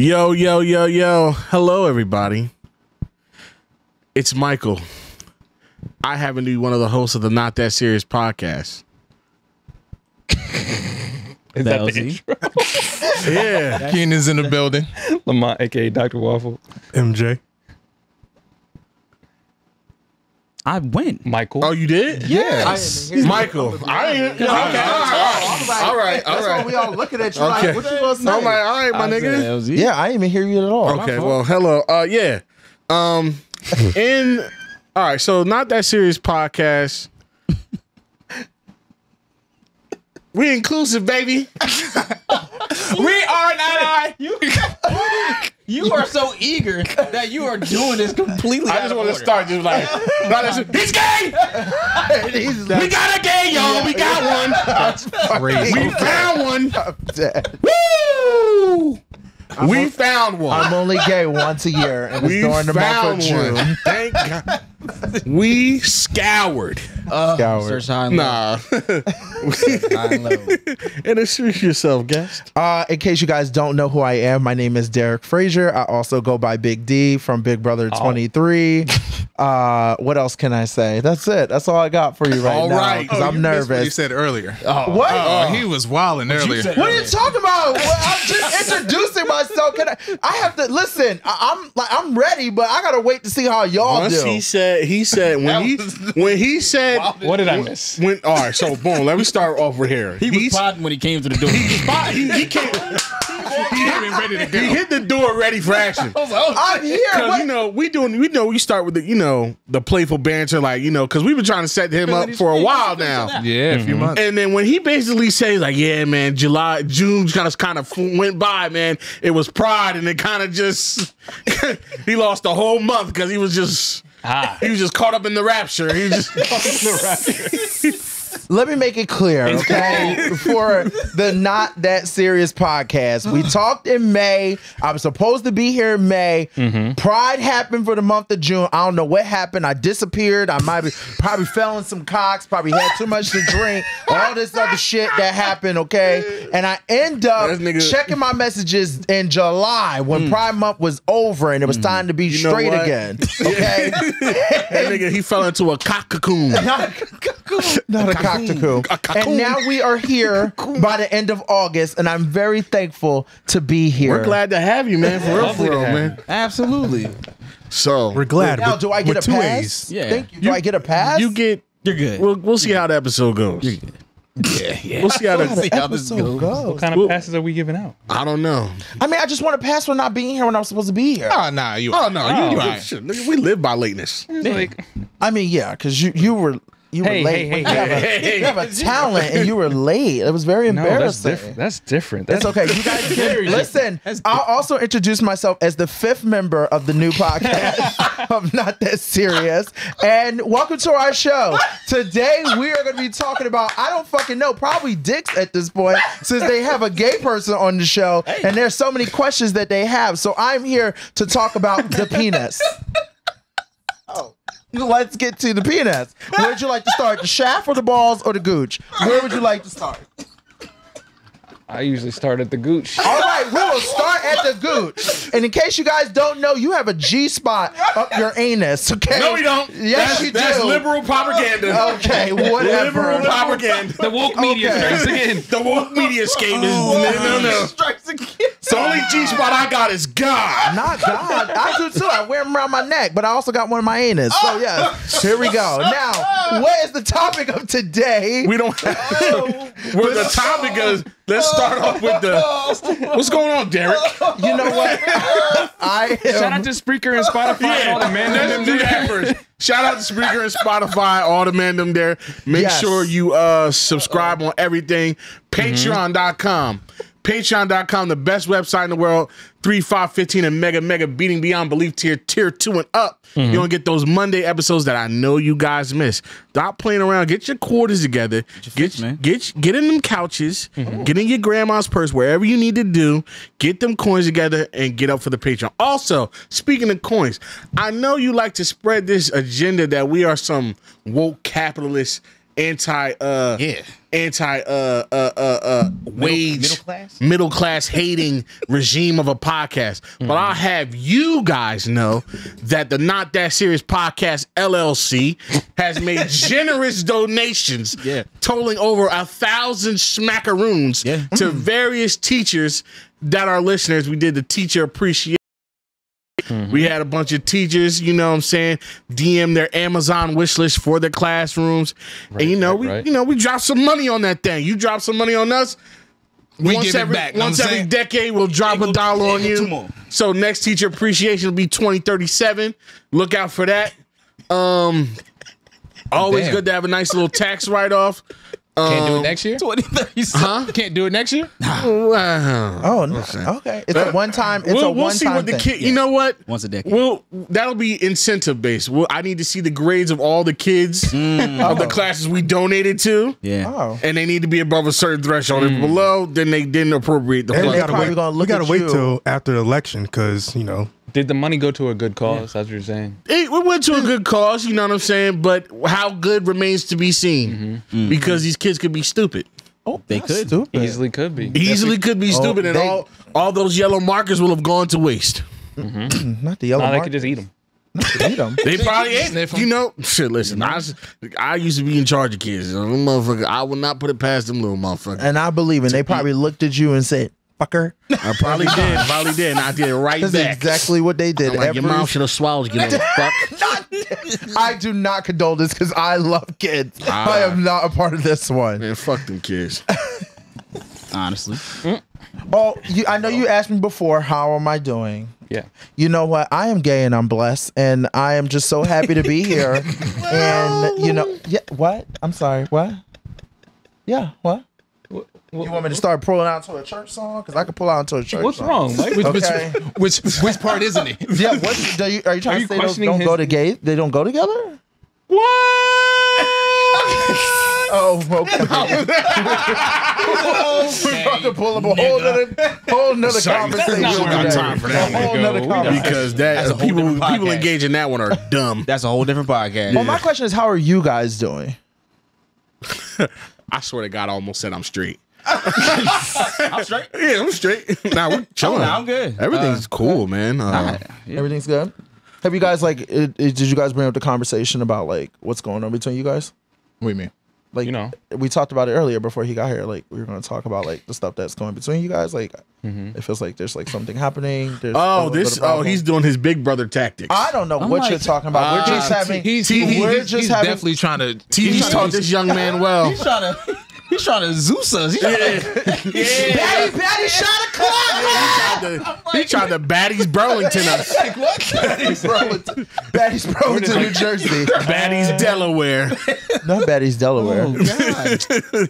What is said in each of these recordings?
Yo, yo, yo, yo. Hello, everybody. It's Michael. I happen to be one of the hosts of the Not That Serious podcast. Is that the intro? Yeah. Keenan's in the building. Lamont, aka Dr. Waffle. MJ. I went. Michael. Oh, you did? Yes. Michael. I ain't. Okay. All right. All right. All That's why we all looking at you Okay. like, what you gonna say? I'm like, all right, my nigga. LZ. yeah, I didn't even hear you at all. Okay, well, hello. Uh yeah. Um in all right, so not that serious podcast. We inclusive, baby. We are not. You, you are so eager that you are doing this completely. I out just want to start just like not he's gay. we got a gay, y'all. We got one. That's Crazy. We found one. Dead. Woo! We found one. I'm only gay once a year, and it's we during the month found of June. one. Thank God. We scoured. Coward. Search high and low. Nah. High and low. Introduce yourself, guest. Uh, in case you guys don't know who I am, my name is Derek Frazier. I also go by Big D from Big Brother 23. uh, what else can I say? That's it. That's all I got for you right All now. right. Because Oh, I'm you missed what nervous. you said earlier. what? Oh, he was wilding earlier. said- What are you talking about? Well, I'm just introducing myself. Can I? I have to listen. I, I'm like I'm ready, but I gotta wait to see how y'all Once do. he said, he said when he when he said what did I miss? when all right. So boom, let me start over here. He was He's- plotting when he came to the door. spot- he, he came. He had been ready to go. He hit the door ready for action. I'm here. Oh, Cause you know we doing we know we start with the you know the playful banter like you know because we've been trying to set him up for a while now. Yeah, a few mm-hmm. months. And then when he basically says like, yeah, man, July, June kind of kind of went by, man. It was Pride, and it kind of just he lost a whole month because he was just Ah. he was just caught up in the rapture. He was just caught up in the rapture. Let me make it clear, okay? For the Not That Serious podcast, we talked in May. I was supposed to be here in May. Mm-hmm. Pride happened for the month of June. I don't know what happened. I disappeared. I might be probably fell in some cocks, probably had too much to drink, all this other shit that happened, okay? And I end up checking my messages in July when mm. Pride Month was over and it was mm. time to be You straight again, okay? That nigga, he fell into a cocoon. not a cocoon. Not a cockatoo. A cocoon. And now we are here by the end of August, and I'm very thankful to be here. We're glad to have you, man. For real, for real, man. Absolutely. So We're glad. Now, with- do I get a two pass? A's. Yeah. Thank you. Do I get a pass? you get. You're good. We'll we'll see how the episode goes. yeah, yeah. We'll see how How the. the how this episode goes. goes. What kind of passes are we giving out? I don't know. I mean, I just want to pass for not being here when I'm supposed to be here. Oh, nah, you. Oh no, you, you, Oh. shit, nigga, we live by lateness. Like, I mean, yeah, because you you were you Hey, were late. hey, hey, you, have a, you have a talent, and you were late. It was very no, that's embarrassing. different. That's different. It's That's okay. You guys can listen. I'll also introduce myself as the fifth member of the new podcast of Not That Serious. And welcome to our show. Today we are going to be talking about, I don't fucking know, probably dicks at this point, since they have a gay person on the show. And there's so many questions that they have. So I'm here to talk about the penis. Oh. Let's get to the penis. Where would you like to start? The shaft or the balls or the gooch? Where would you like to start? I usually start at the gooch. All right, we will start at the gooch. And in case you guys don't know, you have a G spot up your anus. Okay? No, we don't. Yes, that's, you That's do. liberal propaganda. Okay, whatever. Liberal propaganda. The woke media Okay. strikes again. The woke media escape is oh, no, no, no. Strikes again. The only G spot I got is God. Not God. I do too. I wear them around my neck, but I also got one in my anus. So yeah, here we go. Now, what is the topic of today? We don't have. Oh, Where the topic is. Let's start off with the. What's going on, Derek? you know what? I Shout out to Spreaker and Spotify and all the man let's them do do first. Shout out to Spreaker and Spotify, all the man them there. Make Yes. sure you uh subscribe on everything. Patreon.com. Patreon.com, the best website in the world. 3, 5, 15, and mega, mega beating beyond belief tier, tier two and up. Mm-hmm. You're gonna get those Monday episodes that I know you guys miss. Stop playing around. Get your quarters together. Get fix, man. get get in them couches. Mm-hmm. Get in your grandma's purse, wherever you need to do. Get them coins together and get up for the Patreon. Also, speaking of coins, I know you like to spread this agenda that we are some woke capitalists anti uh Yeah. anti uh uh uh, uh wage middle class? middle class hating regime of a podcast. But I'll have you guys know that the Not That Serious Podcast LLC has made generous donations Yeah. totaling over a thousand smackaroons Yeah. to various teachers that are listeners. We did the teacher appreciation. We had a bunch of teachers, you know what I'm saying, DM their Amazon wish list for their classrooms. and you know, right, we right. you know, we dropped some money on that thing. You drop some money on us, We once give it every, back, Once every saying? decade, we'll drop a dollar on you. So next teacher appreciation will be 2037. Look out for that. Um always Damn. good to have a nice little tax write-off. Can't do Um, it next year. 2037. Huh? Can't do it next year. Wow. Oh no. Okay. It's a one time. It's we'll, a we'll one see time what the thing. kid. You know what? Once a decade. Well, that'll be incentive based. Well, I need to see the grades of all the kids of the classes we donated to, Yeah. Oh. and they need to be above a certain threshold. If below, then they didn't appropriate the And we they funds. gotta probably wait. gonna We gotta at wait you. till after the election because you know Did the money go to a good cause? That's what you're saying. It, it went to a good cause, you know what I'm saying. But how good remains to be seen, mm-hmm. Mm-hmm. because these kids could be stupid. Oh, They could. Stupid. Easily could be. Easily could be oh, stupid, and they- all all those yellow markers will have gone to waste. Mm-hmm. Not the yellow Now they could just eat them. eat them. They probably ate. Them. You know, shit. Listen, I, I used to be in charge of kids. Them motherfucker, I would not put it past them little motherfuckers. And I believe it. They probably looked at you and said, "Fucker." I probably did. Probably did. And I did it right That's back. exactly what they did. I'm like, Every- your mom should have swallowed you, little fuck. I do not condole this because I love kids. I am ah. not a part of this one. Man, fuck them kids. Honestly. Mm. Oh, you, I know you asked me before, how am I doing? Yeah. You know what? I am gay and I'm blessed, and I am just so happy to be here. and you know, yeah. What? I'm sorry. What? Yeah. What? You want me to start pulling out to a church song? Because I can pull out into a church. Song. What's song. wrong, Mike? Which, Okay. which, which which part isn't it? Yeah. What? Do you, are you trying Are to you say those don't his- go to gay? They don't go together? What? Oh, okay. We're about to pull up a whole nother, whole nother conversation. not what we today. time for that A whole one. nother conversation. because that That's people people podcast. engage in that one are dumb. That's a whole different podcast. Well, my question is, how are you guys doing? I swear to God, I almost said I'm straight. I'm straight. Yeah, I'm straight. nah, we're chilling. nah, I'm good. Everything's cool, man. Uh, Everything's good. Have you guys like? It, it- did you guys bring up the conversation about like what's going on between you guys? What do you mean? Like, You know. we talked about it earlier before he got here. Like, we were going to talk about like the stuff that's going between you guys. Like, it feels like there's like something happening. There's oh, this. Oh, he's doing his big brother tactics. I don't know I'm what like- you're talking about. we're just Uh, having. He's, he- he, we're he's, just he's having- definitely trying to. TV he's taught this young man well. He's trying to. He's trying to Zeus us. He's trying to, Patty, Patty shot a clock. he, tried to, he tried to Baddies Burlington us. Baddies Burlington, Baddies Burlington, New Jersey. Baddies Delaware. Not Baddies Delaware.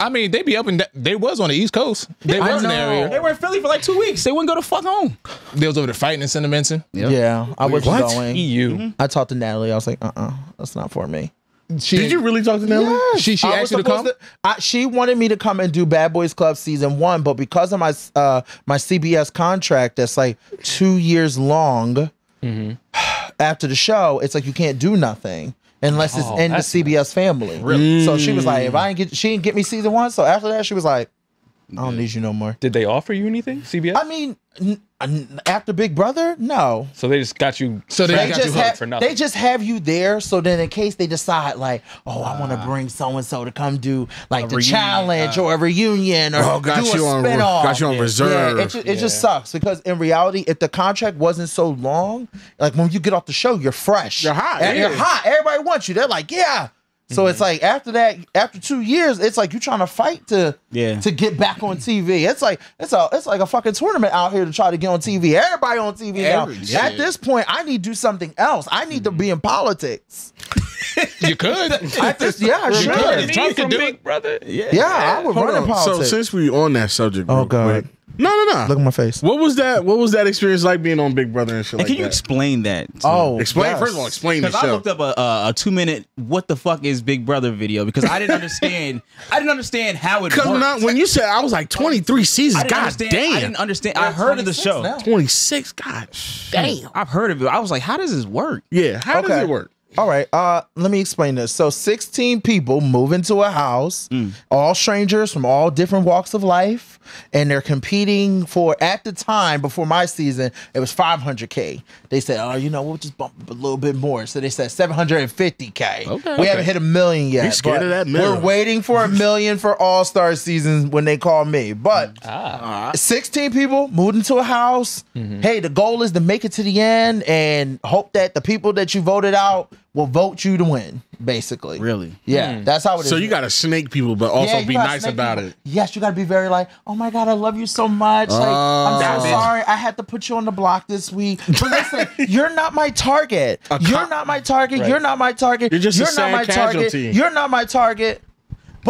I mean, they be up and they was on the East Coast. They was in the They were in Philly for like two weeks. They wouldn't go to fuck home. They was over there fighting in Cinnaminson. Yeah, I was What? going. EU. I talked to Natalie. I was like, uh, uh that's not for me. She, Did you really talk to Nelly? She she I asked you to come. supposed I, she wanted me to come and do Bad Boys Club season one, but because of my uh my CBS contract, that's like two years long. Mm-hmm. After the show, it's like you can't do nothing unless it's Oh, in the that's CBS family. Really? So she was like, if I didn't get, she didn't get me season one. So after that, she was like, I don't need you no more. Did they offer you anything? CBS? I mean, n- n- after Big Brother, no. so they just got you. So they they They got got just you have for nothing. they just have you there, so then in case they decide like, oh, I want to ah. bring so and so to come do like the reunion, challenge uh, or a reunion or Oh, got do you a on- spinoff. got you on reserve. Yeah, it, ju- it just sucks because in reality, if the contract wasn't so long, like when you get off the show, you're fresh. You're hot, And. You're hot. Everybody wants you. They're like, yeah. So it's mm-hmm. like after that, after two years, it's like you're trying to fight to Yeah. to get back on TV. It's like it's a it's like a fucking tournament out here to try to get on TV. Everybody on TV Every now. shit. At this point, I need to do something else. I need to mm-hmm. be in politics. You could. At this, yeah, I should. could. Me Trump could do Big it. Brother. Yeah, I would Hold run in on. So since we on that subject, Oh, God. quick. No, no, no. Look at my face. What was that? What was that experience like being on Big Brother and shit And like can you that? explain that? to- Oh, explain yes. first of all. Explain the Because I looked up a, a, a two minute what the fuck is Big Brother video because I didn't understand I didn't understand how it Because when, worked. when you said I was like 23 seasons, god understand. damn. I didn't understand. I heard of the show. 26, god damn. I've heard of it. I was like, how does this work? Yeah, how does it work? All right. Uh, let me explain this. So, 16 people move into a house, all strangers from all different walks of life, and they're competing for. At the time before my season, it was 500k. They said, "Oh, you know, we'll just bump up a little bit more." So they said 750k. Okay. We haven't hit a million yet. We scared of that million. We're waiting for a million for All Star seasons when they call me. But Ah. 16 people moved into a house. Hey, the goal is to make it to the end and hope that the people that you voted out will vote you to win, basically. Really? Yeah, hmm. that's how it is. So you got to snake people, but also you be nice about people. it. Yes, you got to be very like, oh my god, I love you so much. Like, I'm Oh. so sorry, I had to put you on the block this week. But listen, you're not my target. You're not my target. You're not my target. You're just a not sad my target. casualty. You're not my target.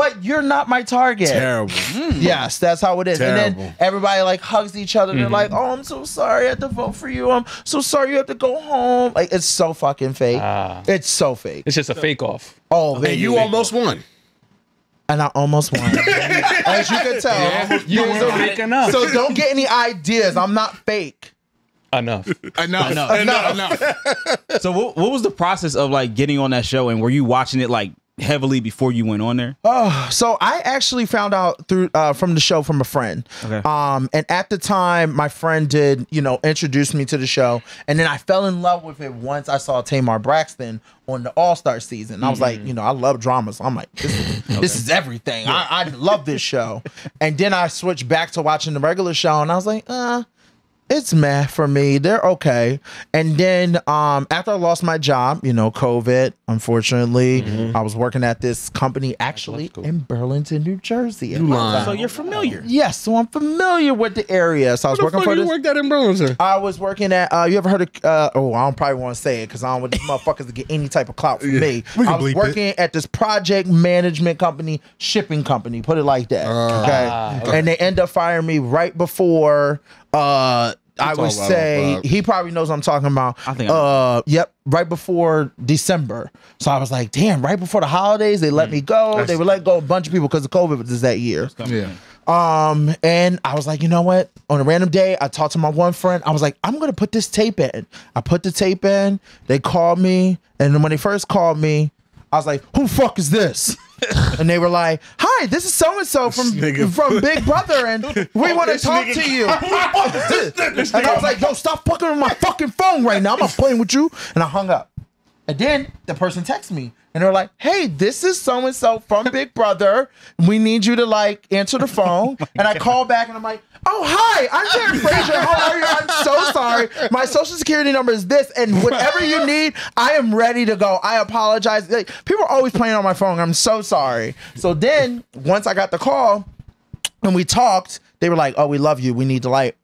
But you're not my target. Terrible. Mm. Mm. Yes, that's how it is. And then everybody like hugs each other. They're mm-hmm. like, "Oh, I'm so sorry. I had to vote for you. I'm so sorry you have to go home." Like it's so fucking fake. Ah. It's so fake. It's just a fake off. Oh, And baby. you almost won. and I almost won. As you can tell, You so, were fake enough. so don't get any ideas. I'm not fake. Enough. Enough. Enough. Enough. Enough. So what, what was the process of like getting on that show and were you watching it like heavily before you went on there? Oh, so I actually found out through uh, from the show from a friend. Okay. Um, and at the time, my friend did you know introduce me to the show, and then I fell in love with it once I saw Tamar Braxton on the All Star season. I was like, you know, I love drama, so I'm like, this is, this is everything. I, I love this show. and then I switched back to watching the regular show, and I was like, uh. It's meh for me. They're okay. And then um after I lost my job, you know, COVID, unfortunately, I was working at this company actually in Burlington, New Jersey. at my lying. time. So you're familiar. Yes, so I'm familiar with the area. So I was What the working fuck for you this. worked at in Burlington? I was working at. Uh, you ever heard of? Uh, oh, I don't probably want to say it because I don't want these motherfuckers to get any type of clout from me. We can I was bleep it. working at this project management company, shipping company. Put it like that. okay? and they end up firing me right before. Uh, I would talk about say he probably knows what I'm talking about. I think I. Uh, yep, right before December. So I was like, damn, right before the holidays, they let me go. They would let go a bunch of people because of COVID was that year. Yeah. Um, and I was like, you know what? On a random day, I talked to my one friend. I was like, I'm gonna put this tape in. I put the tape in. They called me, and when they first called me, I was like, who fuck is this? and they were like, hi, this is so and so from from Big Brother, and we oh, want to talk nigga- to you. Who the fuck is this? And I was like, yo, stop fucking with my fucking phone right now. I'm not playing with you. And I hung up. And then the person texted me and they're like, hey, this is so and so from Big Brother. We need you to like answer the oh phone. and I call back and I'm like, oh, hi, I'm Jared Frazier. How are you? I'm so sorry. My social security number is this. And whatever you need, I am ready to go. I apologize. Like, people are always playing on my phone. I'm so sorry. So then once I got the call and we talked, they were like, oh, we love you. We need to like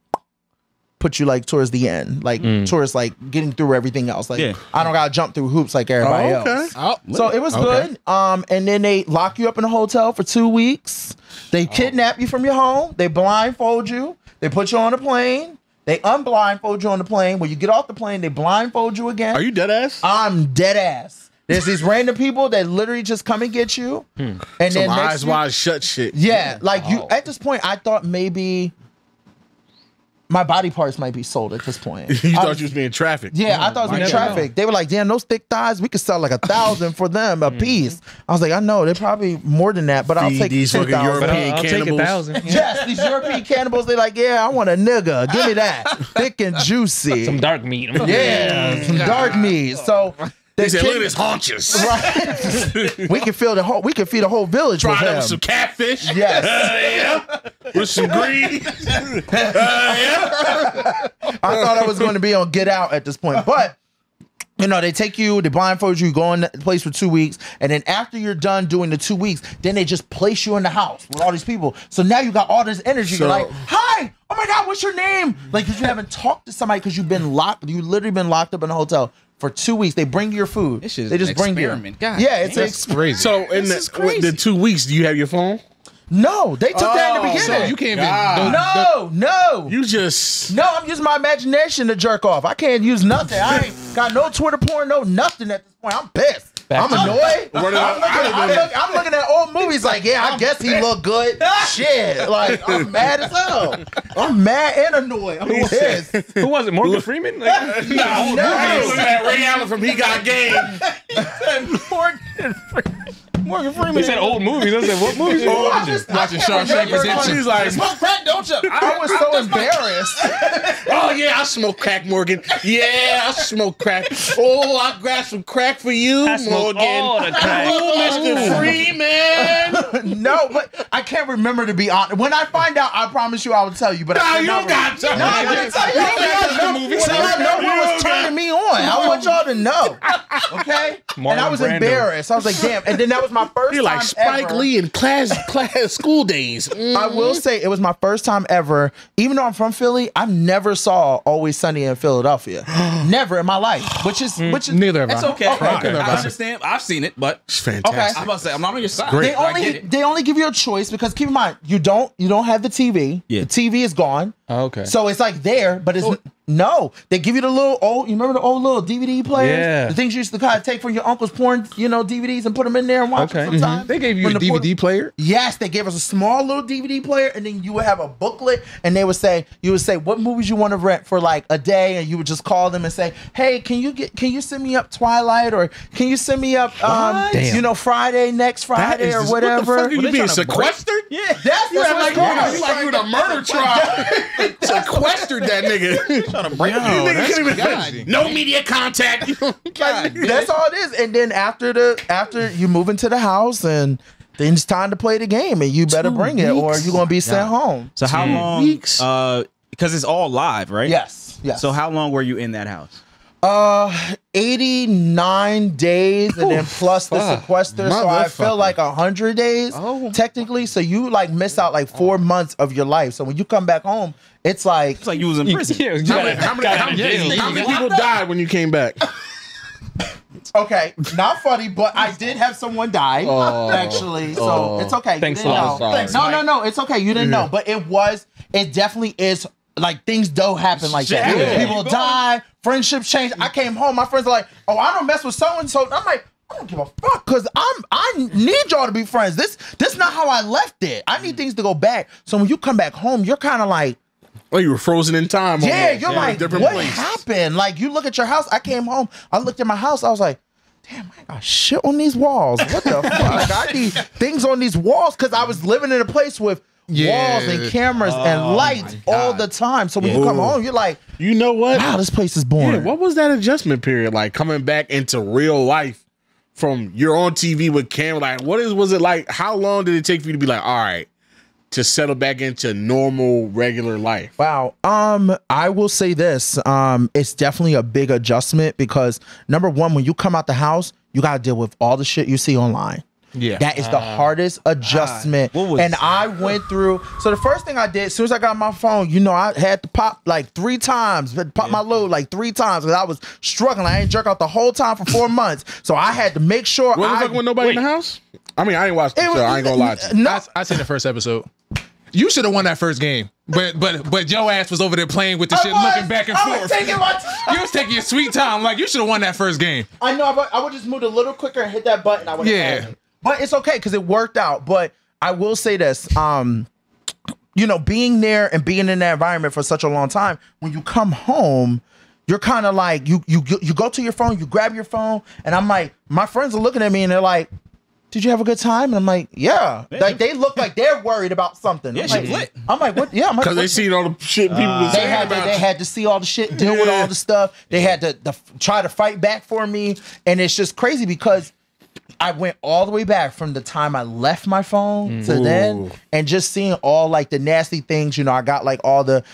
put you like towards the end, like towards like getting through everything else. Like Yeah. I don't gotta jump through hoops like everybody Oh, okay. else. Oh, So it was good. Um, and then they lock you up in a hotel for two weeks. They kidnap you from your home. They blindfold you. They put you on a plane. They unblindfold you on the plane. When you get off the plane, they blindfold you again. Are you dead ass? I'm dead ass. There's these random people that literally just come and get you, and Some then eyes week- wide shut shit. yeah, like you. At this point, I thought maybe my body parts might be sold. At this point, you I thought you was being trafficked. yeah, I thought it was in never traffic. They were like, "Damn, those thick thighs, we could sell like a thousand for them a mm. piece." I was like, "I know, they're probably more than that, but I'll Feed take these ten fucking thousand. European I'll, I'll take a cannibals. thousand. Yes, these European cannibals. They're like, "Yeah, I want a nigga. Give me that, thick and juicy. Some dark meat. yeah, some dark meat." So He they said, "Look at his haunches. Right. we can fill the whole. We can feed a whole village with him. some catfish. Yes. Uh, yeah. With some greens. Uh, I thought I was going to be on Get Out at this point, but you know they take you, they blindfold you, you go in the place for two weeks, and then after you're done doing the two weeks, then they just place you in the house with all these people. So now you got all this energy. You're like, "Hi, oh my God, what's your name?" Like because you haven't talked to somebody because you've been locked. You literally been locked up in a hotel. For two weeks, they bring your food. This shit's they just an bring your experiment. God yeah, it's damn. That's exp- crazy. So in This the, is crazy. the two weeks, do you have your phone? no. They took that in the Oh, beginning. so you can't even. God. those- no, no. You just No, I'm using my imagination to jerk off. I can't use nothing. I ain't got no Twitter porn, no nothing at this point. I'm pissed. I'm annoyed. I'm Word looking. I'm, look- I'm looking at old movies like, yeah, I guess he looked good. Shit, like I'm mad as hell. I'm mad and annoyed. I'm pissed. Who was it? Morgan Freeman? Like, Nah, No. looking at Ray Allen from He Got Game. Morgan he Freeman He said old movies. I said, what movies? you I watching? just- I Watching can't Shawshank. Redemption. He's like, Smoke crack, don't you? I was so embarrassed. oh yeah, I smoke crack, Morgan. Yeah, I smoke crack. Oh, I grabbed some crack for you, I Morgan. all the crack. Oh, Mr. Freeman. no, but I can't remember to be honest. When I find out, I promise you I will tell you. But Nah, I you don't cannot got to. No, I'm gonna tell you. You don't got to. movie. So y'all know what was turning me on. I want y'all to know. Okay? and I was Brando. embarrassed. I was like, damn. And then that was my first You're like time Spike ever. Lee in class, class, school days. Mm. I will say it was my first time ever. Even though I'm from Philly, I never saw Always Sunny in Philadelphia. never in my life. Which is which is Neither of It's us. okay. Okay. I understand. I've seen it, but It's fantastic. Okay. fantastic. I'm about to say I'm not on your side. They only they only give you a choice because keep in mind you don't you don't have the TV. Yeah. The TV is gone. Oh, okay. So it's like there, but it's no. They give you the little old. You remember the old little DVD players? Yeah. The things you used to kind of take from your uncle's porn, you know, DVDs and put them in there and watch Okay. them sometimes. They gave you When a the porn- DVD player. Yes, they gave us a small little DVD player, and then you would have a booklet, and they would say, you would say what movies you want to rent for like a day, and you would just call them and say, hey, can you get, can you send me up Twilight, or can you send me up, um, you know, Friday next Friday or What the whatever. fuck are you they being sequestered? yeah, that's, You that's act what like it's you, called. you like you in a murder trial. Sequestered that nigga. trying to break You nigga can't even- no media contact. God, That's all it is. And then after the after you move into the house and then it's time to play the game and you better bring it or you're gonna be sent home. So how long? weeks. Uh, because it's all live, right? Yes. Yes. So how long were you in that house? uh 89 days and then plus the fuck. sequester. So I feel Motherfucker. like 100 days Oh. technically. So you like miss out like four months of your life. So when you come back home, it's like It's like you was in prison. Yeah, you How gotta- many, how many, how many, how many people died when you came back? Okay, not funny, but I did have someone die oh. actually, so Oh. it's okay. You Thanks didn't a lot. Sorry. Thanks, no, no, no, it's okay. You didn't know, but it was. It definitely is. Like things do happen like that. Yeah. People die, friendships change. I came home, my friends are like, "Oh, I don't mess with so and so." I'm like, "I don't give a fuck," because I'm I need y'all to be friends. This this not how I left it. I need things to go back. So when you come back home, you're kind of like. Oh, you were frozen in time. Yeah, almost. you're like, different what place. happened? Like, you look at your house. I came home. I looked at my house. I was like, damn, I got shit on these walls. What the fuck? I need things on these walls because I was living in a place with Yeah. walls and cameras and oh lights all the time. So when you come home, you're like, You know what? wow, this place is Yeah, boring. what was that adjustment period like coming back into real life from you're on TV with camera? Like, what is was it like? How long did it take for you to be like, all right, to settle back into normal, regular life? Wow. Um, I will say this. Um, it's definitely a big adjustment because number one, when you come out the house, you gotta deal with all the shit you see online. Yeah. That is the hardest adjustment. what was- and I went through. So the first thing I did, as soon as I got my phone, you know, I had to pop like three times, but pop my load like three times because I was struggling. I ain't jerk out the whole time for four months, so I had to make sure. What the I, fuck with nobody in the house? I mean, I ain't watched It show. was- I ain't gonna lie to you. No, I, I seen the first episode. You should have won that first game, but but but your ass was over there playing with the I shit, was- looking back and I was forth. taking my time. You was taking your sweet time. Like you should have won that first game. I know. I would, I would just move a little quicker and hit that button. I would. Yeah. But it's okay because it worked out. But I will say this. Um, you know, being there and being in that environment for such a long time, when you come home, you're kind of like you you you go to your phone, you grab your phone, and I'm like, my friends are looking at me and they're like. Did you have a good time? And I'm like, yeah. Like they look like they're worried about something. Yeah, I'm she like, lit. I'm like, what? Yeah, I'm like, Because they seen all the shit people uh, was they saying had to, about they had to see all the shit, deal with all the stuff. They had to, to try to fight back for me, and it's just crazy because I went all the way back from the time I left my phone to then, and just seeing all like the nasty things. You know, I got like all the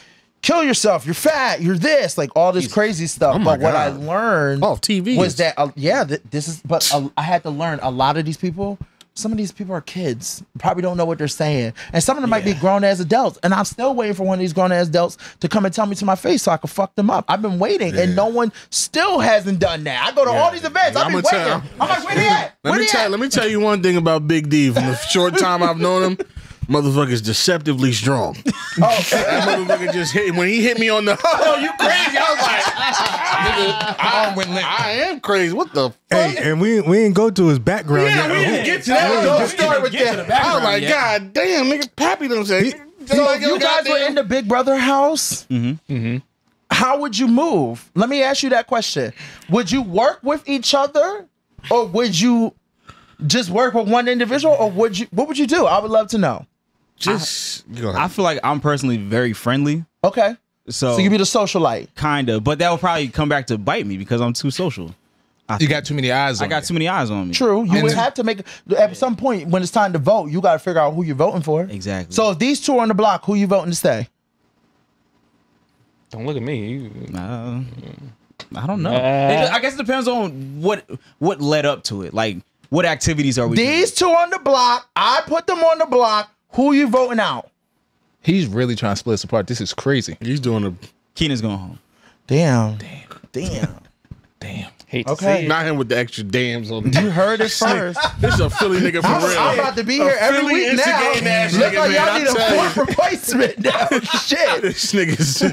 kill yourself, you're fat, you're this, like all this crazy stuff. my but what I learned Off TV was that uh, yeah, th- this is. But uh, I had to learn a lot of these people. Some of these people are kids, probably don't know what they're saying, and some of them might be grown as adults. And I'm still waiting for one of these grown as adults to come and tell me to my face so I can fuck them up. I've been waiting, and no one still hasn't done that. I go to all these events. I've been tell- waiting. I'm like, where they at? Let Where me tell at? let me tell you one thing about Big D. From the short time I've known him, motherfucker's deceptively strong. Oh, That motherfucker just hit when he hit me on the. Oh, you crazy? I was like, nigga, I, went limp. I am crazy. What the? fuck? Hey, and we we didn't go to his background Yeah, yet. we didn't get to that. don't Don't start with that. I was like, God damn, nigga, Pappy don't say. So you guys were in the Big Brother house. Mm-hmm. Mm-hmm. How would you move? Let me ask you that question. Would you work with each other, or would you just work with one individual, or would you? What would you do? I would love to know. Just. Go I feel like I'm personally very friendly. Okay, So, so you be the socialite. kinda, but that will probably come back to bite me because I'm too social. You got too many eyes on I got you. too many eyes on me. True. You And would have to make at some point when it's time to vote. You got to figure out who you're voting for. Exactly. So if these two are on the block, who you voting to stay? Don't look at me. You, Uh, I don't know. Uh, just- I guess it depends on what what led up to it. Like what activities are we? These two on the block. I put them on the block. Who you voting out? He's really trying to split us apart. This is crazy. He's doing a. Keenan's going home. Damn. Damn. Damn. Damn. hate Okay. to see. Not him with the extra dams on. You heard it first. This is a Philly nigga for I'm, real. I'm about to be A here every Philly week now. instigating ass Look like man, y'all I need a tell fourth replacement now. Shit. This nigga's.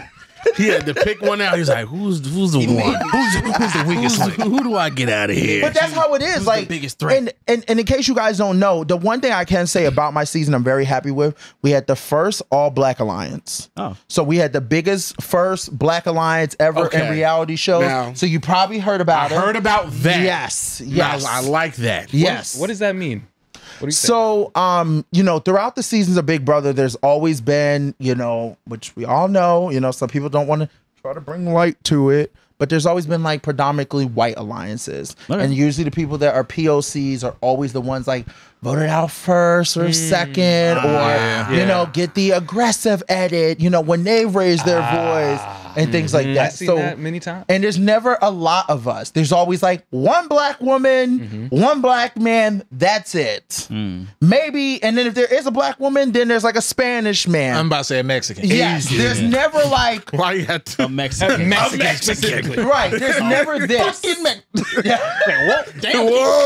He had to pick one out. He's like, "Who's who's the one? Who's, who's the weakest link? Who do I get out of here?" But that's how it is. like, biggest threat? And, and and in case you guys don't know, the one thing I can say about my season, I'm very happy with. We had the first all black alliance. Oh. So we had the biggest first black alliance ever in reality shows. Now- so you probably heard I about it. heard about that. Yes. Now, Yes. I like that. yes. What does that mean? What you? So, um, you know, throughout the seasons of Big Brother, there's always been, you know, which we all know, you know, some people don't want to try to bring light to it, but there's always been like predominantly white alliances. Okay. And usually the people that are POCs are always the ones like voted out first or hmm. second, ah, or, you know, get the aggressive edit, you know, when they raise their ah. voice and things like mm-hmm. that. I've seen so, that many times. and there's never a lot of us. There's always like one black woman, mm-hmm. one black man. That's it. Mm. Maybe, and then if there is a black woman, then there's like a Spanish man. I'm about to say a Mexican. yes, there's never like Why you had to? A Mexican. Mexican, specifically. right. There's oh. never this. Whoa,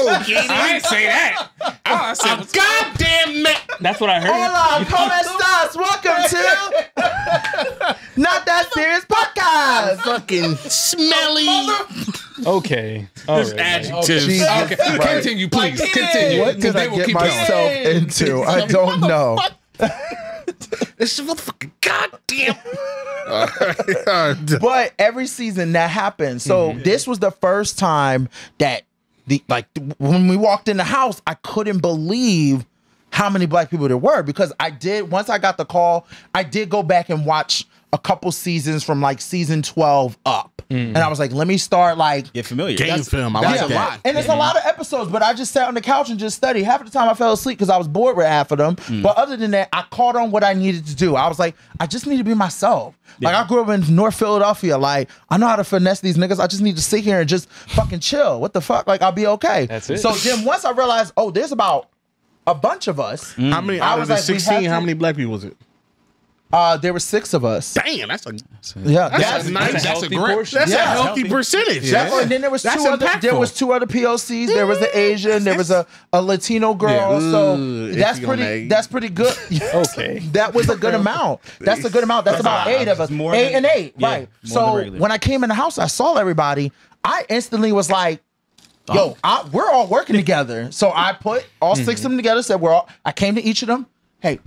I didn't say that. Oh, I said, a goddamn man. that's what I heard. Hola, ¿cómo estás? Welcome to Not That Serious Podcast. Fucking smelly Okay. All right. adjectives. Jesus Okay, continue, please. Continue. What did 'cause I they will get keep going. myself into? I don't know. This is motherfucking goddamn. All right. But every season that happens. So mm-hmm. this was the first time that the like when we walked in the house, I couldn't believe how many black people there were because I did once I got the call, I did go back and watch a couple seasons from like season 12 up. Mm. And I was like, let me start like Get familiar. Game That's- film. I that's like a that. lot. and it's a lot of episodes, but I just sat on the couch and just studied. Half of the time I fell asleep because I was bored with half of them. Mm. But other than that, I caught on what I needed to do. I was like, I just need to be myself. Like I grew up in North Philadelphia. Like I know how to finesse these niggas. I just need to sit here and just fucking chill. What the fuck? Like I'll be okay. That's it. So then once I realized, oh, there's about a bunch of us. Mm. How many I out was of the like, sixteen? How many black people was it? Uh, there were six of us. Damn, that's a Yeah, that's, that's, a nice. That's That's, healthy great- portion. a Yeah. healthy Healthy. percentage. Yeah. And then there was That's two other. There was two other POCs. There was the Asian. There was a, a Latino girl. Yeah. So Ooh, that's pretty. that. That's pretty good. Okay. that was a good amount. That's a good amount. That's about eight of us. more eight than- and eight. right. So when I came in the house, I saw everybody. I instantly was like. Yo, I, we're all working together. So I put all six of them together. Said we're all. I came to each of them. Hey,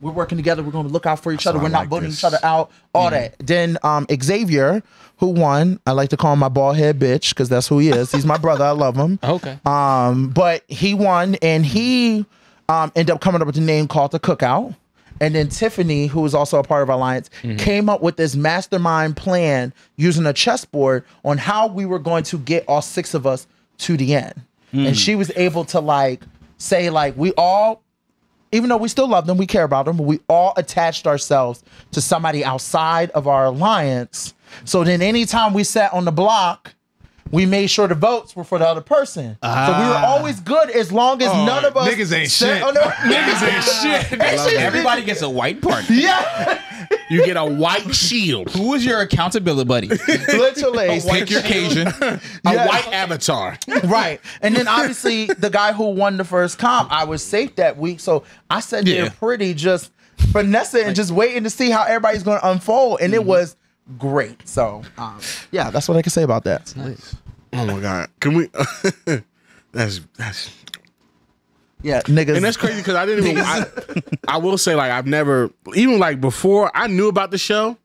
we're working together. We're going to look out for each other. We're not like voting each other out. All that. Then um, Xavier, who won. I like to call him my bald head bitch because that's who he is. He's my brother. I love him. Okay. Um, but he won, and he um ended up coming up with a name called the Cookout. And then Tiffany, who was also a part of our alliance, came up with this mastermind plan using a chessboard on how we were going to get all six of us to the end. And she was able to like say like we all even though we still love them, we care about them, but we all attached ourselves to somebody outside of our alliance. So then anytime we sat on the block, we made sure the votes were for the other person. so we were always good as long as none of us niggas ain't sat shit. on the- Niggas ain't shit. Actually, Everybody gets a white party. Yeah, You get a white shield, Who is your accountability buddy? literally. Take your Cajun. a Yeah. white avatar. right. And then obviously the guy who won the first comp, I was safe that week. So I sat there Yeah. pretty just finessing and just waiting to see how everybody's going to unfold, and Mm-hmm. it was great. So, um, yeah, that's what I can say about that. Oh my god, can we? that's that's Yeah, niggas. and that's crazy because I didn't even. I, I will say like I've never even like before I knew about the show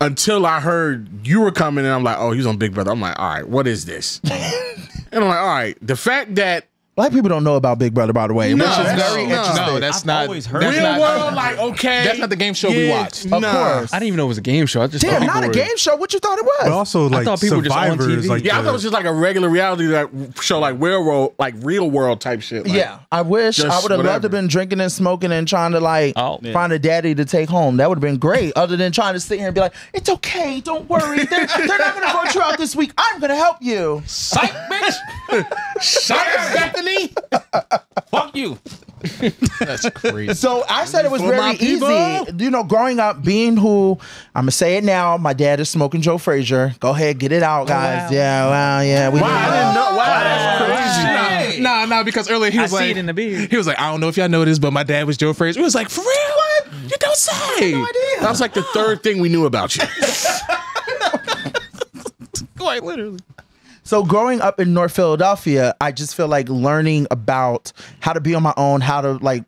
until I heard you were coming and I'm like, oh, he's on Big Brother. I'm like, all right, what is this? and I'm like, all right, the fact that Black people don't know about Big Brother, by the way, No, which is no, very no. interesting. No, that's I've not. always heard that's real not, world, like okay, That's not the game show we watched. Of nah. course. I didn't even know it was a game show. I just Damn, thought not a game show. What you thought it was? But also like thought people were just on survivors, TV. like Yeah, I thought it was just like a regular reality like show, like real world, like real world type shit. Like, yeah, I wish I would have loved to have been drinking and smoking and trying to like Oh, yeah. find a daddy to take home. That would have been great. Other than trying to sit here and be like, "It's okay, don't worry. They're, they're not going to vote you out this week. I'm going to help you." Psych, bitch. Shut up, Bethany. Fuck you. That's crazy. So I said it was For very my people. easy. You know, growing up, being who I'm gonna say it now. My dad is smoking Joe Frazier. Go ahead, get it out, oh, guys. Yeah, wow, yeah. We Wow, I didn't know. Wow, that's crazy. Nah, nah, because earlier he I was see like, it in the beard. he was like, I don't know if y'all know this, but my dad was Joe Frazier. It was like, for real? What? You don't say. That was like the third thing we knew about you. Quite literally. So growing up in North Philadelphia, I just feel like learning about how to be on my own, how to like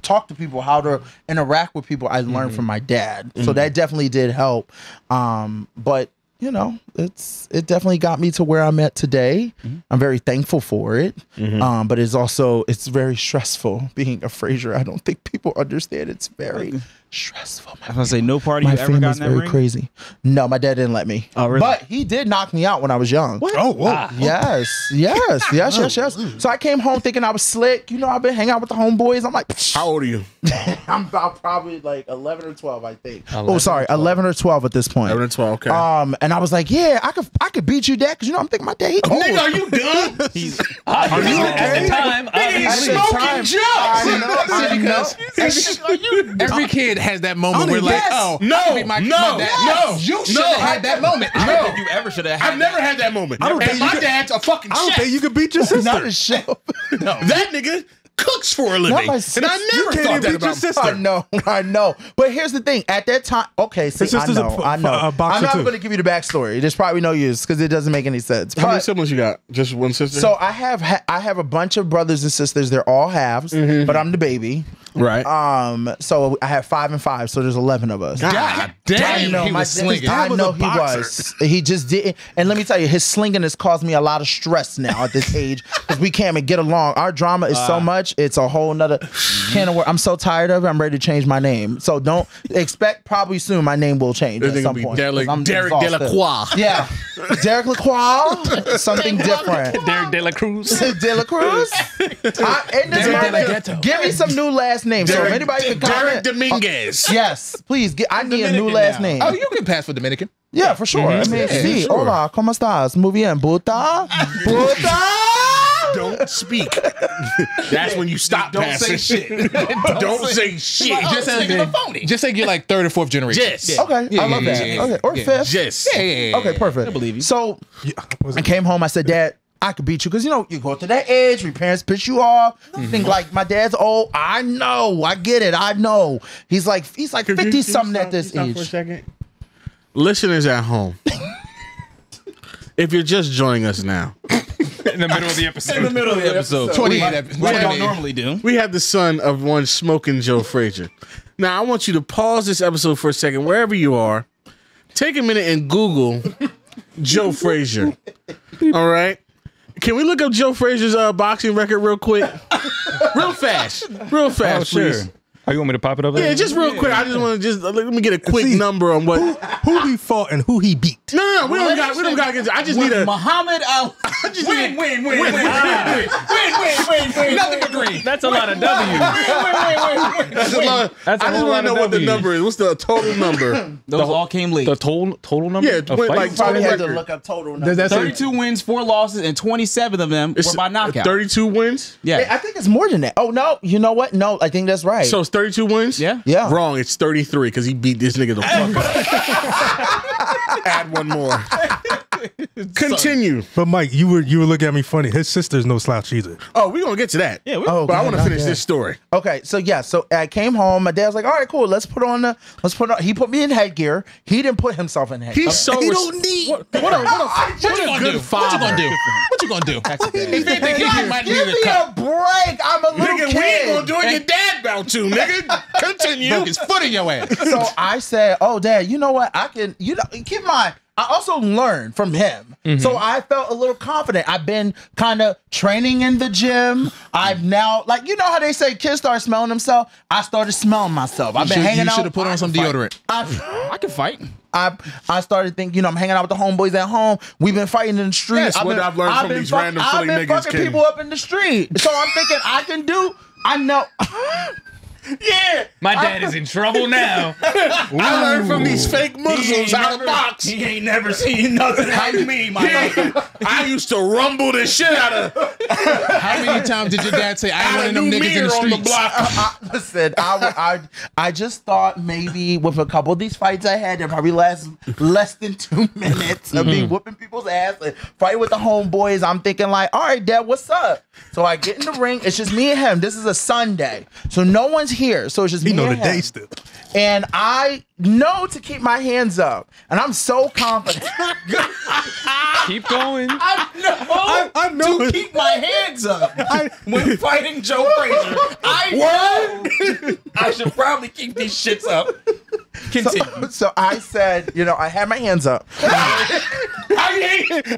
talk to people, how to interact with people. I learned from my dad, so that definitely did help. Um, but you know, it's it definitely got me to where I'm at today. I'm very thankful for it. Um, but it's also it's very stressful being a Frazier. I don't think people understand. It's very stressful. I was gonna say no party My you ever family's very ring. crazy. No, my dad didn't let me. Oh, really? But he did knock me out when I was young. Oh, whoa. Yes, yes, yes, yes, yes. So I came home thinking I was slick. You know, I've been hanging out with the homeboys. I'm like, How old are you? I'm about probably like 11 or 12, I think. oh, sorry, 11 or 12 at this point. 11 or 12, okay. Um, and I was like, yeah, I could, I could beat you, dad, because you know I'm thinking my dad. He old. Nigga, are you done? Are you at the time? He's smoking Joe. I know, I know. Every kid has that moment where, like, Yes. oh, No, I be my, no, my dad. no, you should no. have had that moment. I No. don't think you ever should have. I've never had that moment. I don't and think my could- dad's a fucking I don't chef. think you could beat your sister. Not a show. that nigga cooks for a living. my And. I never thought that beat your sister. I know, I know. But here's the thing. At that time, okay, see, I know, I know. a boxer I'm not going to give you the backstory. There's probably no use because it doesn't make any sense. How many siblings you got? Just one sister? So I have I have a bunch of brothers and sisters. They're all halves, mm-hmm. but I'm the baby. Right. Um, so I have five and five. So there's eleven of us. God I Damn, know he my was slinging. I know he was. He just didn't. And let me tell you, his slinging has caused me a lot of stress now at this age because we can't even get along. Our drama is so much. It's a whole nother can of work. I'm so tired of it. I'm ready to change my name. So don't expect. Probably soon my name will change This at some be point. Derek- I'm Derek. Delacroix. Yeah, Derek Lacroix. Something different. Derek De La Cruz. De La Cruz. I, Derek De La Ghetto. give me some new last names. so if Derek- anybody can Derek comment, uh, Dominguez. yes, please. Get, I need a new last now. name. Oh, you can pass for Dominican. yeah, for sure. Mm-hmm. I mean, Yeah, sí, sure. hola, cómo estás? Muy bien, puta, puta. Don't speak. That's when you stop Don't passing say shit. Don't say shit. Oh, just say nigga's a phony. Just say you're like third or fourth generation. Yes. Okay, Yeah, I love yeah, that. yeah, yeah, okay, or yeah. fifth. Yes. Yeah, yeah, yeah, Okay, perfect. I believe you. So Yeah, I came home. I said, Dad, I could beat you because you know you go to that age. Your parents piss you off. You think like my dad's old. I know. I get it. I know. He's like he's like Could fifty you something stop- at this age. For a second? Listeners at home, if you're just joining us now, in the middle of the episode. In the middle of the episode. 28 episodes. what we don't normally do. we have the son of one smoking Joe Frazier. Now, I want you to pause this episode for a second, wherever you are. Take a minute and Google Joe Frazier. All right. Can we look up Joe Frazier's uh, boxing record real quick? real fast. Real fast, Oh, sure. please. Oh, you want me to pop it up there? Yeah, just real quick. I just want to just let me get a quick See, number on what. No, who he fought and who he beat. no, no. We don't got. We don't got to get. I just need a. Muhammad Ali. just win, need- win, win, win, win, win, win, win, win. Nothing but green. That's a lot of W's. That's a lot. That's a I just want to know what the number is. What's the total number? Those all came late. The total total number. Yeah, of like Probably total had to record. look up total. Does numbers. 32 wins, four losses, and 27 of them were by knockout. 32 wins. Yeah. I think it's more than that. Oh no, you know what? No, I think that's right. So it's 32 wins. Yeah. yeah, Wrong. It's 33 because he beat this nigga the fuck up. Add one more. Continue. But Mike, you were you were looking at me funny. His sister's no slouch either. Oh, we're gonna get to that. Yeah, we- Oh, but I want to finish yeah. this story. Okay, so yeah, so I came home. My dad was like, "All right, cool. Let's put on the. Let's put on." He put me in headgear. He didn't put himself in headgear. He's so He res- don't need- what, what a, what a, I what just- a What good you father. gonna do? What you gonna do? If they think he God, might give need me a a break. I'm a little Nigga, kid. we ain't gonna do it. Your dad bound to, nigga. Continue. broke his foot in your ass. so I said, "Oh, Dad, you know what? I can. You know, keep in mind." I also learned from him, mm-hmm. so I felt a little confident. I've been kind of training in the gym. I've now, like, you know how they say kids start smelling themselves. I started smelling myself. I've been should- hanging you out. should have put on some deodorant. I, I can fight. I I started thinking, you know, I'm hanging out with the homeboys at home. We've been fighting in the street. Yes, I've what been, I've learned from been these fuck- random I've been niggas, fucking King. people up in the street. So I'm thinking I can do. I know. yeah. My dad is in trouble now. I learned from these fake Muslims out of the box. He ain't never seen nothing like me, my Yeah. I used to rumble the shit out of How many times did your dad say, "I ain't out one of of them niggas in mirror the on the block. I, listen, I, would- I I just thought maybe with a couple of these fights I had, that probably last less than two minutes of me mm-hmm. whooping people's ass and fighting with the homeboys. I'm thinking like, all right, Dad, what's up? So I get in the ring. It's just me and him. This is a Sunday, so no one's here. So it's just He me know the and him. day still. And I know to keep my hands up, and I'm so confident. Keep going. I, know. I know to it. keep my hands up I, when fighting Joe Frazier. I know I should probably keep these shits up. Continue. so I said, you know, I had my hands up. I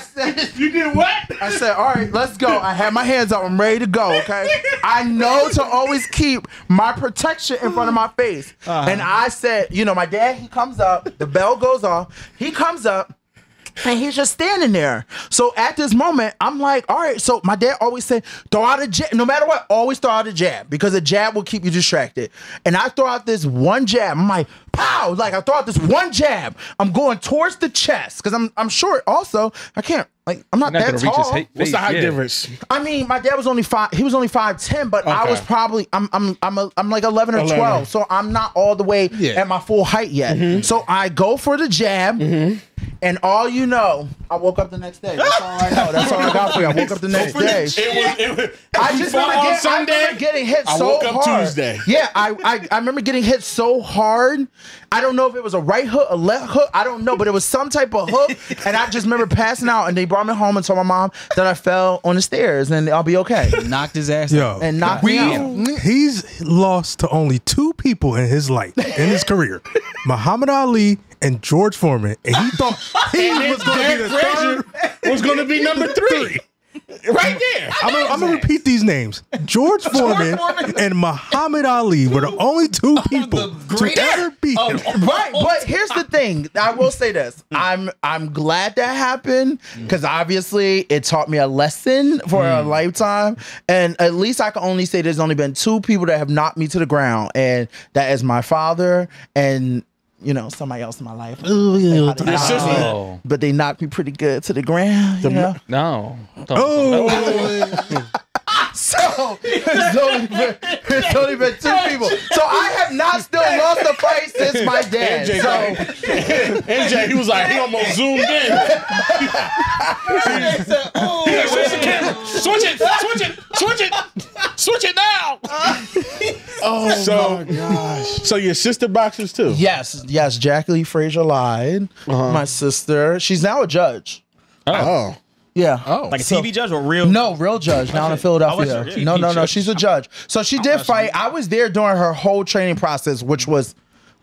said, You did what? I said, all right, let's go. I had my hands up. I'm ready to go. Okay. I know to always keep my protection in front of my face. Uh-huh. And I said, you know, my dad, he comes up, the bell goes off, he comes up. And he's just standing there. So at this moment, I'm like, all right. So my dad always said, throw out a jab. No matter what, always throw out a jab because a jab will keep you distracted. And I throw out this one jab. I'm like, pow! Like I throw out this one jab. I'm going towards the chest because I'm I'm short. Also, I can't like I'm not, Not that gonna reach tall. his hate. What's the height Yeah. difference? I mean, my dad was only five. He was only five ten, but I was probably I'm I'm I'm a, I'm like eleven or 11. twelve, so I'm not all the way Yeah. at my full height yet. Mm-hmm. So I go for the jab, mm-hmm. And all you know, I woke up the next day. That's all I know. That's all I got for you. I woke up the next day. It was, it was, I just fought remember, on getting, I Sunday. remember getting hit I so woke up hard. Tuesday. Yeah, I, I I remember getting hit so hard. I don't know if it was a right hook, a left hook. I don't know, but it was some type of hook. and I just remember passing out, and they brought me home and told my mom that I fell on the stairs, and I'll be okay. Knocked his ass Yo, And knocked me out. he's lost to only two people in his life, in his career, Muhammad Ali and George Foreman, and he thought he was going to be the third. Was going to be number three. Right there. I'm gonna, I'm gonna repeat these names: George Foreman and Muhammad Ali were the only two oh, people to great- ever beat oh, him. Right, but here's the thing. I will say this. Hmm. I'm I'm glad that happened because obviously it taught me a lesson for a hmm. lifetime. And at least I can only say there's only been two people that have knocked me to the ground, and that is my father and you know somebody else in my life. Your sister. Oh. But they knocked me pretty good to the ground. You know? No. Oh, So it's only, been, it's only been two people. So I have not still lost a fight since my dad. MJ, So MJ, he was like, he almost zoomed in. Switch oh. the camera. Switch it. Switch it. Switch it. Switch it now. oh so, my gosh. So your sister boxes too? Yes, yes. Jackie Lee Frazier Lyde. Uh-huh. My sister. She's now a judge. Oh. oh. Yeah. Oh, Like a So- TV judge or real? No, real judge now in Philadelphia. Oh, sure. No, no, no. She's a judge. So she did fight. I was there during her whole training process, which was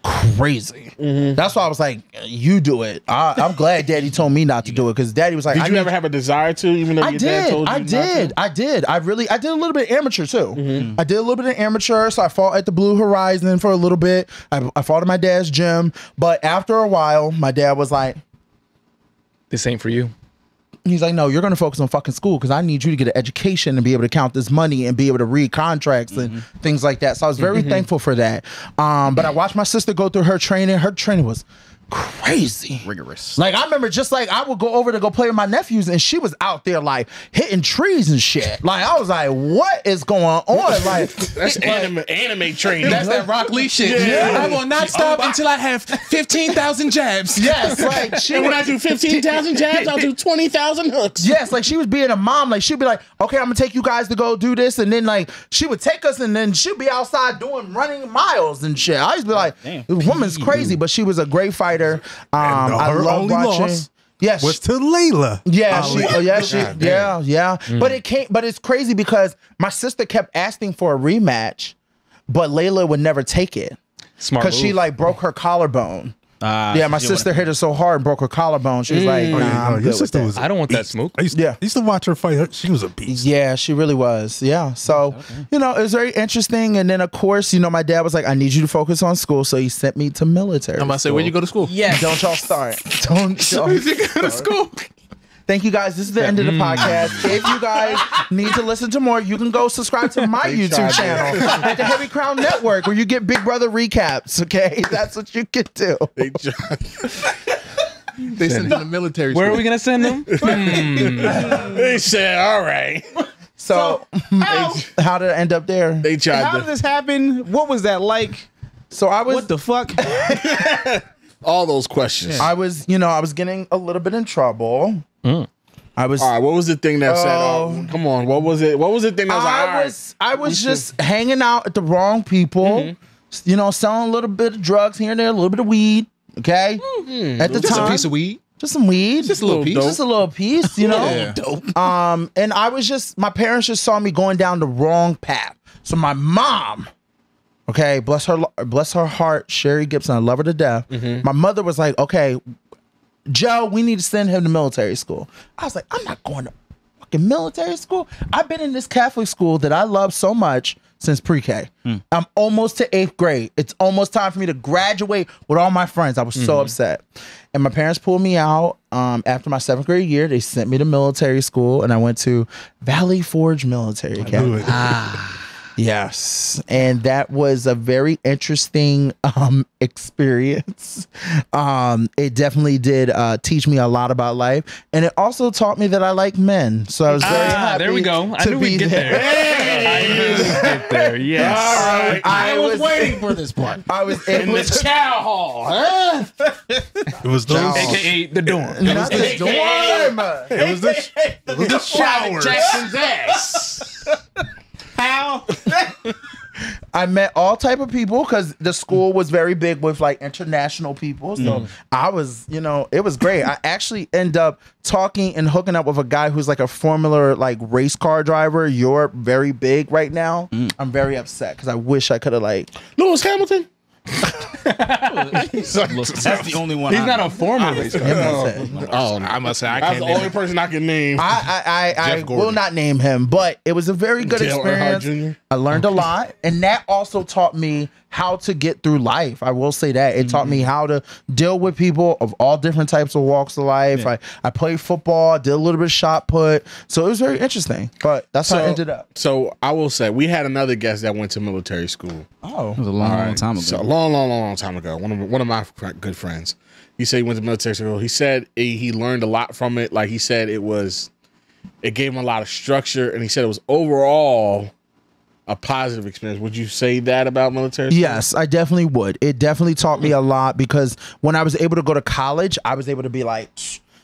crazy. Mm-hmm. That's why I was like, "You do it." I, I'm glad Daddy told me not to do it because Daddy was like, Did "I you need ever have a desire to, even though I your dad did. told you I not did. to? I did. I really. I did a little bit of amateur too. Mm-hmm. I did a little bit of amateur. So I fought at the Blue Horizon for a little bit. I, I fought at my dad's gym, but after a while, my dad was like, This ain't for you. He's like, no, you're going to focus on fucking school because I need you to get an education and be able to count this money and be able to read contracts and things like that. So I was very thankful for that. Um, but I watched my sister go through her training. Her training was crazy. Rigorous. Like I remember just like I would go over to go play with my nephews and she was out there like hitting trees and shit. Like I was like, what is going on? Like That's anime, anime training. That's that Rock Lee shit. Yeah. I will not stop until I have 15,000 jabs. yes, like she and when I do 15,000 jabs, I'll do 20,000 hooks. Yes, like she was being a mom. Like she'd be like, "Okay, I'm gonna take you guys to go do this," and then like she would take us, and then she'd be outside doing running miles and shit. I used to be like, damn. "This woman's crazy," but she was a great fighter. Um, And I her love only watching. loss Yes, Was to Laila. Yeah, Ali. she, oh, yeah, she, God yeah, yeah. But it can't. But it's crazy because my sister kept asking for a rematch, but Laila would never take it Smart because she like broke her collarbone. Uh, yeah, my sister hit her so hard and broke her collarbone. She was like, Oh, yeah, I'm no, good your with sister that. was. a I don't want that beast. smoke. I used, Yeah. I used to watch her fight. Her. She was a beast. Yeah, she really was. Yeah. So, you know, it was very interesting. And then, of course, you know, my dad was like, I need you to focus on school. So he sent me to military. I'm about to say, where you go to school? Yeah, Don't y'all start. Don't y'all You go to school. Thank you guys. This is the end of the mm. podcast. If you guys need to listen to more, you can go subscribe to my YouTube tried channel at the Heavy Crown Network where you get Big Brother recaps. Okay. That's what you can do. They just- They sent him to the military. Where are we gonna send them? they said, all right. So, How, how did I end up there? They tried how to, did this happen? What was that like? So I was What the fuck? all those questions. I was, you know, I was getting a little bit in trouble. I was All right, what was the thing that said, oh, Oh. come on, what was it? What was the thing that was like, all I right, was I was just hanging out at the wrong people, mm-hmm. you know, selling a little bit of drugs here and there, a little bit of weed. Okay, mm-hmm. at the Just time, a piece of weed. just some weed, Just a little piece. just a little piece, you know. Yeah. Dope. Um, and I was just my parents just saw me going down the wrong path. So my mom, okay, bless her, bless her heart, Sherry Gibson, I love her to death. Mm-hmm. My mother was like, okay, Joe, we need to send him to military school. I was like, I'm not going to fucking military school. I've been in this Catholic school that I love so much since pre-K. I'm almost to eighth grade. It's almost time for me to graduate with all my friends. I was so upset. And my parents pulled me out um, after my seventh grade year. They sent me to military school and I went to Valley Forge Military Academy. Ah. Yes, and that was a very interesting um, experience. Um, it definitely did uh, teach me a lot about life, and it also taught me that I like men. So I was very Ah, happy. there we go. I knew we'd get there. I knew we'd get there. Yes. all right. I was waiting for this part. I was able the to chow hall, huh? It was those. AKA the dorm. not the dorm. It was the. It was the showers. Jackson's ass. How? I met all type of people because the school was very big with like international people. So mm-hmm. I was, you know, it was great. I actually end up talking and hooking up with a guy who's like a formula like race car driver. You're very big right now. Mm. I'm very upset because I wish I could have like. Lewis Hamilton. That's the only one. He's I not know. a former race car. Oh, I must say, I that's can't. the name only it. person I can name. I I I, I will not name him, but it was a very good Dale experience. Jr.? I learned a lot, and that also taught me how to get through life. I will say that it taught me mm-hmm. how to deal with people of all different types of walks of life. I I played football, did a little bit of shot put, so it was very interesting. But that's how I ended up. So I will say we had another guest that went to military school. Oh, It was a long, long time ago. So a long, long, long, long time ago. One of one of my good friends. He said he went to military school. He said he, he learned a lot from it. Like he said it was, it gave him a lot of structure, and he said it was overall a positive experience. Would you say that about military? Yes, I definitely would. It definitely taught me a lot because when I was able to go to college, I was able to be like,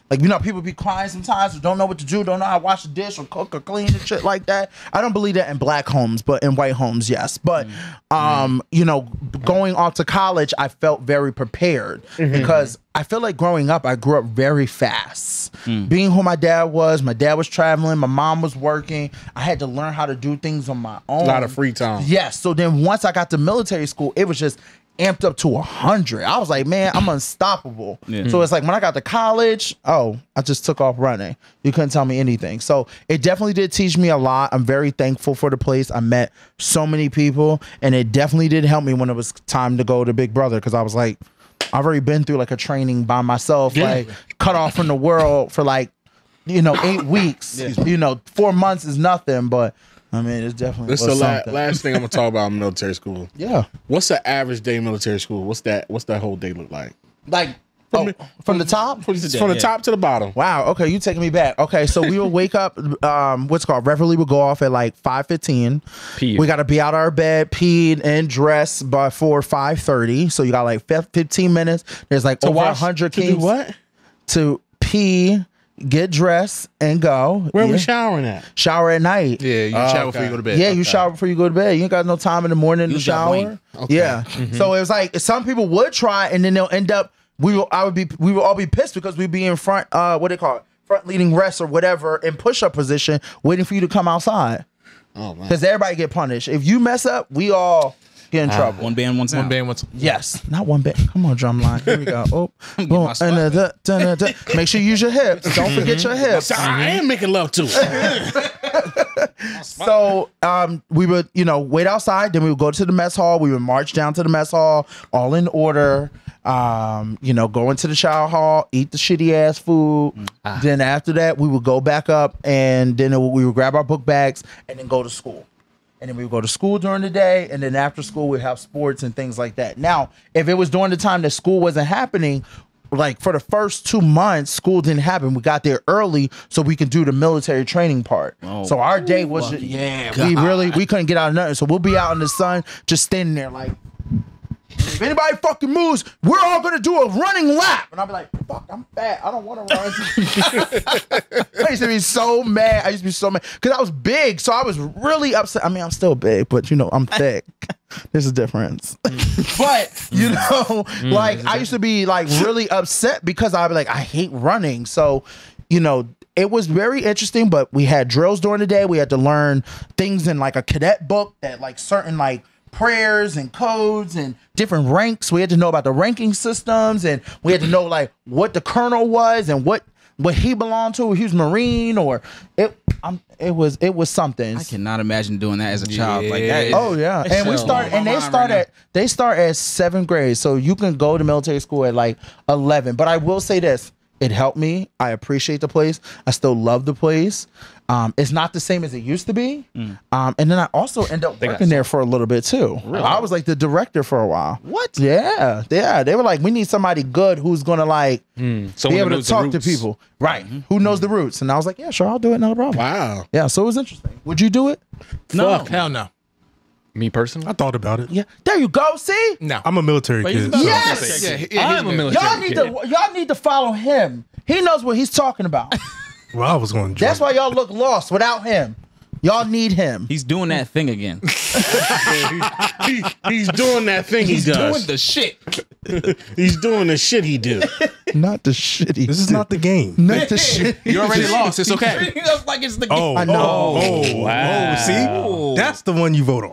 like you know, people be crying sometimes or don't know what to do, don't know how to wash a dish or cook or clean and shit like that. I don't believe that in black homes, but in white homes, yes. But mm-hmm. um, you know, going off to college, I felt very prepared mm-hmm. because I feel like growing up, I grew up very fast. Mm. Being who my dad was, my dad was traveling, my mom was working. I had to learn how to do things on my own. A lot of free time. Yes. So then once I got to military school, it was just amped up to a hundred. I was like, man, I'm unstoppable. So it's like when I got to college, oh, I just took off running. You couldn't tell me anything. So it definitely did teach me a lot. I'm very thankful for the place. I met so many people, and it definitely did help me when it was time to go to Big Brother because I was like, I've already been through like a training by myself, like cut off from the world for like, you know, eight weeks. You know, four months is nothing, but I mean, it's definitely This the la- something. last thing I'm gonna talk about in military school. yeah. What's the average day in military school? What's that? What's that whole day look like? like From, Oh, from the top? from the top to the bottom. Wow. Okay, you taking me back. Okay, so we will wake up. Um, what's called Reveille will go off at like five fifteen. Pee. We got to be out of our bed, peed, and dress dressed before five thirty. So you got like fifteen minutes. There's like over watch- hundred to do what? to pee, get dressed, and go. Where yeah. we showering at? shower at night. Yeah, you Oh, shower okay. before you go to bed. Yeah, you shower before you go to bed. You ain't got no time in the morning to Use that shower. brain. Yeah. So it was like some people would try and then they'll end up we will I would be we will all be pissed because we'd be in front uh what they call it? Front leading rest or whatever in push up position waiting for you to come outside. Oh man. Because everybody get punished. If you mess up, we all get in trouble. One band, one sound. One band once. Yes, not one band. Come on, drumline. Here we go. Oh, boom. And, uh, da, da, da, da. Make sure you use your hips. Don't forget your hips. So I am making love to it. So um, we would, you know, wait outside. Then we would go to the mess hall. We would march down to the mess hall, all in order. Um, you know, go into the shower hall, eat the shitty ass food. Then after that, we would go back up, and then it would- we would grab our book bags and then go to school. And then we would go to school during the day, and then after school we'd have sports and things like that. Now, if it was during the time that school wasn't happening, like for the first two months, school didn't happen. We got there early so we can do the military training part. so our day was yeah, we really we couldn't get out of nothing. So we'll be out in the sun, just standing there like. If anybody fucking moves, we're all gonna do a running lap. And I'll be like, fuck, I'm fat. I don't want to run. I used to be so mad. I used to be so mad because I was big, so I was really upset. I mean, I'm still big, but you know, I'm thick. There's a difference. Mm. but you mm. know, mm. like I used to be like really upset because I'd be like, I hate running. So, you know, it was very interesting, but we had drills during the day. We had to learn things in like a cadet book that like certain like prayers and codes and different ranks. We had to know about the ranking systems and we had to know like what the colonel was and what what he belonged to. If he was Marine or it. Um, it was it was something. I cannot imagine doing that as a child. Like that. Is, Oh yeah, and we so- start and they start right at they start at seventh grade, so you can go to military school at like eleven. But I will say this: it helped me. I appreciate the place. I still love the place. Um, it's not the same as it used to be. Mm. Um, and then I also end up working there for a little bit too. I was like the director for a while. What? Yeah, yeah. They were like, we need somebody good who's gonna like be able to talk to people, right? Who knows the roots? And I was like, yeah, sure, I'll do it. No problem. Wow. Yeah, so it was interesting. Would you do it? No, hell no. Me personally? I thought about it. Yeah. There you go. See. No. I'm a military he's kid. so- Yes. yeah, yeah, I'm a military Y'all need kid. to y'all need to follow him. He knows what he's talking about. Well, I was going to That's why y'all look lost without him. Y'all need him. He's doing that thing again. He, he's doing that thing he He's does. doing the shit. he's doing the shit he do. Not the shitty. This is not the game. not the shit. You already lost. It's okay. It's like it's the Oh, I know. oh, oh, wow. oh, see? That's the one you vote on.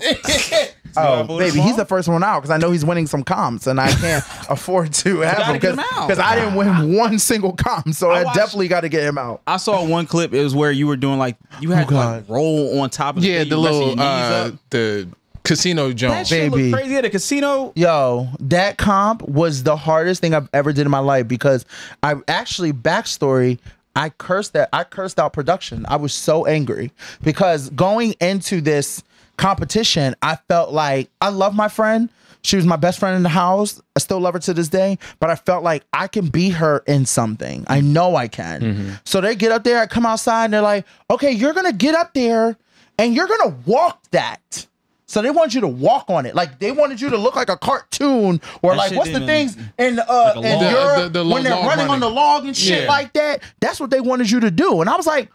Oh, baby, he's the first one out because I know he's winning some comps, and I can't afford to have him out. because I didn't win one single comp, so I, watched- definitely got to get him out. I saw one clip. It was where you were doing like you had to like roll on top of the Yeah, the little uh, the casino That Jones. shit baby. looked crazy at a casino. Yo, that comp was the hardest thing I've ever did in my life because I actually backstory. I cursed that. I cursed out production. I was so angry because going into this competition, I felt like I love my friend. She was my best friend in the house. I still love her to this day, but I felt like I can be her in something. I know I can. So they get up there, I come outside, and they're like, okay, you're gonna get up there and you're gonna walk that. So they want you to walk on it. Like they wanted you to look like a cartoon or That like what's the things in uh a in. Europe The- the- the when they're log running, on the log and shit Yeah. like that. That's what they wanted you to do. And I was like,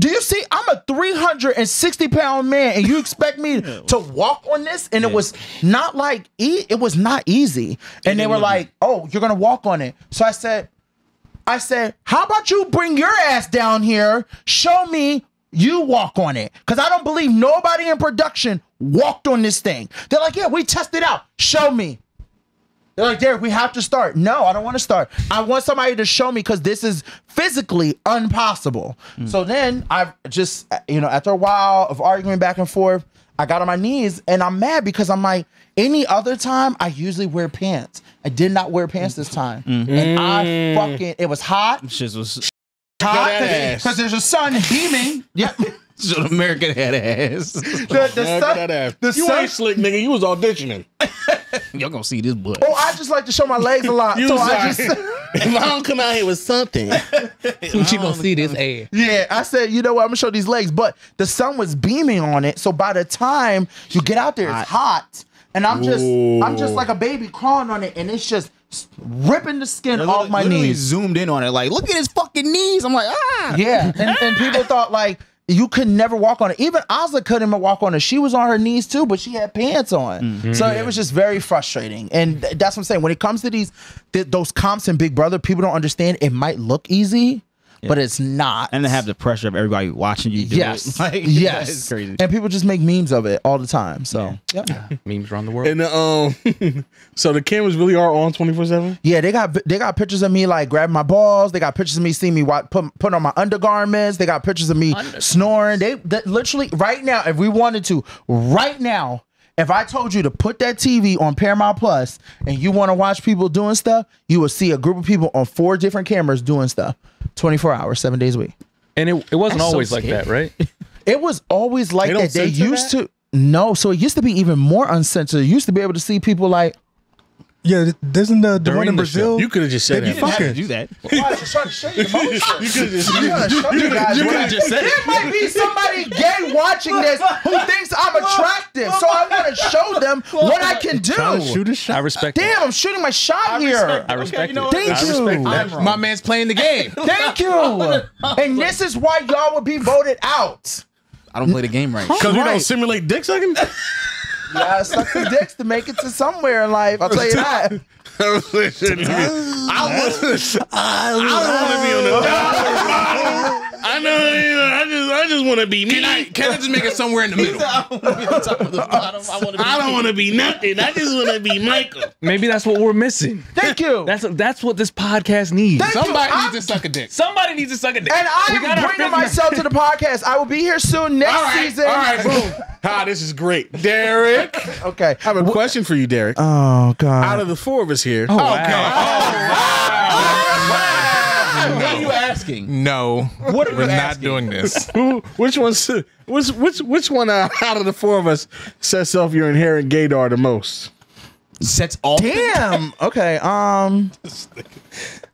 do you see? I'm a 360 pound man, and you expect me to walk on this? And it was not like e- it was not easy. And they were like, "Oh, you're gonna walk on it." So I said, I said, how about you bring your ass down here? Show me you walk on it. Cause I don't believe nobody in production walked on this thing. They're like, yeah, we tested out. Show me. They're like, Derek, we have to start. No, I don't want to start. I want somebody to show me because this is physically impossible. Hmm. So then I just, you know, after a while of arguing back and forth, I got on my knees and I'm mad because I'm like, any other time, I usually wear pants. I did not wear pants this time. Mm-hmm. And I mm. fucking, it was hot. Shit was Hot because there's a sun beaming. Yeah. so American head ass. The, the Man, sun, that ass. the you sun, ain't slick, nigga. You was auditioning. Y'all gonna see this butt. Oh, I just like to show my legs a lot. You so was I just if I don't come out here with something, you gonna see this ass. Yeah, I said, you know what? I'm gonna show these legs, but the sun was beaming on it. So by the time you get out there, it's hot, and I'm just, I'm just like a baby crawling on it, and it's just ripping the skin off my knees. zoomed in on it. Like, look at his fucking knees. I'm like, ah. Yeah, and, and people thought like you could never walk on it. Even Ozla couldn't walk on it. She was on her knees too, but she had pants on. Mm-hmm. So it was just very frustrating. And th- that's what I'm saying. When it comes to these th- those comps in Big Brother, people don't understand. It might look easy, but it's not. And to have the pressure of everybody watching you do yes, it. Like, yes, It's crazy. And people just make memes of it all the time. So yeah, Memes around the world. and the, um, so the cameras really are on twenty four seven. yeah, they got they got pictures of me like grabbing my balls. They got pictures of me seeing me put put on my undergarments. They got pictures of me snoring. They that literally right now, if we wanted to, right now. If I told you to put that TV on Paramount Plus and you want to watch people doing stuff, you will see a group of people on four different cameras doing stuff 24 hours, seven days a week. And it, it wasn't That's so always like that, right? It was always like They that. They used that? to. No, so it used to be even more uncensored. You used to be able to see people like, Yeah, th- isn't uh, the, the one in the Brazil? You could have just said They that. be fucking. do that. "Oh, I was trying to show you the motion." You could have just. I'm gonna show you guys what I- just said it. There might be somebody gay watching this who thinks I'm attractive, so I want to show them what I can Trying to do. shoot a I shot. I respect it. Damn, I'm shooting my shot here. I respect it. Thank I you. respect that. My man's playing the game. Thank you. And this is why y'all would be voted out. I don't play the game right. Because we don't Right. simulate dick sucking. Yeah, suck some dicks to make it to somewhere in life. I'll tell you that. I was. I don't want to be on the top. I know. I just. I just want to be me. Can I, can I just make it somewhere in the middle? I don't want to be nothing. I just want to be Michael. Maybe that's what we're missing. Thank you. That's that's what this podcast needs. Thank you. Somebody I'm- needs to suck a dick. Somebody needs to suck a dick. And I am gotta bringing figure- myself to the podcast. I will be here soon next All right. season. All right. Boom. Ah, this is great, Derek. Okay. I have a question for you, Derek. Oh God. Out of the four of us here, Oh, wow. What are you asking? No, What are we're not asking? doing this. who, which one's which which which one uh, out of the four of us sets off your inherent gaydar the most? Sets all. Damn. Okay. Um.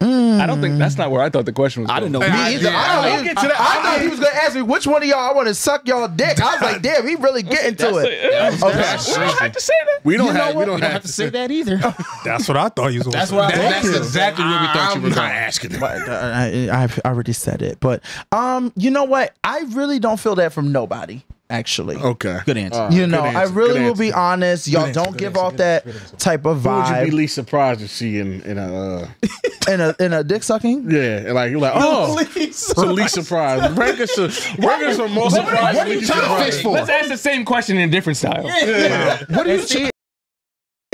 I don't think that's not where I thought the question was. I didn't know. going. Me I- either. yeah, I, I don't get to that. I thought he was gonna ask me which one of y'all I want to suck y'all dick. I was like, damn, he really getting to it. That's- Okay. that's- We don't have to say that. We don't You know have we don't You don't have, have to say that either. That's what I thought you was That's going what to I. That- that's exactly what we thought you I'm were not going. asking. that. But uh, I, I, I already said it. But um, you know what? I really don't feel that from nobody. Actually. Okay, Good answer. All right, You good know, I really will be honest. Y'all answer, don't good give answer, off good that answer, type of Who would you be least surprised to see in in a uh, in a in a dick sucking. yeah like you're like oh it's the least surprised rank us the rank us from most surprised What to are you trying to surprised. fish for? Let's ask the same question in a different style. What do you see?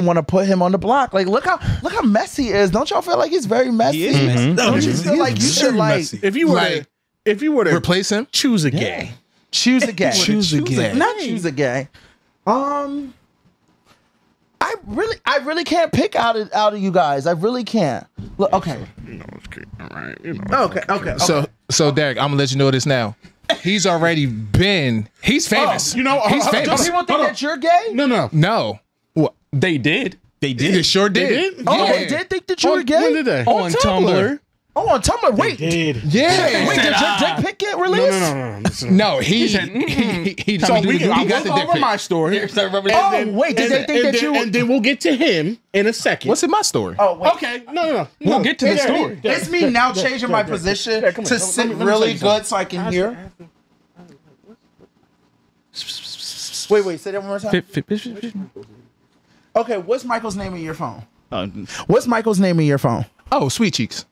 Want to put him on the block? Like, look how look how messy he is. Don't y'all feel like he's very messy? He is messy. Don't you feel like you should like messy. If you were Like- to, if you were to Replace him. choose a gay, choose a gay? Choose a gay. not choose a gay. Um, I really, I really can't pick out of out of you guys. I really can't. Look, okay, you know it's good. All right, you know. okay, okay. So, so Derek, I'm gonna let you know this now. He's already been. He's famous. you know, he's hold on, famous. People think that you're gay. No, no. No, what? They did. They did. They did. sure did. did? Oh, Yeah. they did think that you Oh, were gay. When did they? On Tumblr. Oh, on Tumblr. Wait, Did. Yeah. wait, did your dick pic get No, released? no, no, no. no. Listen. No, he he, he, So told me we to can, I got will the over my story. Oh, wait, did and, they think that then, you? And then we'll get to him in a second. What's in my story? oh, wait. Okay, no, no, no. We'll no. get to the story. Derek, It's me now changing my position to here. Let me- sit really good so I can hear. Wait, wait, say that one more time. Okay, what's Michael's name in your phone? Uh, What's Michael's name in your phone? Oh, sweet cheeks.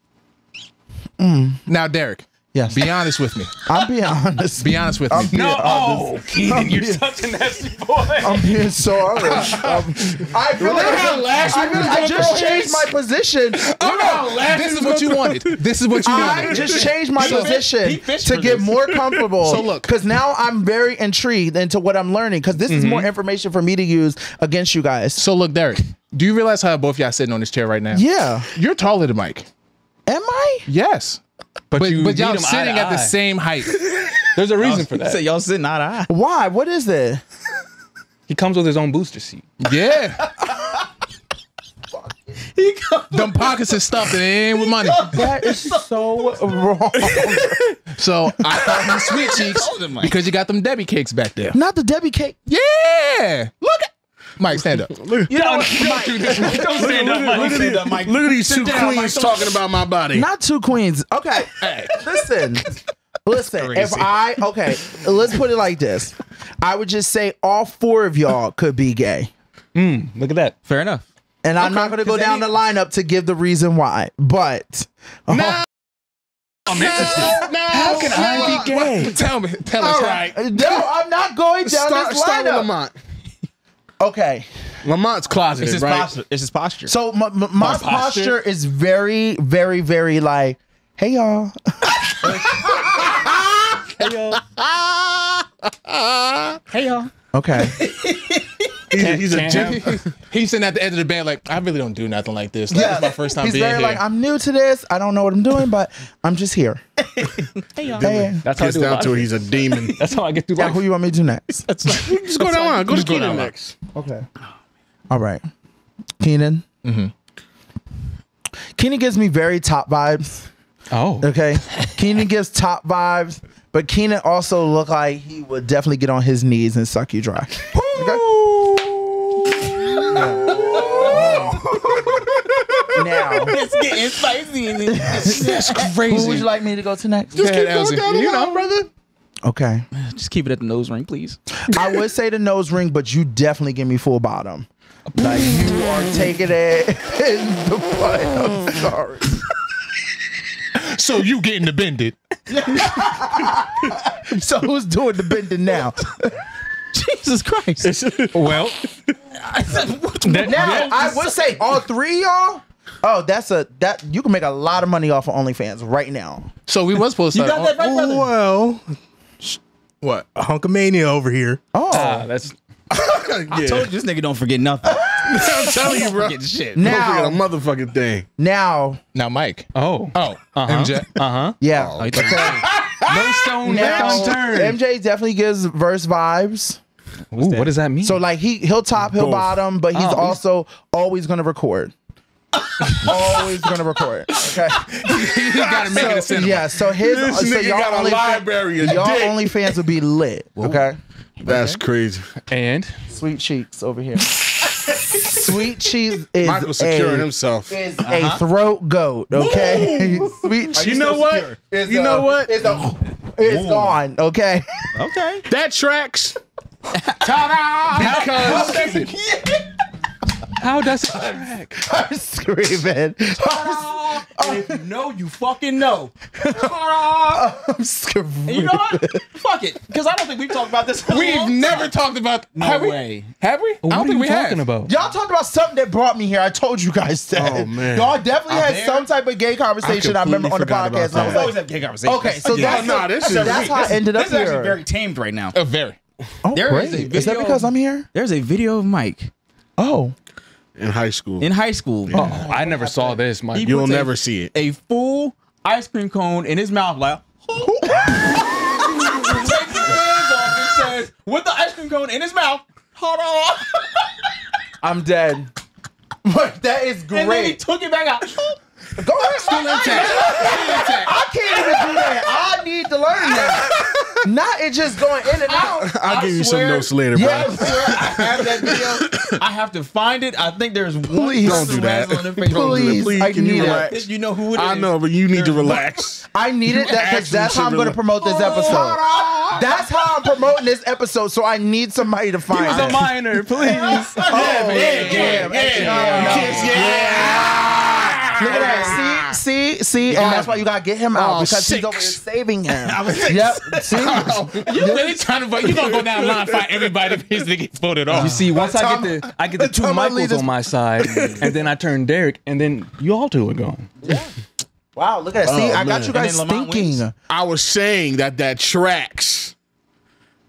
Now, Derek, Yes, be honest with me. I'm being honest. Be honest with I'm me. No, honest. oh, Keenan, you're such a nasty boy. I'm being so honest. Um, I feel like how last I, week was I just go changed ace? my position. Oh no! This is what you wanted. This is what you I wanted. just changed my he position to get this. more comfortable. So look. because now I'm very intrigued into what I'm learning. Because this is more information for me to use against you guys. So look, Derek. Do you realize how both y'all sitting on this chair right now? Yeah, You're taller than Mike. Am I? Yes. But, But, you but y'all meet him eye sitting at the same height. There's a reason for Say that. y'all sitting eye to eye. Why? What is it? He comes with his own booster seat. Yeah. He Them pockets is stuffed and it ain't with money. That is so wrong. So I thought he was sweet cheeks because you got them Debbie cakes back there. Not the Debbie cake. Yeah. Look at Mike, stand up. You don't, don't do this. Mike. Don't stand up, Mike. Look at, these, look at these two queens talking about my body. Not two queens. Okay. Listen. Listen. If I okay, let's put it like this. I would just say all four of y'all could be gay. Mm, Look at that. Fair enough. And I'm not gonna go down the lineup to give the reason why. But Now, How can I be gay? Tell me. Tell us. all right. no, I'm not going down Start, this start with lineup. Lamont. Okay. Lamont's closeted, It's his right? posture. It's his posture. So my, my, my posture? posture is very, very, very like, hey y'all. hey y'all. Hey y'all. Okay. He's, a- he's a Can't gym. have- He's sitting at the edge of the bed like, I really don't do nothing like this. like This is my first time He's being very here. like, I'm new to this. I don't know what I'm doing, but I'm just here. Hey y'all. Hey, That's how I Gets do a down to of it, he's a demon. That's how I get through yeah, life. who you want me to do next? Just go down line. Go to Just go Keenan down next. Okay. All right. Keenan. Mm-hmm. Keenan gives me very top vibes. Oh. Okay. Keenan gives top vibes, but Keenan also look like he would definitely get on his knees and suck you dry. Okay? It's getting spicy. in it. That's who would you like me to go to next? Just keep going down the You line, know, brother. Okay. Just keep it at the nose ring, please. I would say the nose ring, but you definitely give me full bottom. Like you are taking it in the butt. I'm sorry. So you getting the bended. So who's doing the bending now? Jesus Christ. Well, that, Now I would say all three of y'all. Oh, that's a that you can make a lot of money off of OnlyFans right now. So we was supposed to You got that right, brother? Well, What? a hunk of mania over here. Oh, ah, that's I told you this nigga don't forget nothing. I'm telling you, bro. Forget shit. Don't forget a now, motherfucking thing. now, Now Mike. oh. Oh, Uh-huh. MJ. Uh huh. yeah. Oh, you thought- No stone Now, left unturned. MJ definitely gives verse vibes. Ooh, what does that mean? So like he he'll top, he'll Both. bottom, but he's Oh, he's- also always gonna record. Always gonna record. Okay. you gotta make it a So, cinema. yeah. So his This so nigga y'all got a only library of y'all dick. OnlyFans would be lit. Okay. That's crazy. and Sweet cheeks over here. Sweet cheeks is Michael securing a, himself. is a uh-huh. throat goat. Okay. Sweet cheeks. You know what? is You a- know what? Is a, it's gone. Okay. Okay. That tracks. Ta-da! Because how does it track? I'm screaming. And if you know, you fucking know. I'm screaming. And you know what? Fuck it. Because I don't think we've talked about this. in We've never time. talked about. No have we? way. Have we? What I don't are think you we talking have. about? Y'all talked about something that brought me here. I told you guys that. Oh, man. Y'all definitely Out had there? some type of gay conversation. I, I remember on the podcast. forgot I was Always like, have gay conversations. okay, so Yeah, that's, nah, this is that's how I ended up This is actually here. very tamed right now. Uh, very. oh, there is great. a Is that because I'm here? There's a video of Mike Oh. In high school, in high school. Oh, I never saw this, Mike. You'll puts a- never see it. a full ice cream cone in his mouth, like. takes his hands off and says, with the ice cream cone in his mouth, hold on. I'm dead. But that is great. And then he took it back out. Go ahead. Still intact. I can't even do that. I need to learn that. Not it just going in and out. I'll I give you some swear- notes later, bro. Yeah. I swear I have that video. I have to find it. I think there's one. Please. Don't do that. who has it on their Facebook. Don't do that. Please, Please, I can you need it. relax? You know who it is. I know, but you need to relax. I needed that because actually that's how I'm should going to rela- promote this episode. That's how I'm promoting this episode. So I need somebody to find He was a it. minor, please. Oh, yeah, yeah, yeah. Look at that. See, see, see, and that's why you gotta get him out Oh, because he's over here saving him. I was six. Yep. See, You really trying to vote? You gonna go down the line and find everybody that needs to get voted off? You see, once I get the I get the two time I leave Michaels this- on my side, and then I turn Derek, and then you all two are gone. wow, look at that. See, Oh, I got man. you guys And thinking. wins. I was saying that that tracks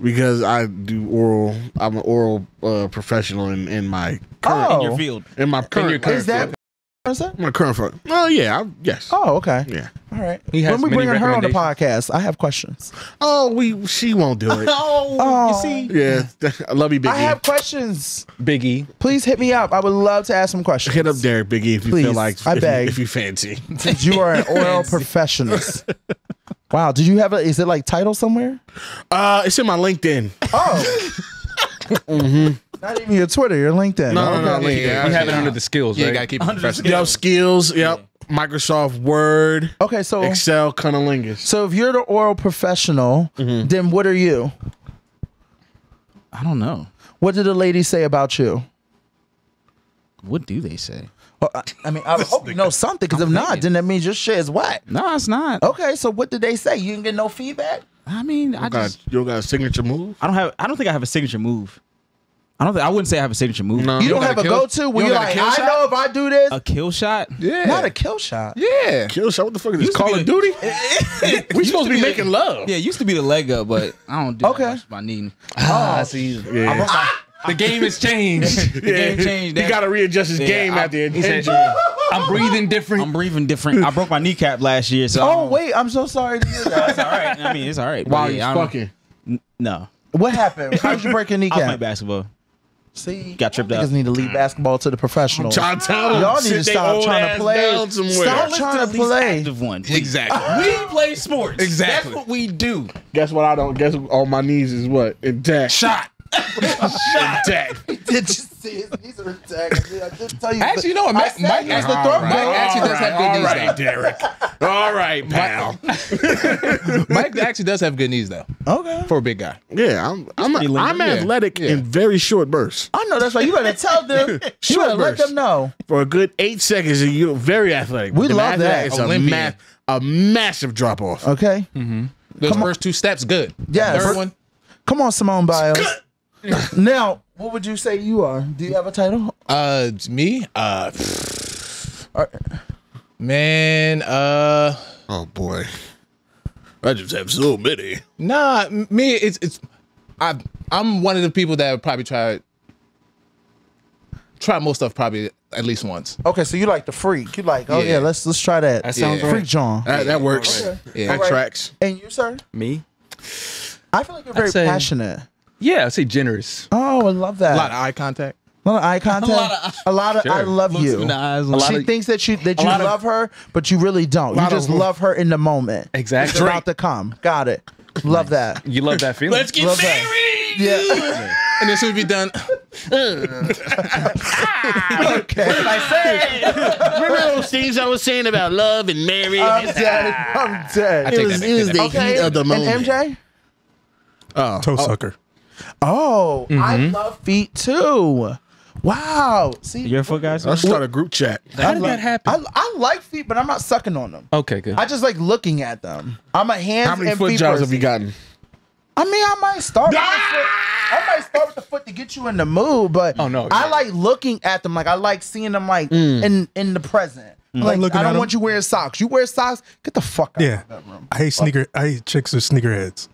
because I do oral. I'm an oral uh, professional in, in my current Oh. your field. in my current your current Is that Is that? My current friend. Oh yeah, I, yes. Oh, okay. Yeah. All right. He has when we many bring her on the podcast, I have questions. Oh, we she won't do it. Oh, Oh. you see? yeah, I love you, Biggie. I have questions. Biggie. Please hit me up. I would love to ask some questions. Hit up Derek Biggie if you Please, feel like I if, beg. if you fancy. Since you are an oil professionalist. Wow. Did you have a? Is it like title somewhere? Uh, it's in my LinkedIn. Oh. Not even your Twitter. Your LinkedIn. No, no, no, Okay. LinkedIn. yeah, You have it under the skills, Yeah, right? you gotta keep it professional. Yep, skills. Yep, Microsoft Word, Okay. So. Excel, cunnilingus. So if you're the oral professional, Mm-hmm. then what are you? I don't know. What did the ladies say about you? What do they say? Well, I, I mean, I hope you know something, because if not, then that means your shit is whack. No, it's not. Okay, so what did they say? You didn't get no feedback? I mean, I got, just you don't got a signature move? I don't have. I don't think I have a signature move. I don't. Think, I wouldn't say I have a signature move. No. You, don't, don't have a a kill- go-to where you you're don't got a like, I shot? know if I do this, A kill shot. Yeah. not a kill shot. yeah. Kill shot. What the fuck is this? Used to Call be of Duty? we supposed to be making love. Yeah, it used to be the leg up, but I don't do Okay. that much my knee. Ah, see. Yeah. The game has changed. The game changed. He got to readjust his Yeah, game I- at the He said, injury. I'm breathing different. I'm breathing different. I broke my kneecap last year, so Oh wait, I'm so sorry to hear that. it's all right. I mean, it's all right. but While yeah, he's I don't- fucking. No, what happened? How did you break your I was playing kneecap? basketball. See, Got tripped Niggas up. need to leave basketball to the professionals. Trying to tell them. Y'all need to stop trying to play. Stop trying to play. Active one. Exactly. We play sports. Exactly. That's what we do. Guess what? I don't. Guess on my knees is what intact. Shot. Intact. Did you see his knees are intact? I did tell you. Actually, you know what? Mike, said Mike, he was the Mike throat goat. actually does have good all knees. right, though. Derek. All right, pal. Mike actually does have good knees though Okay. for a big guy. Yeah, I'm. I'm, pretty I'm athletic Yeah. in very short bursts. I know that's right. You better tell them. you Short better let them know. For a good eight seconds, and you're very athletic. We But love after that. It's a, ma- a massive drop off. Okay. Mm-hmm. Those first two steps, good. Yeah. Third one, Come on, Simone Biles. now, what would you say you are? Do you have a title? uh, me, uh, Or- man, uh, Oh boy, I just have so many. nah, me, it's it's, I, I'm one of the people that would probably try, try most stuff probably at least once. Okay, so you like the freak. You like, oh yeah, Yeah. let's let's try that. That sounds Yeah. freak. John. That, that works. Yeah. That All right. tracks. And you, sir? Me? I feel like you're very say- passionate. Yeah, I'd say generous. Oh, I love that. A lot of eye contact. A lot of eye contact. A lot of, I Sure. love Looks you. eyes. A lot She of- thinks that you that you lot of- love her, but you really don't. You just of- love her in the moment. Exactly. It's about to come. Got it. Love that. You love that feeling. Let's get Love that. married. Yeah. And then soon as we done, okay. i Remember those things I was saying about love and marriage? I'm dead. I'm dead. take it was, it was the okay. heat of the and moment. MJ? Oh. Toe sucker. Oh, Oh, I mm-hmm. love feet too. Wow. See, You're a foot guy? sir? Let's start a group chat. How did that happen? I, I like feet, but I'm not sucking on them. okay, good. I just like looking at them. I'm a hands How many and foot feet jobs person. have you gotten? I mean, I might start. With ah! foot. I might start with the foot to get you in the mood, but Oh, no, I like looking at them. Like I like seeing them like mm. in in the present. Mm. Like looking I don't want you wearing socks. You wear socks, get the fuck out Yeah. of that room. I hate sneaker. I hate chicks with sneakerheads.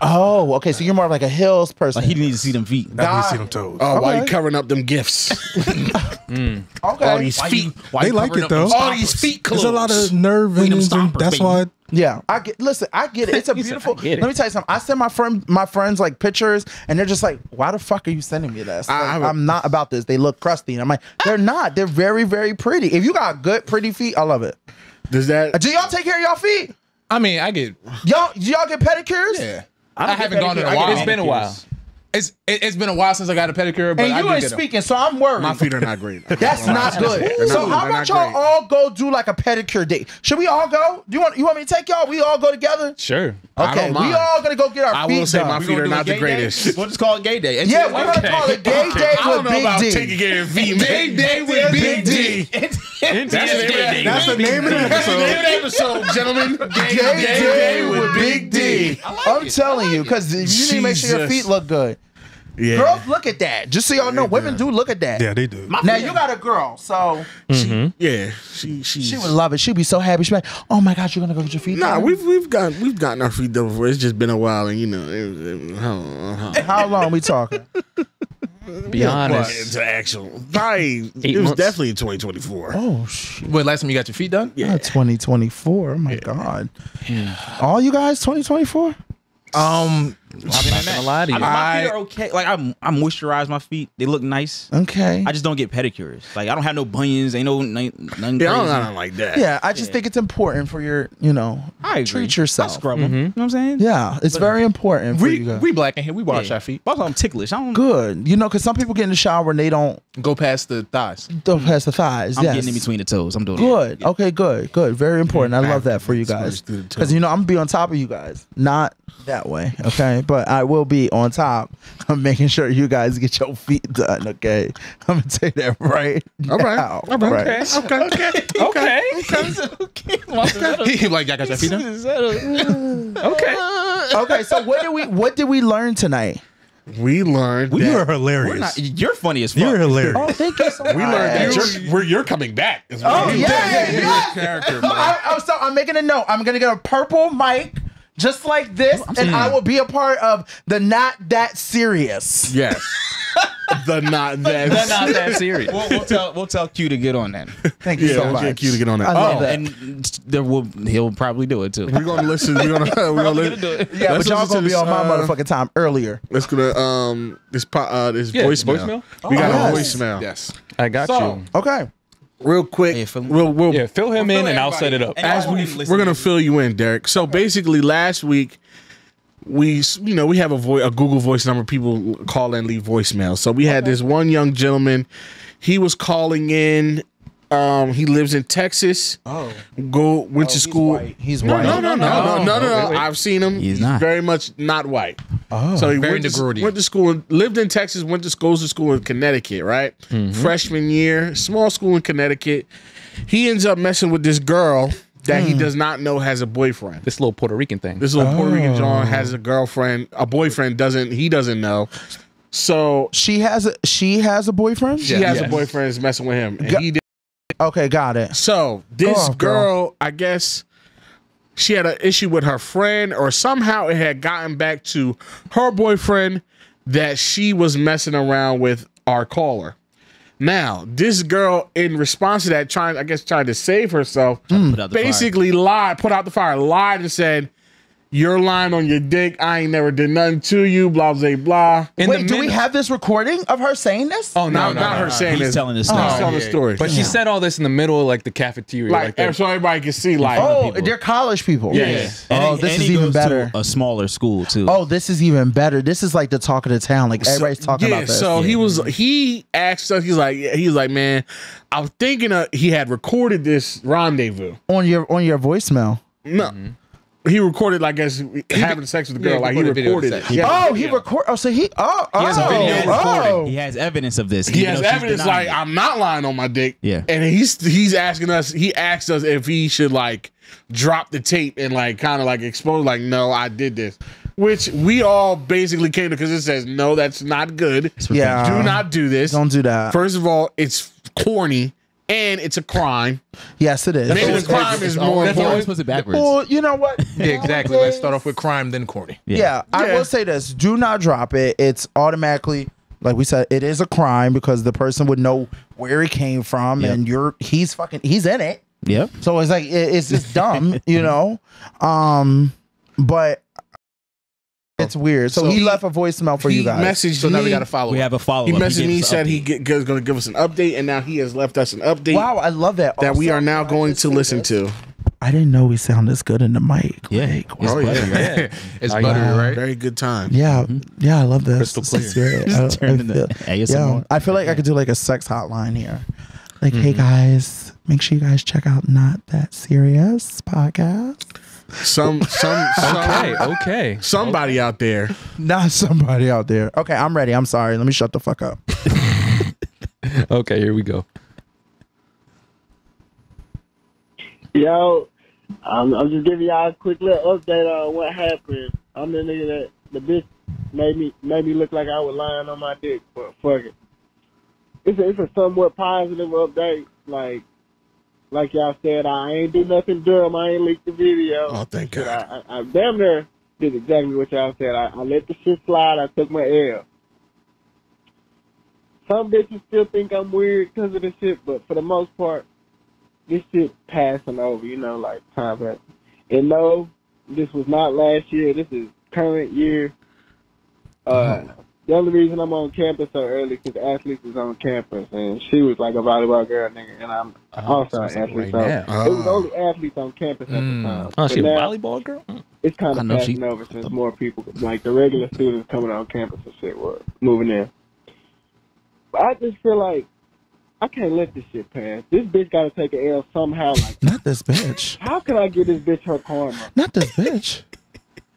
Oh, okay. So you're more of like a hills person. Like he needs to see them feet. I need to Got see them toes. Oh, why Okay. you covering up them gifts? Mm. okay. All these Why feet. you, why they you like covering it up them though. All these feet clothes. There's a lot of nerve Freedom endings, and stompers, that's baby. why. Yeah, I get. Listen, I get it. It's a He said, beautiful. "I get it." Let me tell you something. I send my friend, my friends, like pictures, and they're just like, "Why the fuck are you sending me this? I- Like, I would- I'm not about this. They look crusty." And I'm like, "They're not. They're very, very pretty. If you got good, pretty feet, I love it. Does that? Do y'all take care of y'all feet? I mean, I get, Y'all, do y'all get pedicures? yeah. I, I haven't gone in a pedicure. While. It's been a while. It's it, it's been a while since I got a pedicure, but And I you do ain't get them. speaking, so I'm worried. My feet are not great. That's not good. They're So not- how about y'all great. all go do like a pedicure date? Should we all go? Do you want you want me to take y'all? We all go together? Sure. I Okay, don't we all gonna go get our I feet will say done. my feet are not the greatest. day? We'll just call it gay day. Yeah, we're gonna call it gay day I don't with know Big about D. taking care of feet, man. Big day with Big D. That's the name of the episode. name of the episode, gentlemen. Gay day with Big D. I'm telling you, because you need to make sure your feet look good. Yeah. Girls look at that. Just so y'all know, women do look at that. Yeah, they do. My Now you got a girl, so She, yeah, she she she would love it. She'd be so happy. She'd be like, "Oh my gosh, you're gonna go get your feet Nah, done?" we've we've got we've gotten our feet done before. It's just been a while, and you know, it, it, uh, uh, How long we talking? Be honest. It's actual. Probably. Eight it was months. definitely in 2024. Oh shit. What last time you got your feet done? Yeah. 2024. Oh my god. Yeah. All you guys 2024? Um, I'm not gonna lie to you. mean, my feet are okay. Like I, I moisturize my feet. They look nice. Okay. I just don't get pedicures. Like I don't have no bunions. Ain't no nothing nothing Yeah, I don't crazy. got nothing like that. yeah, I just think it's important for your, you know, I agree. treat yourself. I scrub them. Mm-hmm. You know what I'm saying? Yeah, it's very important for we you guys. we black in here. We wash Yeah. our feet. Also, I'm ticklish. I don't. Good. You know, because some people get in the shower and they don't Go past the thighs. don't pass the thighs. I'm yes. getting in between the toes. I'm doing Good. Okay, good. Good. Very important. I love that for you Smash guys. through the Because you know, I'm gonna be on top of you guys. Not that way, okay? But I will be on top of making sure you guys get your feet done, okay? I'm gonna say that right. All right. now, All right. right? Okay. Okay. Okay. He like, y'all got your feet done? okay. Okay, so what did we what did we learn tonight? We learned You are hilarious. We're not, you're funny as fuck. You're hilarious. Oh, thank you so much. We learned that you're, we're, you're coming back. is what Oh yeah, yeah, yeah. Character, oh, I, I'm, so I'm making a note. I'm gonna get a purple mic, just like this, and I will be a part of the not that serious. Yes. the not that. They're not that serious. We'll, we'll tell we'll tell Q to get on that. Thank you Yeah, so we'll much. get Q to get on that. I love Oh, that. And there will he'll probably do it too. We're gonna listen. We're gonna. We're gonna listen. gonna do it. yeah, Let's but y'all listen gonna to be this, on my uh, motherfucking time earlier. Let's go to um this po- uh this Yeah, voicemail. voicemail? We got Oh, a yes. voicemail. Yes. I got So- you. Okay. Real quick. Yeah, fill- we'll, we'll, Yeah, fill him We'll in fill and I'll set it up. as we, we're gonna listen. fill you in, Derek. So basically, last week we you know we have a vo- a Google Voice number. People call and leave voicemails. So we had this one young gentleman. He was calling in. Um, he lives in Texas. Oh, Go went to school. He's No, white. no, no, no, no, no, no, no. wait, wait. I've seen him. He's not. very much not white. Oh. So he Very went to, Negrodi. went to school, lived in Texas, went to goes to school in Connecticut, right? Freshman year, small school in Connecticut. He ends up messing with this girl that he does not know has a boyfriend. This little Puerto Rican thing. This little Puerto Rican John has a girlfriend, a boyfriend doesn't he doesn't know. So She has a she has a boyfriend. she has a boyfriend Is messing with him, and Go- he did. Okay, got it. So this Go off, girl. girl, I guess, she had an issue with her friend, or somehow it had gotten back to her boyfriend that she was messing around with our caller. Now, this girl, in response to that, trying, I guess, trying to save herself, hmm. Put out fire. basically lied, put out the fire, lied and said, "You're lying on your dick. I ain't never did nothing to you." Blah blah blah. In Wait, do we have this recording of her saying this? Oh no, no, not no, her no. saying He's this. telling this He's story. telling the story. But she said all this in the middle of like the cafeteria. like, Like, so everybody can see, like, Oh, people. they're college people. Yes. And Oh, this and is he even goes to better. A smaller school too. Oh, this is even better. This is like the talk of the town. Like everybody's talking yeah, about this. So he was he asked us. He's like he's like, man, I was thinking of, he had recorded this rendezvous. on your on your voicemail. No, mm-hmm. He recorded like as having sex with the girl. Yeah, like he recorded video recorded sex. it. Yeah. Oh, he record. Oh, so he. Oh, oh, has a oh, video oh. He has evidence of this. He has evidence like it. I'm not lying on my dick. Yeah. and he's he's asking us. He asked us if he should like drop the tape and like kind of like expose. Like, no, I did this. Which we all basically came to because it says no, that's not good. Yeah. do not do this. Don't do that. First of all, it's corny and it's a crime. yes, it is. Maybe the crime is more He always important. puts it backwards. Well, you know what? Yeah, exactly. Let's start off with crime, then corny. Yeah. I Yeah. will say this: do not drop it. It's automatically, like we said, it is a crime because the person would know where he came from, Yep. and you're he's fucking he's in it. Yeah. So it's like it, it's just dumb, you know. Um, but it's weird. So, So he he- left a voicemail for he you guys. messaged So now we me. got to follow. We have a follow up. He up. messaged me said he get, is going to give us an update, and now he has left us an update wow, I love that. that we Also, are now I going to listen this? to. I didn't know we sound this good in the mic. Yeah. Like, It's wow. Oh, yeah. buttery, right? it's I- buttery, right? Very good time. Yeah, yeah, I love this. Crystal clear. is great. I- I Turn into feel- ASMR. yeah, I feel like I could do like a sex hotline here. Like, hey Mm-hmm. guys, make sure you guys check out Not That Serious podcast. Some some okay, some okay. somebody out there. Not somebody out there. Okay, I'm ready. I'm sorry. Let me shut the fuck up. Okay, here we go. Yo, I'm, I'm just giving y'all a quick little update on what happened. I'm the nigga that the bitch made me made me look like I was lying on my dick, but fuck it. It's a, it's a somewhat positive update. Like like y'all said, I ain't do nothing dumb. I ain't leaked the video. Oh, thank God. I, I, I damn near did exactly what y'all said. I, I let the shit slide. I took my L. some bitches still think I'm weird because of this shit, but for the most part, this shit passing over. You know, like time passing. And no, this was not last year. This is current year. Uh, the only reason I'm on campus so early because athletes is on campus, and she was like a volleyball girl, nigga, and I'm also an athlete. right so now. it was only athletes on campus at the time. Oh, But she a volleyball girl? Mm. it's kind of know passing she- over since more people, like the regular students coming on campus and shit, were moving in. But I just feel like I can't let this shit pass. This bitch got to take an L somehow. Like, Not this bitch. how can I get this bitch her karma? Not this bitch.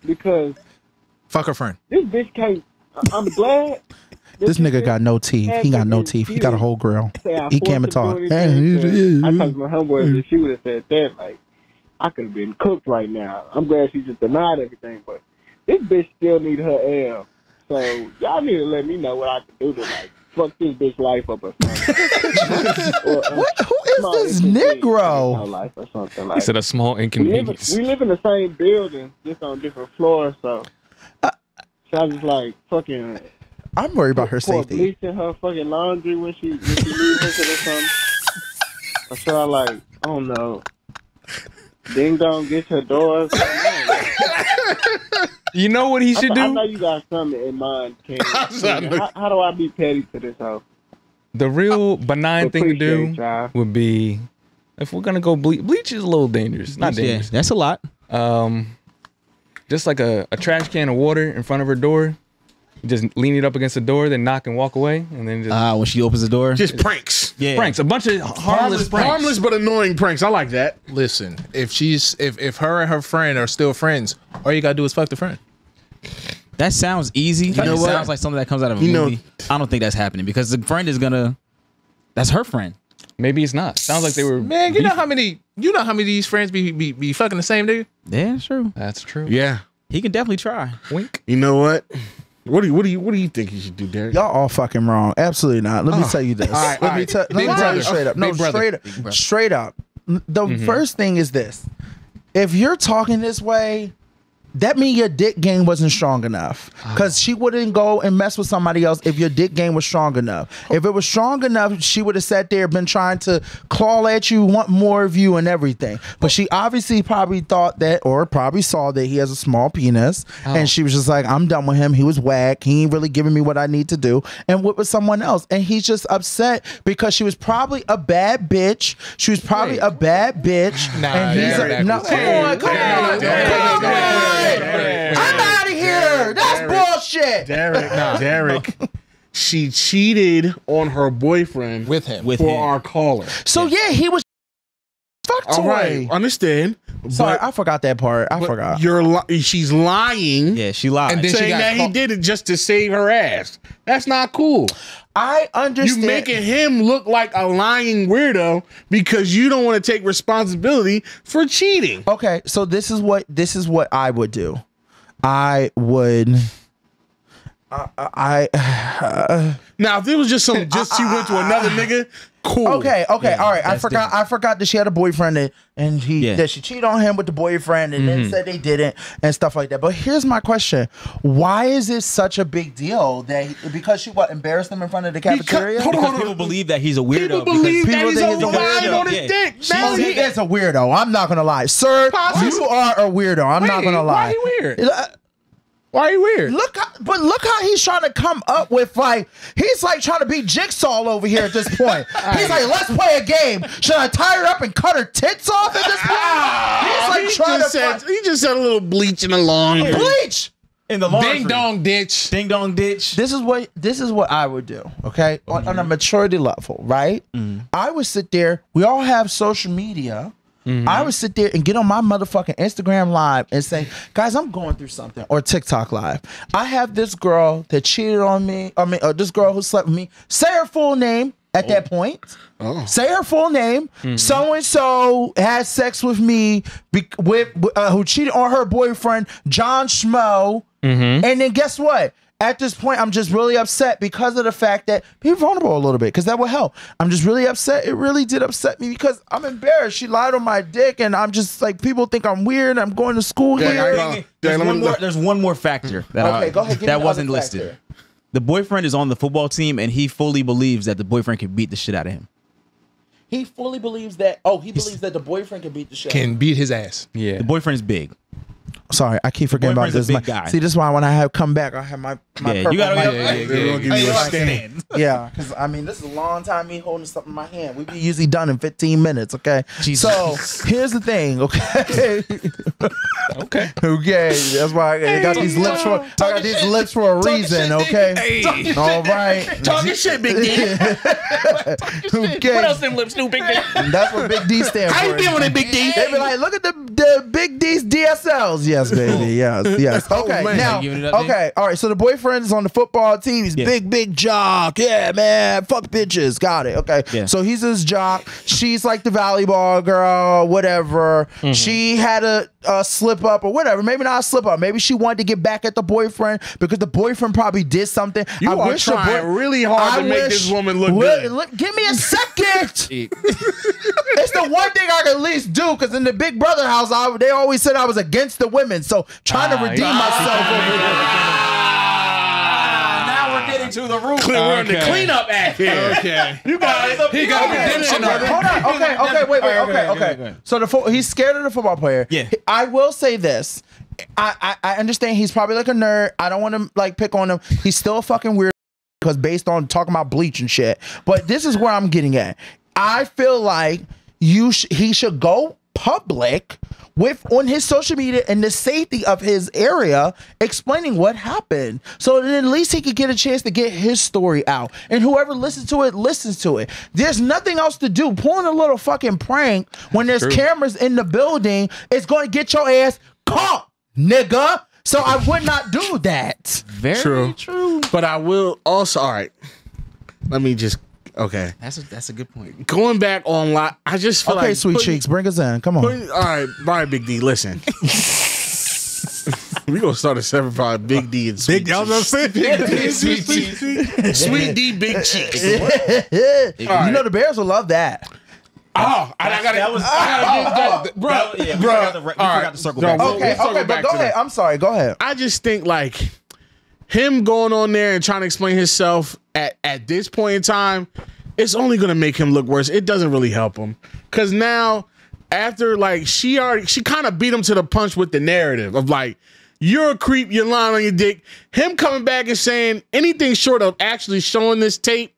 Because Fuck her friend. this bitch can't. I- I'm glad. This nigga got no teeth. He got no teeth. He got a whole grill. He forced can't to talk. do anything, 'cause I talked to my homeboy Mm. and she would have said that like I could have been cooked right now. I'm glad she just denied everything, but this bitch still need her L. So y'all need to let me know what I can do to like fuck this bitch life up or something. or, uh, What? Who is this inconvenience in her Negro? life or something He said a small We live, inconvenience. we live in the same building, just on different floors. So, so I was like fucking I'm worried about her pour safety. bleach in her fucking laundry when she when she leaves it or something. Or should I like I don't know. Ding dong, get your doors. You know what he I, should I know do? you got something in mind, Ken. how, how do I be petty to this hoe? The real benign thing to do Appreciate y'all. would be if we're gonna go bleach. Bleach is a little dangerous. Not Yeah, dangerous. that's a lot. Um, just like a, a trash can of water in front of her door. Just lean it up against the door, then knock and walk away, and then just Uh, when she opens the door. Just pranks. yeah. pranks. A bunch of harmless, pranks. harmless but annoying pranks. I like that. Listen, if she's if if her and her friend are still friends, all you gotta do is fuck the friend. That sounds easy. You know it what? sounds like something that comes out of a You know- movie. I don't think that's happening because the friend is gonna. That's her friend. Maybe it's not. Sounds like they were. Man, you know how many you know how many of these friends be be, be fucking the same dude. Yeah, it's true. That's true. Yeah. He can definitely try. Wink. You know what? What do you what do you what do you think you should do, Derek? Y'all all fucking wrong. Absolutely not. Let me oh. tell you this. All right, let all me right. tell. Let me tell you straight up. No, straight up. Straight up. The mm-hmm. first thing is this: if you're talking this way, that means your dick game wasn't strong enough. Because she wouldn't go and mess with somebody else if your dick game was strong enough. If it was strong enough, she would have sat there, been trying to claw at you, want more of you, and everything. But she obviously probably thought that, or probably saw that he has a small penis, and she was just like, "I'm done with him. He was whack. He ain't really giving me what I need to do." And what with someone else, and he's just upset because she was probably a bad bitch. She was probably a bad bitch. Nah, and he's a, no, come on, come on, come on. I'm out of here. That's bullshit. Derek, Derek, she cheated on her boyfriend With him. With for him. our caller. So yeah, he was fuck toy. All right, understand. Sorry, but, I forgot that part. I forgot. You're li- she's lying, Yeah, she lied. And then she saying got that he did it just to save her ass. That's not cool. I understand. You understand. making him look like a lying weirdo because you don't want to take responsibility for cheating. okay, so this is what this is what I would do. I would. I. I Now, if it was just some, just she went to another nigga, cool. Okay, okay, all right. I forgot. I forgot that she had a boyfriend and, and he Yeah. that she cheated on him with the boyfriend and then mm-hmm. said they didn't and stuff like that. But here's my question: Why is it such a big deal that he- because she what embarrassed him in front of the cafeteria? hold on, because hold people on. believe that he's a weirdo. People believe that people he's he's a weirdo. on his Yeah. dick. Oh, he- is a weirdo. I'm not gonna lie, sir. You are a weirdo. I'm not gonna why lie. he weird? Uh, Why are you weird? Look, how, but look how he's trying to come up with like he's like trying to be jigsaw over here at this point. he's like, let's play a game. Should I tie her up and cut her tits off at this point? he's like he, trying to said, find- he just said a little bleach in the laundry. bleach. in the Ding dong ditch. ding dong ditch. This is what this is what I would do. Okay, on, on a maturity level, right? Mm. I would sit there. We all have social media. I would sit there and get on my motherfucking Instagram live and say, guys, I'm going through something, or TikTok live. I have this girl that cheated on me. I mean, or this girl who slept with me. Say her full name at that oh. point. Oh. Say her full name. So and so had sex with me be- with uh, who cheated on her boyfriend, John Schmo. Mm-hmm. And then guess what? At this point, I'm just really upset because of the fact that be vulnerable a little bit because that will help. I'm just really upset. It really did upset me because I'm embarrassed. She lied on my dick, and I'm just like people think I'm weird. I'm going to school Yeah, here. I know. There's, Yeah, one more, there's one more factor that, I- Okay, go ahead. Give that the wasn't listed. factor. The boyfriend is on the football team, and he fully believes that the boyfriend can beat the shit out of him. He fully believes that. Oh, he believes that the boyfriend can beat the shit. Can beat his ass. Yeah. The boyfriend's big. Sorry, I keep forgetting about this. a big My- guy. See, this is why when I have come back, I have my my Yeah, purple you gotta- mic. yeah, yeah, yeah, They're gonna give you a stand. Yeah, because I mean, this is a long time me holding something in my hand. We be usually done in 15 minutes, okay? So here's the thing, okay? Okay. okay, that's why I got these lips for I got these lips for a reason, okay? All right. Talking shit, Big D. Okay. What else them lips do, Big D? That's what Big D stands for. How for. you doing it, Big D? They be like, look at the the Big D's DSLs. Yes, baby. Yes, yes. Okay, man. now, Giving it up, okay, all right. So the boyfriend is on the football team. He's Yeah. big, big jock. Yeah, man. Fuck bitches. Got it. Okay. Yeah. So he's his jock. She's like the volleyball girl, whatever. Mm-hmm. She had a, a slip up or whatever. Maybe not a slip up. Maybe she wanted to get back at the boyfriend because the boyfriend probably did something. You I are wish the trying really hard to make this woman look Wait, good. look- Give me a second. It's the one thing I can at least do because in the Big Brother house, I, they always said I was against the women. So trying to redeem yeah. myself to the roof. Clean, we're in the cleanup act here. Okay. You got it. He got Okay, redemption okay. Hold on. Okay, okay, wait, wait, All right, okay, go okay. go. So the fo- he's scared of the football player. Yeah. I will say this. I, I I understand he's probably like a nerd. I don't want to like pick on him. He's still a fucking weird because based on talking about bleach and shit. But this is where I'm getting at. I feel like you sh- he should go public with on his social media and the safety of his area explaining what happened so that at least he could get a chance to get his story out and whoever listens to it listens to it there's nothing else to do pulling a little fucking prank when there's cameras in the building is going to get your ass caught nigga so i would not do that Very True. true. But I will also. All right. Let me just. Okay. That's a that's a good point. Going back on lot. I just feel okay like sweet putting- cheeks bring us in come on putting- all right. All right, Big D. Listen. we gonna start a separate pod. Big D and Sweet Big, I was gonna say Sweet cheeks. Cheeks. Sweet D, Big Cheeks. you know the bears will love that Oh, I, I gotta. That was- I gotta get oh. bro. Yeah, we bro. forgot to we all forgot to circle back. okay okay but go ahead that. i'm sorry go ahead I just think like him going on there and trying to explain himself at, at this point in time, it's only gonna make him look worse. It doesn't really help him. Cause now after like she already she kind of beat him to the punch with the narrative of like, you're a creep, you're lying on your dick. Him coming back and saying anything short of actually showing this tape,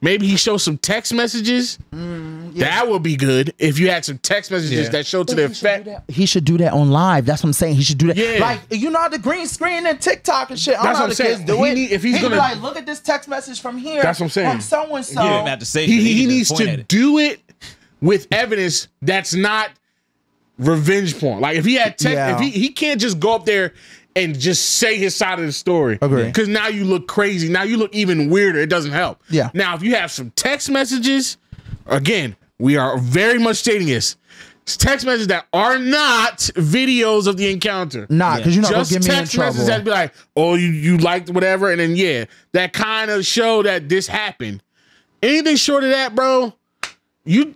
maybe he shows some text messages. Mm, that would be good if you had some text messages Yeah. that show to the effect. He should do that on live. That's what I'm saying. He should do that. Yeah. Like you know the green screen and TikTok and shit. I That's know what I'm the saying. kids do He it. need- if he's He'd be gonna- like, look at this text message from here. That's what I'm saying. From so and so. You didn't to say. he, he needs just to do it with evidence that's not revenge porn. Like if he had tech, Yeah. if he he can't just go up there and just say his side of the story. Agree. Because now you look crazy. Now you look even weirder. It doesn't help. Yeah. Now if you have some text messages, again, we are very much stating this. It's text messages that are not videos of the encounter. Nah, because you're not Just gonna get me in text messages that be like, oh, you, you liked whatever, and then yeah, that kind of show that this happened. Anything short of that, bro, you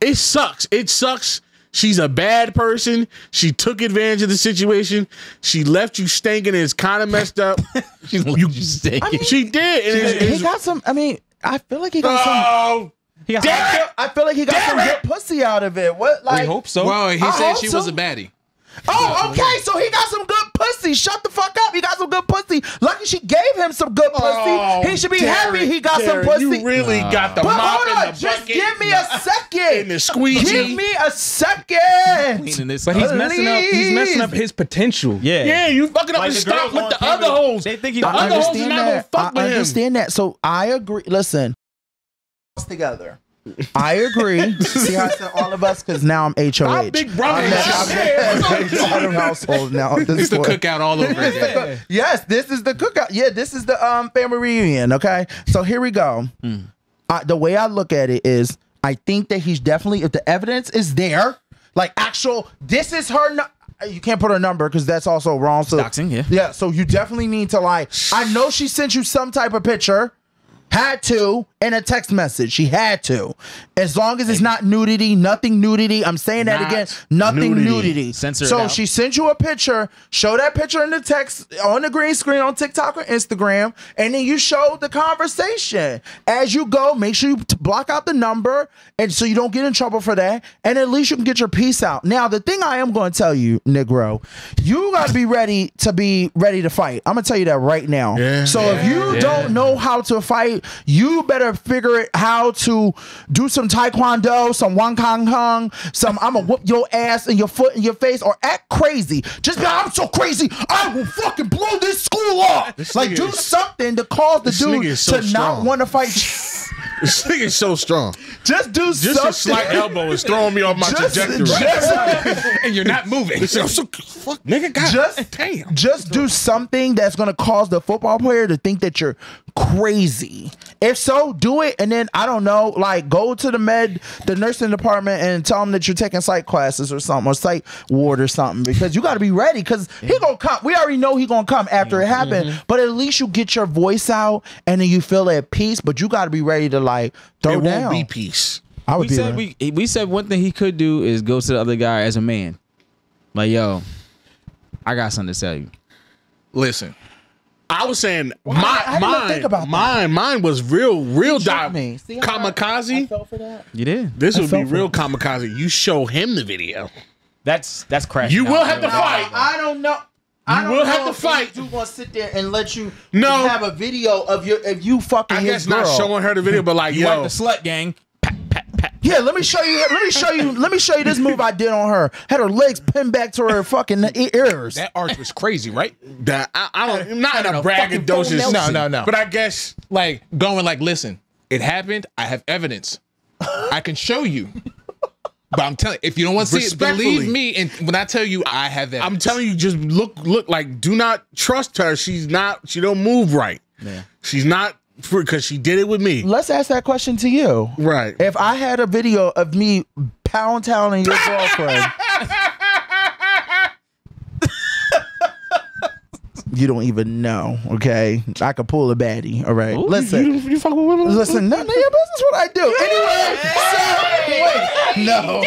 it sucks. It sucks. She's a bad person. She took advantage of the situation. She left you stinking and it's kind of messed up. She let you stink. she did. And it's, he it's- got some. I mean, I feel like he got some. oh, He got- damn it. I feel like he got some Damn good pussy out of it. What? Like, We hope so. Well, he I said she so. was a baddie. Oh, okay. So he got some good pussy. Shut the fuck up. He got some good pussy. Lucky she gave him some good pussy. Oh, he should be Darren, happy he got some pussy. You really got the but mop hold in on, the just bucket give me a second. and the squeegee. Give me a second. This But he's up. messing up. He's messing up his potential. Yeah. yeah, you fucking up Like and the stop with the camera, other hoes. They think he The I other hoes is understand not gonna that. fuck I with him. understand that. So I agree. Listen, together. I agree. See how I said all of us because now I'm HOH. I'm big brother. I'm I'm the I'm household now. this It's the point. cookout all over again. Yes, this is the cookout. Yeah, this is the um family reunion. Okay, so here we go. Uh, the way I look at it is, I think that he's definitely if the evidence is there, like actual, this is her. Nu- you can't put her number because that's also wrong. So Doxing, yeah. yeah. So you definitely need to like. I know she sent you some type of picture. Had to, in a text message. She had to. As long as it's not nudity, nothing nudity. I'm saying that Not again. Nothing nudity. nudity. Censor it so out. she sent you a picture, show that picture in the text on the green screen on TikTok or Instagram, and then you show the conversation. As you go, make sure you t- block out the number and so you don't get in trouble for that. And at least you can get your piece out. Now, the thing I am going to tell you, Negro, you got to be ready to be ready to fight. I'm going to tell you that right now. Yeah. So if you don't know how to fight, you better figure it how to do some taekwondo, some wang kang hung, some I'm gonna whoop your ass and your foot in your face, or act crazy. Just be like, I'm so crazy, I will fucking blow this school up. like do something to cause the this dude so to not want to fight. This nigga's so strong. Just do Just something. a slight elbow is throwing me off my Just- trajectory. just- and you're not moving. I'm so, fuck, nigga, God just damn. just do something that's gonna cause the football player to think that you're crazy. If so, do it, and then I don't know, like go to the med, the nursing department, and tell them that you're taking psych classes or something, or psych ward or something, because you got to be ready. Because he gonna come. We already know he gonna come after it mm-hmm. happened, but at least you get your voice out, and then you feel at peace. But you got to be ready to like throw It down. won't be peace. I would we be said ready. we we said one thing he could do is go to the other guy as a man. Like, yo, I got something to tell you. Listen, I was saying I- I my didn't even mine, think about that. mine, mine was real, real Shoot di- me. See how I- I kamikaze. fell for that. You did. This would be real it. kamikaze. You show him the video. That's that's crashing. You will have to fight. I don't know. I You don't will have to fight. You gonna sit there and let you No. have a video of your of you fucking I his guess girl. not showing her the video, but like, You like yo, the slut gang. Yeah, let me show you. Let me show you. Let me show you this move I did on her. Had her legs pinned back to her fucking ears. that arch was crazy, right? that I, I don't, not in a braggadocious. No, no, no. But I guess Like going like, listen, it happened. I have evidence. I can show you. But I'm telling you, if you don't want to see it, believe me. And when I tell you, I have that. I'm telling you, just look, look like, do not trust her. She's not. She don't move right. Yeah. She's not because she did it with me. Let's ask that question to you. Right. If I had a video of me pound towning your girlfriend, you don't even know. Okay, I could pull a baddie. All right, listen. you, you fuck with women? Listen, none of your business what I do. Anyway, so, wait, no,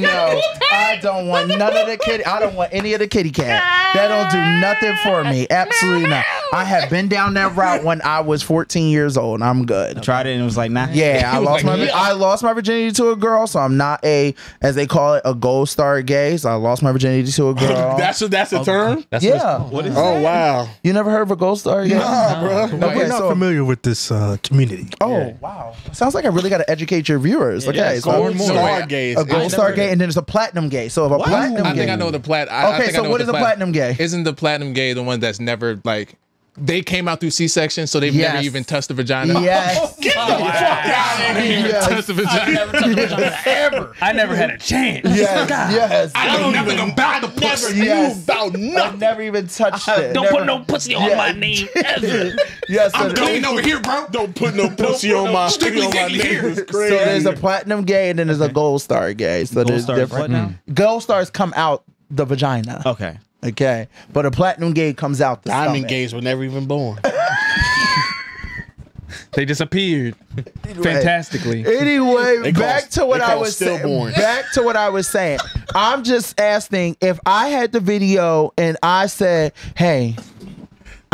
no, I don't want none of the kitty. I don't want any of the kitty cat. That don't do nothing for me. Absolutely not. I have been down that route when I was 14 years old. I'm good. Tried it and it was like, nah. Yeah, I lost like, my yeah. I lost my virginity to a girl, so I'm not a as they call it a gold star gay. So I lost my virginity to a girl. That's a that's a term. That's yeah. called. What is Oh wow. You never heard of a gold star gay? Nah, bro. No, we're not so- familiar with this uh, community. Oh wow! Sounds like I really got to educate your viewers. Okay, Yeah, so gold a more. Star gays. gold star gay, and then there's a platinum gay. So if a platinum I gay, I think I know the plat. I, I Okay, think I so know what is a plat- platinum gay? Isn't the platinum gay the one that's never like they came out through C-section, so they've Yes. never even touched the vagina? yes, yes, Touched the vagina. Ever. I never had a chance. yes, yes. I don't nothing even about the never pussy. knew Yes. about I nothing. never even touched it. Don't Never- put no pussy on Yeah. my name ever. Yes, I'm clean over here, bro. Don't put no pussy on my Strictly on my here. name. So there's a platinum gay, and then there's a gold star gay. So there's different. Gold stars come out the vagina. Okay. Okay, but a platinum gay comes out the Diamond stomach. gays were never even born. They disappeared fantastically. Anyway, back call- to what I was saying. Back to what I was saying. I'm just asking if I had the video and I said, "Hey,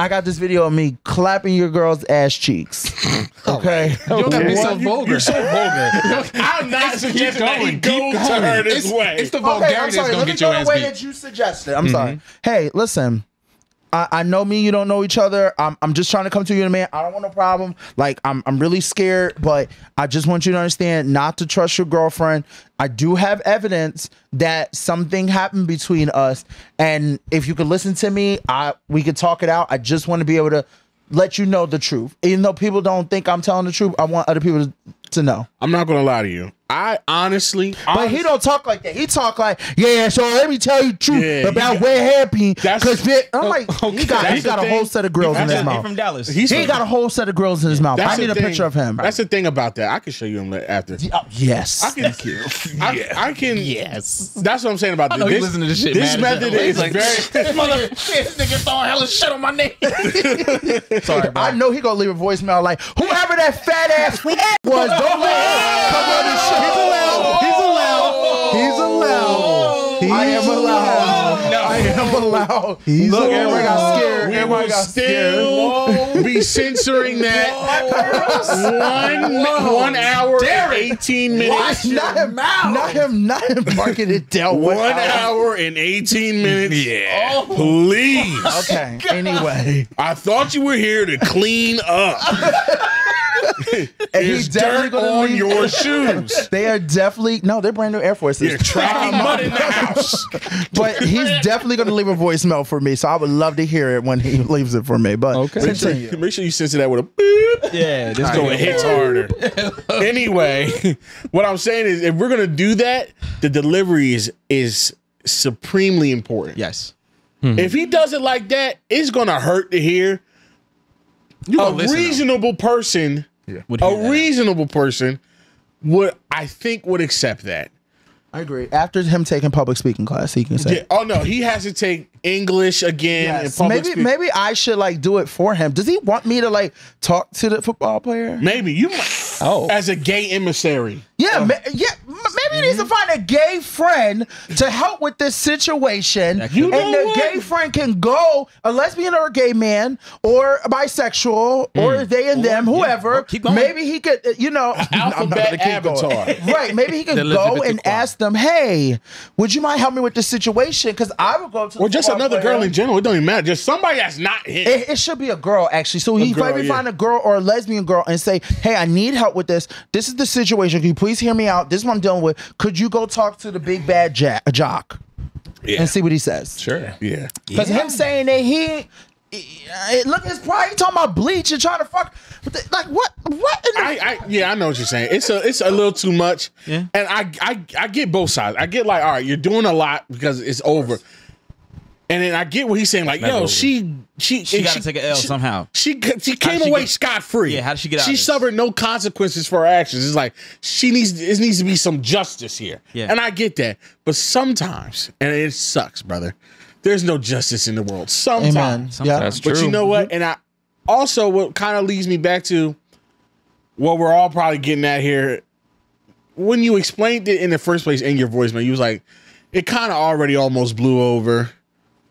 I got this video of me clapping your girl's ass cheeks." Oh, okay. you don't gotta be so vulgar. You're so vulgar. I'm not suggesting that he going, go to her this way. it's the Okay, I'm vulgarity that's sorry. gonna Let me get go your the ass way beat. that you suggested. I'm mm-hmm. sorry. Hey, listen. I, I know me, you don't know each other. I'm, I'm just trying to come to you, man. I don't want no problem. Like I'm I'm really scared, but I just want you to understand not to trust your girlfriend. I do have evidence that something happened between us, and if you could listen to me, I we could talk it out. I just want to be able to let you know the truth, even though people don't think I'm telling the truth. I want other people to, to know. I'm not gonna lie to you. I honestly, But he don't talk like that. He talk like, yeah. So let me tell you the truth Yeah, about he- what happened. Because I'm oh, like, he got he got a thing. whole set of grills in That's his the- He mouth. from Dallas. he's He got a whole set of grills in his mouth. I need a thing. picture of him. That's the thing about that. I can show you him after. Oh, yes. I can. I, I can. Yes. That's what I'm saying about I know this. you listen to this shit, This method He's is like, very. This mother, this nigga throwing hella shit on my name. Sorry, bro. I know he gonna leave a voicemail like, whoever that fat ass was, don't let him come on the show. He's allowed. He's allowed. He's allowed! I am allowed. No. I am allowed. He's Look, allowed. everybody got scared. We Everybody got scared. still be censoring that one one hour and eighteen minutes. Not him, out. not him, not him marking it down. One hour and eighteen minutes. Yeah, oh. please. Okay. Anyway, I thought you were here to clean up. and There's he's definitely dirt gonna on leave- your shoes. They are definitely no, they're brand new Air Forces. You're tracking mud in the house. but he's definitely going to leave a voicemail for me, so I would love to hear it when he leaves it for me. But Okay. Make sure, continue. make sure you censor that with a beep. Yeah, this So it hits harder. anyway, what I'm saying is, if we're gonna do that, the delivery is is supremely important. Yes. If he does it like that, it's gonna hurt to hear. You A gonna though. reasonable person, Would a that. reasonable person, would I think would accept that. I agree. After him taking public speaking class, he can say. Yeah. Oh no, he has to take English again Yes. and public Maybe speak- maybe I should like do it for him. Does he want me to like talk to the football player? Maybe you might. Oh. as a gay emissary. Yeah, ma- yeah. Maybe he needs to find a gay friend to help with this situation, You and know the what? gay friend can go a lesbian or a gay man or a bisexual or they and them, whoever. Oh, keep going. Maybe he could, uh, you know, Alphabet avatar. Right? Maybe he could go and ask them, "Hey, would you mind helping me with this situation?" Because I would go to Or just another player. girl in general. It don't even matter. Just somebody that's not him. It, it should be a girl actually. So he girl, maybe yeah. find a girl or a lesbian girl and say, "Hey, I need help with this. This is the situation. Can you please hear me out? This is what I'm dealing with. Could you go talk to the big bad jack, jock yeah. and see what he says?" Sure. yeah. Because him saying that he, he- uh, look, his pride. He talking about bleach and trying to fuck. But the- like what? What? In the, I, I yeah, I know what you're saying. It's a it's a little too much. Yeah. And I I I get both sides. I get like, all right, you're doing a lot because it's over. And then I get what he's saying, like, yo, over. she she She got to take an L she- somehow. She she came she away scot free. Yeah, how did she get out She of this? suffered no consequences for her actions. It's like she needs it needs to be some justice here. Yeah. And I get that, but sometimes, and it sucks, brother. There's no justice in the world. Sometimes, Amen. Yeah. That's but you know what? Mm-hmm. And I also what kind of leads me back to what we're all probably getting at here. When you explained it in the first place in your voice, man, you was like, it kind of already almost blew over.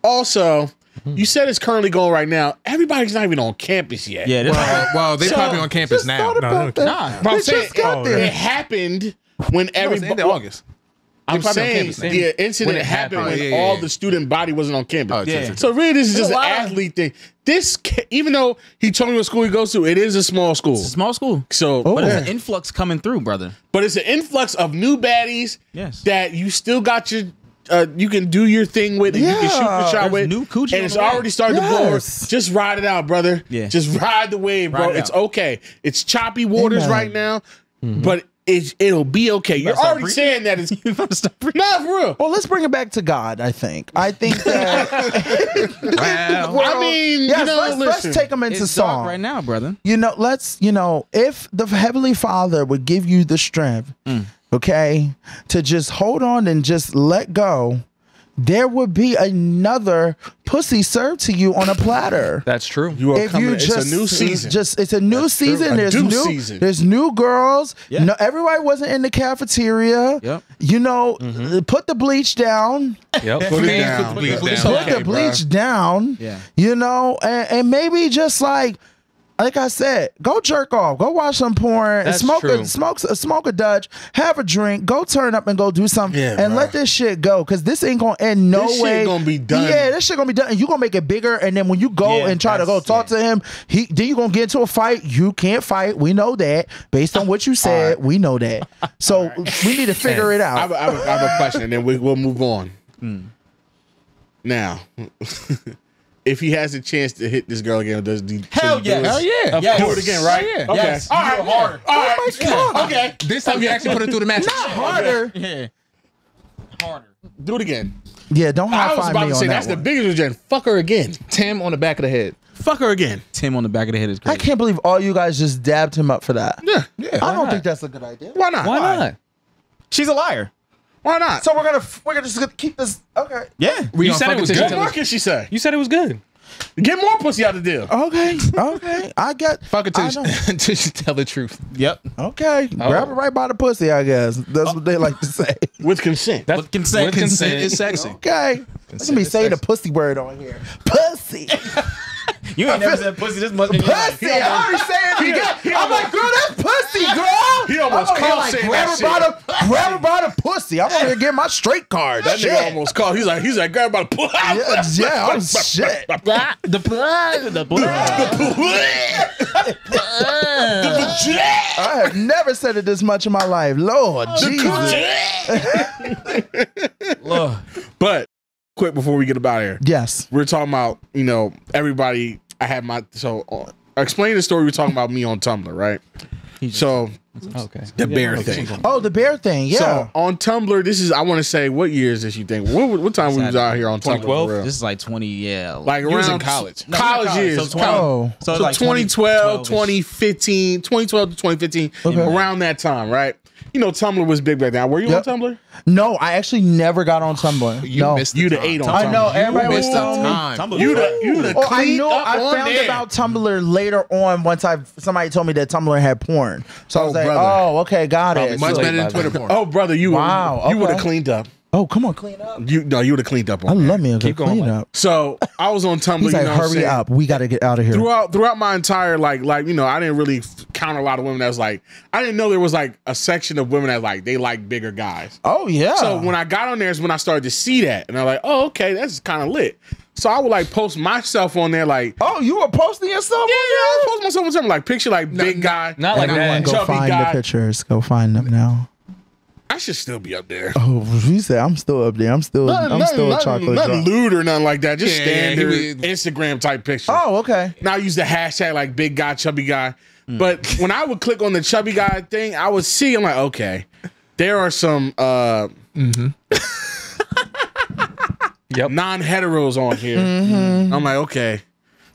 Also, mm-hmm. you said it's currently going right now. Everybody's not even on campus yet. Yeah, this Well, well, they So- probably on campus Just now. thought about no, that. But I'm They saying just got oh, there. it happened when No, it's everybody. end of August. I'm probably on saying campus now. the incident When it happened happened. when Oh, yeah, yeah, all yeah. the student body wasn't on campus. Oh, true, Yeah. So really, this is just an There's of- athlete thing. This, ca- even though he told me what school he goes to, it is a small school. It's a small school. So, But it's but, an influx coming through, brother. But it's an influx of new baddies Yes. that you still got your. Uh, you can do your thing with, and you can shoot the shot There's with, new coochie and it's way. already starting to blow. over. Just ride it out, brother. Yeah. just ride the wave, bro. It it's okay. It's choppy waters Amen. right now, but it's it'll be okay. You're already breathing. saying that it's You about to stop breathing? not for real. Well, let's bring it back to God. I think. I think that. Wow. I mean, yes, you know, let's, let's take them into It's song right now, brother. you know, let's, you know, if the Heavenly Father would give you the strength, okay, to just hold on and just let go, there would be another pussy served to you on a platter. That's true. You are if coming. you it's a new season. just it's a new season. A There's new new season. there's new girls. Yeah. No, everybody wasn't in the cafeteria. Yep. You know, mm-hmm. uh, put the bleach down. Yep. Put it down. put the bleach Put it down. Put okay, the bleach down. Yeah. You know, and, and maybe just like like I said, go jerk off, go watch some porn, That's smoke true. a smoke a smoke a Dutch, have a drink, go turn up and go do something, Yeah, and bruh. let this shit go, cause this ain't gonna end no way. This shit gonna be done. Yeah, this shit gonna be done, and you gonna make it bigger, and then when you go Yeah, and try to go that's- talk to him, he then you gonna get into a fight. You can't fight. We know that based on what you said. We know that. So we need to figure it I have, out. a, I, have a, I have a question, and then we, we'll move on. Hmm. Now, if he has a chance to hit this girl again, does he? Hell should he do yes. it? Hell yeah. Yes. Do it again, right? Yeah. Okay. Yes. All You right. do it harder. All right. Okay. This time you actually put it through the match. Not Harder. Yeah. Harder. Do it again. Yeah, don't I high was about to say that that's the one. biggest rejection. Fuck her again. Tim on the back of the head. Fuck her again. Tim on the back of the head is crazy. I can't believe all you guys just dabbed him up for that. Yeah. Yeah. I don't think that's a good idea. Why not? Why not? She's a liar. Why not? So we're gonna we're gonna just gonna keep this. Okay. Yeah. We You said it was good. what Tell more can she say? You said it was good. Get more pussy out of the deal. Okay. Okay. I got Fuck it I till know. you- tell the truth. Yep. Okay. Oh. Grab it right by the pussy. I guess that's what they like to say. With consent. That's With consent. with Consent is sexy. Okay. Let me is say the sexy. pussy word on here. Pussy. You ain't never said pussy this much in pussy. I already saying it again. I'm like, girl, that's pussy, girl. He almost I'm over here called like, saying grab that her by the grab her by the pussy. I'm over here getting my straight card. That Shit. nigga almost called. He's like, he's like, grab by the pull. Yeah, yeah, I'm shit. The blood. The blood. I have never said it this much in my life. Lord Jesus. Lord. But quick before we get about here, Yes. we're talking about you know everybody. I had my so uh, explain the story. We're talking about me on Tumblr, right? So Okay. the bear thing. Oh, the bear thing. Yeah. So on Tumblr, this is I want to say what year is this? You think what what time we was out here on Tumblr? 2012? for? This is like 20, yeah. Like was in around college. No, college college, years. so 20 oh. so, So like 2012, 2012 2015, 2012 to 2015, Okay. around that time, right? You know, Tumblr was big back then. Were you Yep. on Tumblr? No, I actually never got on Tumblr. You no. missed the You the time. eight on I Tumblr. know. Everybody was missed the telling me. time. Tumblr You the you the Oh, I cleaned know. I found there. about Tumblr later on once I somebody told me that Tumblr had porn. So I Oh, was like, brother. oh, okay, got it. Much So- better than Twitter porn. Oh, brother, you Wow, you would have cleaned up. Oh, come on, clean up. You no, you would have cleaned up I on. love me a good clean up. So I was on Tumblr. He's you like, know what I'm hurry up. We got to get out of here. Throughout throughout my entire like like you know I didn't really count a lot of women that was like I didn't know there was like a section of women that like they like bigger guys. Oh, yeah. So when I got on there is when I started to see that and I'm like oh okay that's kind of lit. So I would like post myself on there like oh, you were posting yourself? yeah yeah I post myself on something like picture like big guy. Not like that. go chubby find guy. the pictures. Go find them now. I should still be up there. Oh, you said I'm still up there. I'm still, Nothing, I'm nothing, still a nothing, chocolate nothing drop. lewd or nothing like that. Just Yeah, yeah, standard was- Instagram type picture. Oh, okay. Now I use the hashtag like big guy, chubby guy. Mm. But when I would click on the chubby guy thing, I would see, I'm like, okay, there are some uh mm -hmm. Yep. non-heteros on here. I'm like, okay.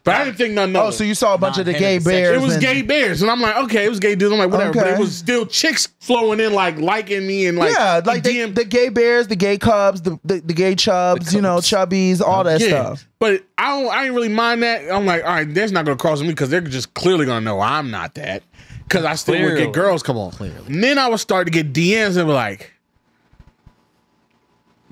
But I didn't think nothing of. Oh, so you saw a bunch of the gay bears. it was and- gay bears, and I'm like, okay, it was gay dudes. I'm like, whatever. But it was still chicks flowing in, like liking me and like, yeah, like the, DM the gay bears, the gay cubs, the the, the gay chubs, you know, chubbies, all that yeah. stuff. But I don't, I didn't really mind that. I'm like, all right, that's not gonna cross me because they're just clearly gonna know I'm not that. Because I still would Clearly. get girls come on. And then I would start to get DMs and be like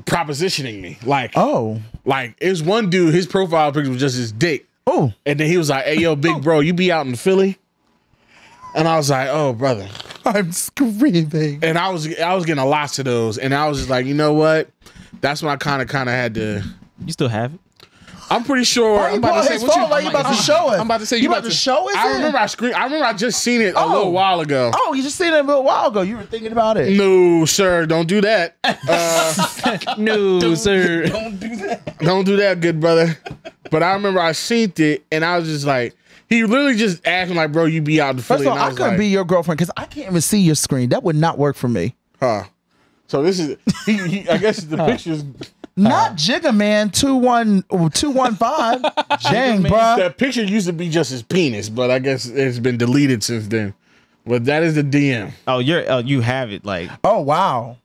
propositioning me. Like, Oh, like it was one dude, his profile picture was just his dick. Oh, And then he was like, Hey yo, big oh. bro, you be out in Philly? And I was like, Oh, brother. I'm screaming. And I was I was getting a lot of those. And I was just like, you know what? That's when I kind of kind of had to. You still have it? I'm pretty sure. Why you I'm about to say his what you- like you about to show it? I'm about to say, you you about about to to- show it. I remember I screen. I remember I just seen it a Oh. little while ago. Oh, you just seen it a little while ago. You were thinking about it. No, sir, don't do that. Uh, No, sir. don't do that, Don't do that, good brother. But I remember I seen it, and I was just like, he literally just asked me like, "Bro, you be out in First of all, and I I was couldn't like, be your girlfriend because I can't even see your screen. That would not work for me. huh. So this is, he, he, I guess the pictures. Not Jigga Man two one two one five. Dang, bruh. That picture used to be just his penis, but I guess it's been deleted since then. But that is the DM. Oh, you're oh, you have it like Oh wow.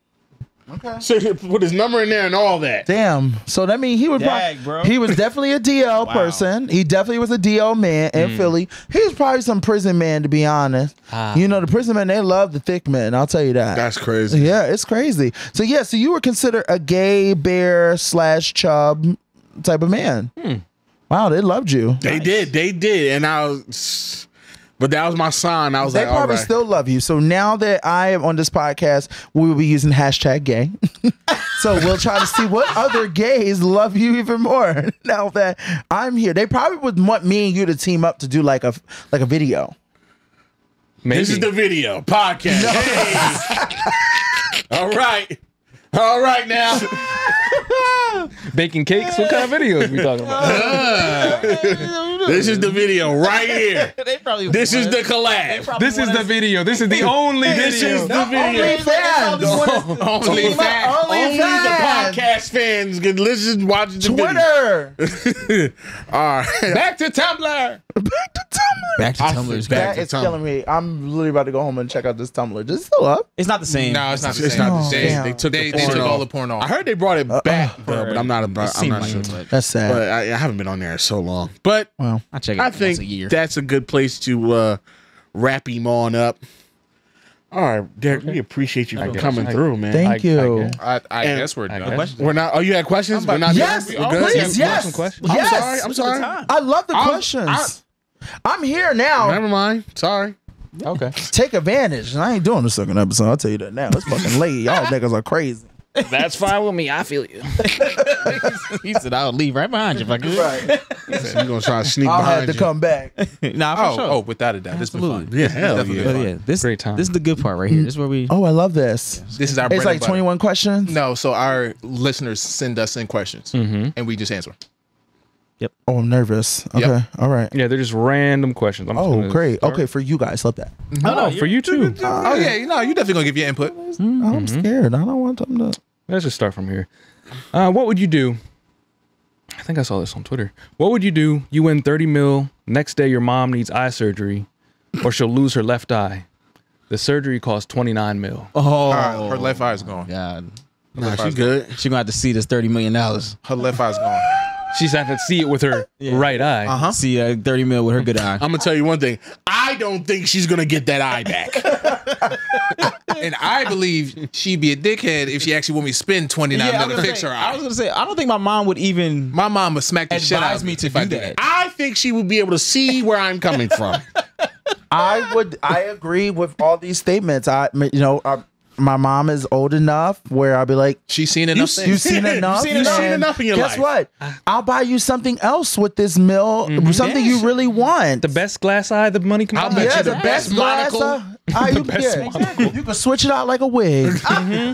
So he put his number in there and all that. Damn. So that means he would Dag, prob- bro. he was definitely a DL person. He definitely was a DL man in mm. Philly. He was probably some prison man to be honest. Ah. You know, the prison men they love the thick men, I'll tell you that. That's crazy. yeah, it's crazy. So yeah, so you were considered a gay bear slash chub type of man. Hmm. Wow, they loved you. They did, they did, and I was, but that was my sign. I was They like, all probably right. still love you. So now that I am on this podcast, we will be using hashtag gay. so we'll try to see what other gays love you even more. Now that I'm here, they probably would want me and you to team up to do like a like a video. Maybe. This is the video podcast. Hey. all right. All right now. Baking cakes? What kind of videos we talking about? Uh. This is the video right here. They probably This is the collab. This is the video. This is the only This video. is the video. OnlyFans. Only, fans. only the podcast fans can listen, watch the Twitter. video. All right. Back to Tumblr. back to I Tumblr's feel back. bad. That is Tumblr. killing me. I'm literally about to go home and check out this Tumblr. Is it still up? It's not the same. No, it's not the It's same. not the oh, they, same. they They took they, the they took all the porn off. I heard they brought it uh, uh, back, though, but I'm not about. It I'm not sure. That's sad. But I, I haven't been on there in so long. But wow. I check it I once think a year. that's a good place to uh, wrap him on up. All right, Derek, we appreciate you for guess. coming I- through, man. Thank I- I you. I, I guess we're done. guess. We're not. Oh, you had questions? We're not. Yes, We're good? please, You- yes. some questions? I'm Yes. sorry. I'm sorry. I love the I'm- questions. I'm here now. Never mind. Sorry. Okay. Take advantage. I ain't doing the second episode. I'll tell you that now. It's fucking late. Y'all niggas are crazy. That's fine with me. I feel you. he said I would leave right behind you if I could. Right. You're gonna try to sneak I'll behind have to you. come back. nah, for Oh, sure. oh, without a doubt, this has been fun. Absolutely. Yeah, hell Definitely yeah. been But fun. yeah, this Great time. This is the good part right here. This is where we. Oh, I love this. This is our. It's bread like and butter. 21 questions. No, so our listeners send us in questions, mm-hmm. and we just answer. Yep. Oh, I'm nervous. Okay. Yep. All right. Yeah, they're just random questions. I'm just Oh, gonna great. start. Okay, for you guys, love that. Oh, no, for you too. Oh yeah, you know, you definitely gonna give your input. I'm mm-hmm. scared. I don't want them to. Let's just start from here. Uh, what would you do? I think I saw this on Twitter. What would you do? You win 30 mil. Next day, your mom needs eye surgery, or she'll lose her left eye. The surgery costs 29 mil. Oh, All right, her left eye's gone. God. Nah, she good. She gonna have to see this thirty million dollars. Her left eye's gone. She's had to see it with her right eye. Uh-huh. See uh, thirty mil with her good eye. I'm gonna tell you one thing. I don't think she's gonna get that eye back. And I believe she'd be a dickhead if she actually want me to spend twenty nine I, mil to fix say, her eye. I was gonna say I don't think my mom would even My mom would smack the shit out of me to if I do did that. I think she would be able to see where I'm coming from. I would. I agree with all these statements. I, you know, uh, my mom is old enough where I'll be like, She's seen you, enough you've things. seen enough. You've seen and enough in your guess life. what? I'll buy you something else with this mill. Something you really want. The best glass eye the money can I'll buy. bet yeah, you the the best best glass. monocle. uh, ah, you, yeah, you can switch it out like a wig.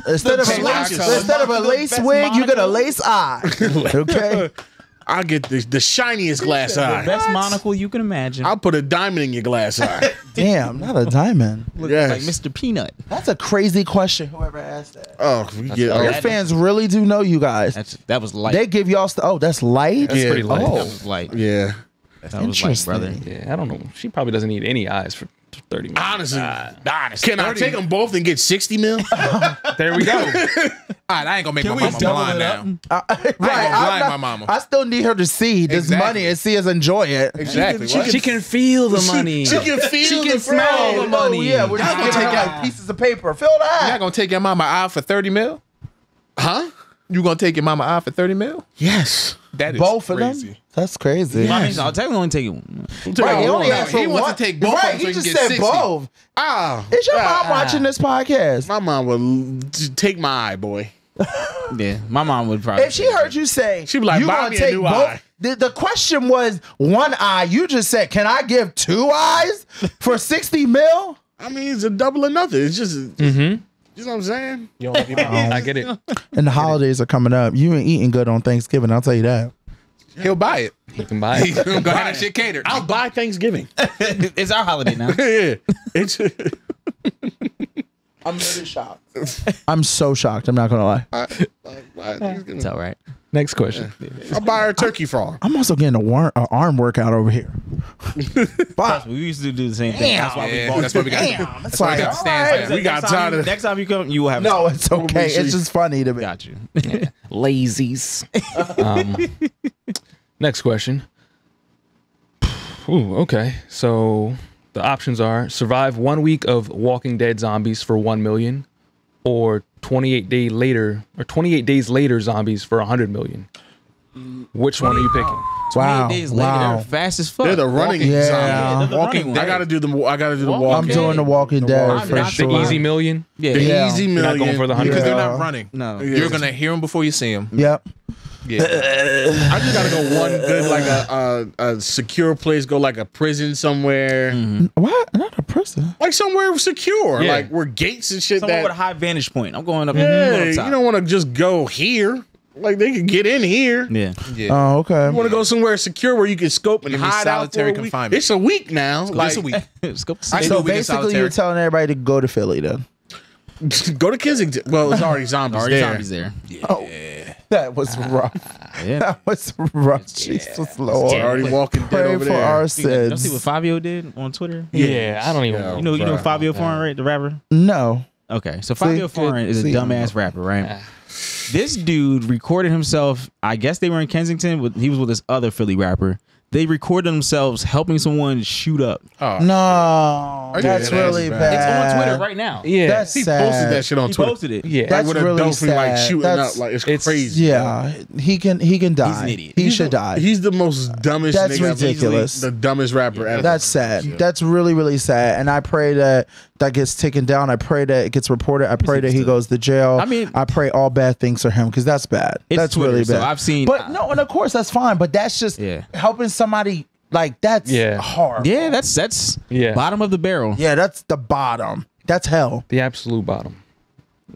Instead of a best lace, instead of a lace wig, you get a lace eye. Okay. I'll get the, the shiniest glass eye. best monocle you can imagine. I'll put a diamond in your glass eye. Damn, not a diamond. Look yes. like Mr. Peanut. That's a crazy question. Whoever asked that. Oh, we get, oh, Your fans really do know you guys. That's that was light. They give y'all. St- oh, that's light. That's pretty light. Oh. that Oh, was light. yeah. That was light, brother. Yeah, I don't know. She probably doesn't need any eyes for 30 mil. Honestly, can I take them both and get 60 mil? There we go. All right, I ain't gonna make my mama blind now. Uh, right. blind I'm not- my mama. I still need her to see this Exactly. money and see us enjoy it. Exactly. what? she can feel the money. She can feel She the can smell the money. Yeah, we're just Y'all gonna giving her take like pieces of paper. Fill You're that. not gonna take your mama eye for thirty mil? Huh? You gonna take your mama eye for thirty mil? Yes. That is Both of crazy. them. That's crazy. I mean, I'll technically only take one. Right, he only asked for he wants to take both Right, them so he he just said 60. both. Ah. Is your mom ah, watching this podcast? My mom would take my eye, boy. Yeah, my mom would probably. If she heard you say, She'd be like, you "Buy gonna me a take new both. eye." The, the question was one eye. You just said, can I give two eyes for 60 mil? I mean, it's a double or nothing. It's just, Mm-hmm. You know what I'm saying? I get it. And the holidays are coming up. You ain't eating good on Thanksgiving. I'll tell you that. He'll buy it. He can buy He's it. gonna have that shit catered. I'll buy Thanksgiving. it's our holiday now. yeah. It's, I'm really shocked. I'm so shocked. I'm not gonna lie. It's all right. Next question. I'll buy her a turkey farm. I'm also getting a, war- a arm workout over here. Fuck. We used to do the same thing. That's why we Yeah, bought. that's what we got. Damn. That's why we got the stands alright. We got next time tired you, of next time you come, you will have. No, it's okay. It's just funny to me. got you. Lazies. um, next question. Ooh, okay. So the options are survive one week of Walking Dead zombies for one million, or 28 day later, or 28 days later zombies for 100 million. Which one are you picking? Wow. 28 days later, wow. they're fast as fuck. They're the running Yeah. zombie. they're the Walking running Dead. I gotta do the. I gotta do the Walking walk. I'm doing the Walking Dead I'm for not The sure. easy million. Yeah, The Yeah. easy You're not million. going for the hundred Because hundred. they're not running. No. You're gonna hear them before you see them. Yep. I just gotta go one good like a, a a secure place. Go like a prison somewhere, mm-hmm. What? Not a prison. like somewhere secure, Yeah. like where gates and shit. Someone that with a high vantage point. I'm going up. yeah, up you top. don't want to just go here. Like they can get in here. Yeah. Oh, okay. You want to go somewhere secure where you can scope and Give me hide out for solitary a week. confinement. It's a week now. Like It's a week. Scope the I city. do So week basically, solitary. you're telling everybody to go to Philly then. go to Kensington. Well, it's already zombies Already there. zombies there. Oh, that was ah, rough. Yeah. That was rough. Jesus Lord. It's already walking dead Pray over for there. our You see what. Fabio did on Twitter? Yeah, I don't even. Yeah. You know, you know Bruh. Fabio Foreign, right? The rapper. No. Okay, so Fabio good- Foreign is a see. dumbass rapper, right? Ah. This dude recorded himself. I guess they were in Kensington. With, he was with this other Philly rapper. They recorded themselves helping someone shoot up. Oh, No. yeah, That's that's really bad. bad. It's on Twitter right now. Yeah, That's He sad. posted that shit on He Twitter. posted it. yeah. That's like with really a dolphin like sad. shooting That's- up. Like it's, it's- crazy. Yeah, he can he can die. an idiot. He He's should the- die. He's the most dumbest. That's nigga ridiculous. The dumbest rapper ever. That's sad. That's really really sad. And I pray that that gets taken down. I pray that it gets reported. I pray that he goes to jail. I mean- I pray all bad things for him because that's bad. That's Twitter, really so bad. I've seen- but no, and of course that's fine. But that's just helping helping somebody like that's Yeah. hard. Yeah, that's that's Yeah. bottom of the barrel. yeah, that's the bottom. That's hell. the absolute bottom.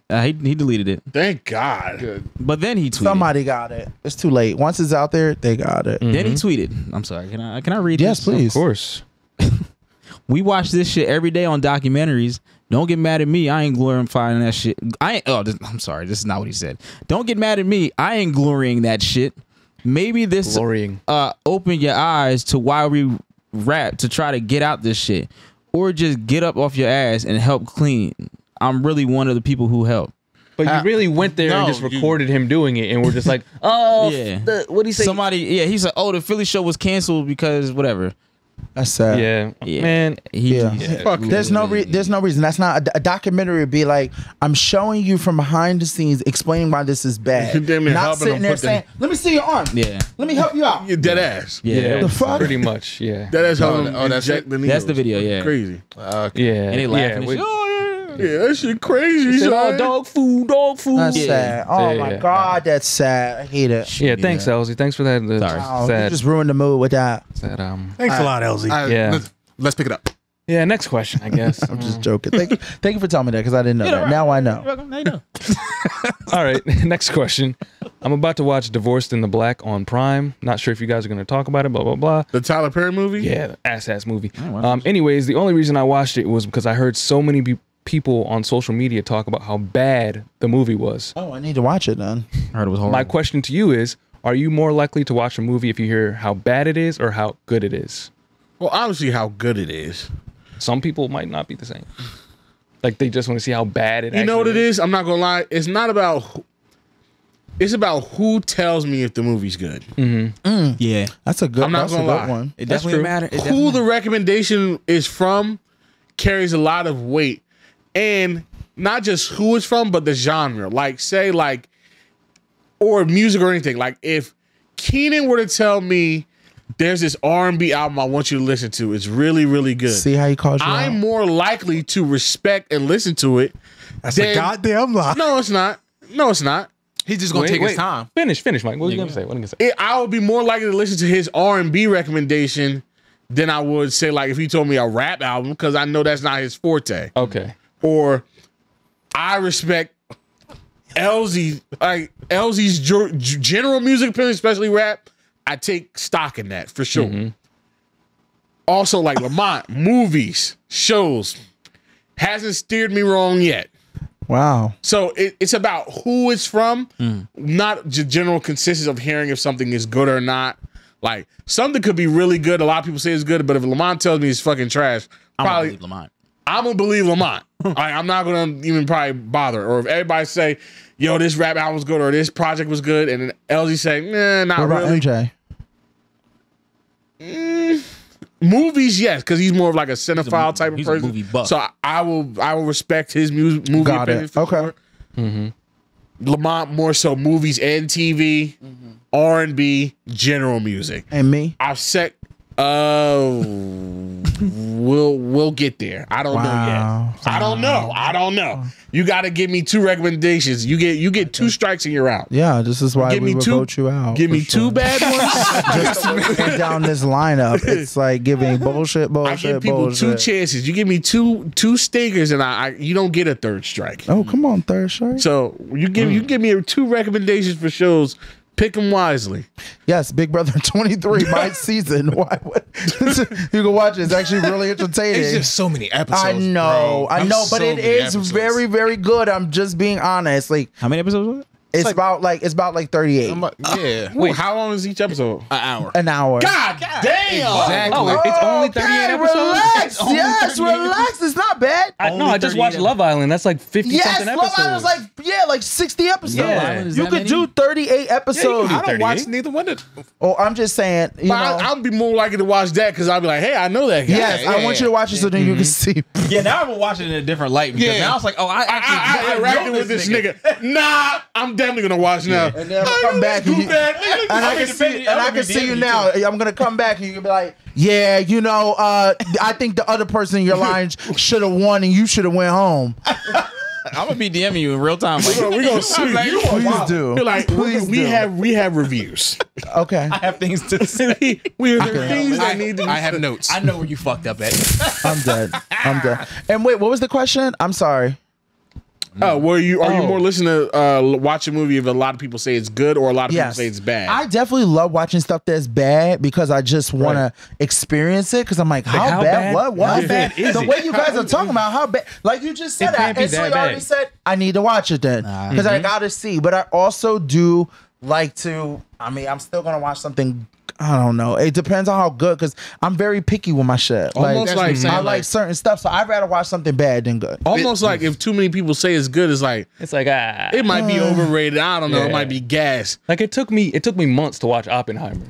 Uh, he, he deleted it, Thank God. but then he tweeted. Somebody got it. It's too late. Once it's out there, they got it. Then he tweeted. I'm sorry. Can I can I read? Yes, this? please. Of course. We watch this shit every day on documentaries. Don't get mad at me. I ain't glorifying that shit. I ain't. Oh, this, I'm sorry. This is not what he said. Don't get mad at me. I ain't glorying that shit. Maybe this Glorying. uh open your eyes to why we rap to try to get out this shit, or just get up off your ass and help clean. I'm really one of the people who help. But you really went there and no, just you- recorded him doing it, and we're just like, oh, Yeah. the, what do you say? Somebody, yeah, he said, "Oh, the Philly show was canceled because whatever." That's sad. yeah, Yeah. man. He, Yeah. Fuck There's no re- there's no reason. That's not a, a documentary. Would be like I'm showing you from behind the scenes, explaining why this is bad. Damn not sitting them there put the- saying, "Let me see your arm. yeah, Let me help you out." You're dead ass. yeah, Yeah, The fuck? pretty much. Yeah, Dead ass. Oh, helping that- them oh, that's inject it? That's the video, yeah. Crazy. yeah. and they laughing. Yeah, yeah. Yeah, that shit crazy. Said, oh, dog food, dog food. That's Yeah. sad. Oh Yeah, my yeah. god, that's sad. I hate it. Yeah, thanks, LZ. Thanks for that. uh, Sorry. Wow, you just ruined the mood with that. sad, um. Thanks a lot, LZ. All right, Yeah. let's, let's pick it up. Yeah, next question, I guess. I'm just joking. Thank you, thank you for telling me that because I didn't know that. right. Now I know. Welcome. How you doing? All right, next question. I'm about to watch Divorced in the Black on Prime. Not sure if you guys are going to talk about it. Blah blah blah. The Tyler Perry movie. Yeah, ass ass movie. Um, anyways, the only reason I watched it was because I heard so many be- people on social media talk about how bad the movie was. Oh, I need to watch it then. I heard it was horrible. My question to you is: Are you more likely to watch a movie if you hear how bad it is or how good it is? Well, obviously, how good it is. Some people might not be the same. Like they just want to see how bad it. You know what it is? is? I'm not gonna lie. It's not about. Who, it's about who tells me if the movie's good. Mm-hmm. Mm. yeah, That's a good. I'm not that's gonna good lie. one. it That's definitely true. matter. Who definitely- the recommendation is from carries a lot of weight and not just who it's from but the genre like say like or music or anything like if keenan were to tell me there's this r&b album i want you to listen to it's really really good See how he calls you i'm out? more likely to respect and listen to it That's a goddamn lie. no it's not no it's not He's just gonna Wait, take his time. Finish, finish, Mike. What are you gonna say? What are you gonna say? it, I would be more likely to listen to his R and B recommendation than I would say like if he told me a rap album because I know that's not his forte. Okay. Or I respect LZ like LZ's ge- g- general music opinion, especially rap. I take stock in that for sure. Mm-hmm. Also, like Lamont, movies, shows hasn't steered me wrong yet. Wow. So it, it's about who it's from, mm. not the general consensus of hearing if something is good or not. Like something could be really good. A lot of people say it's good, but if Lamont tells me it's fucking trash, I'm gonna probably believe Lamont. I'm gonna believe Lamont. Like, I'm not gonna even probably bother. Or if everybody say, "Yo, this rap album was good," or "This project was good," and then LZ say, "Nah, not What about really." MJ? Mm, movies, yes, because he's more of like a cinephile type of he's a person. movie buff. So I, I will, I will respect his mu- movie Got it. opinion. for Okay. sure. Mm-hmm. Lamont more so movies and TV, mm-hmm. R and B, general music. And me? I've set Uh, we'll we'll get there. I don't know yet. I don't know. I don't know. You got to give me two recommendations. You get you get two strikes and you're out. Yeah, this is why Give we me two. vote you out. Give me sure. two bad ones. Just down this lineup, it's like giving bullshit, I bullshit, give people bullshit. two chances. You give me two two stinkers, and I, I you don't get a third strike. Oh, come on, third strike. So you give you give me two recommendations for shows. Pick them wisely. Yes, Big Brother 23, my season. Why? What? you can watch it. It's actually really entertaining. It's just so many episodes. I know, bro. I I'm know, but so it is episodes. very, very good. I'm just being honest. Like How many episodes was it? it's about like it's about like 38 I'm yeah, uh, Wait, how long is each episode? an hour. an hour. God damn! Exactly. Oh, it's only 38 Okay, episodes? Relax. Yes, 38 relax. It's not bad. I, no, I just 38 watched Love Island. That's like 50 Yes, something Love episodes. Island's like yeah, like 60 episodes. Yeah. Love Island is You could many? do 38 episodes. do I don't watch neither one of oh, I'm just saying, you But know. I, I'll be more likely to watch that because I'll be like, hey, I know that guy. yes, yeah, I want yeah. you to watch it so then you can mm-hmm. see. Yeah, now I'm watching it in a different light because Yeah. now it's like, oh, I I, actually I, I know interacted with this nigga. Nah, I'm definitely gonna watch now. And then I'll come back and, you, and I can see, defending- and I'm I gonna can see you defending now. I'm gonna come back and you can be like, yeah, you know, uh, I think the other person in your line should have won and you should have went home. I'm gonna be DMing you in real time. Like, We're gonna sue you. Please do. We're like, Please we do. have we have reviews. Okay, I have things to say. we, we have things I, that need to. I have notes. I know where you fucked up at. I'm dead. I'm dead. And wait, what was the question? I'm sorry. Oh, were you? Are you Oh. more listening to uh, watch a movie if a lot of people say it's good or a lot of Yes. people say it's bad? I definitely love watching stuff that's bad because I just want to experience it. Because I'm like, how, how bad? bad- What? What? how bad is the it? way you guys are talking about how bad? Like you just said It that, can't be and so that you already said I need to watch it then because I gotta see. But I also do like to. I mean, I'm still gonna watch something. I don't know. It depends on how good because I'm very picky with my shit. Almost like- I saying, like certain stuff, so I'd rather watch something bad than good. Almost like if too many people say it's good, it's like It's like ah, it might be overrated. I don't know. It might be gas. like it took me it took me months to watch Oppenheimer.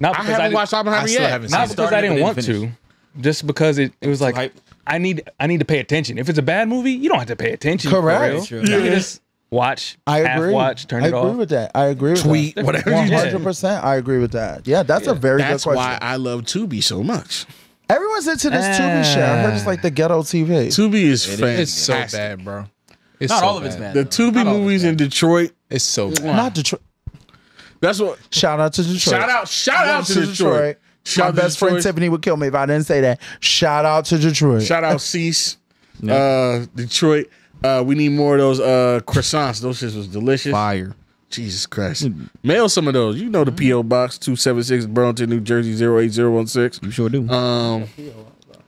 Not I because haven't didn't- watched Oppenheimer I yet. haven't Not seen it. because I didn't want didn't to, just because it, it was like hype. I need I need to pay attention. If it's a bad movie, you don't have to pay attention. for Correct. real. True. You can just watch, I half agree. watch, turn I it agree with that. I agree with Tweet, that. whatever you hundred percent. I agree with that. Yeah, that's a very That's good question. That's why. I love Tubi so much. Everyone's into this Tubi shit. I heard it's like the ghetto TV. Tubi is fantastic. It's so bad, bro. It's Not so all of it's bad. The Tubi movies in Detroit. It's so bad. Not Detroit. That's what. Shout out to Detroit. Shout out! Shout out to Detroit. My Shout out to best friend Tiffany would kill me if I didn't say that. Shout out to Detroit. Shout out Cease. Uh, Detroit. Uh, we need more of those uh croissants. Those shits was delicious. Fire. Jesus Christ. Mail some of those. You know the P.O. Box 276 Burlington, New Jersey 08016. You sure do. Um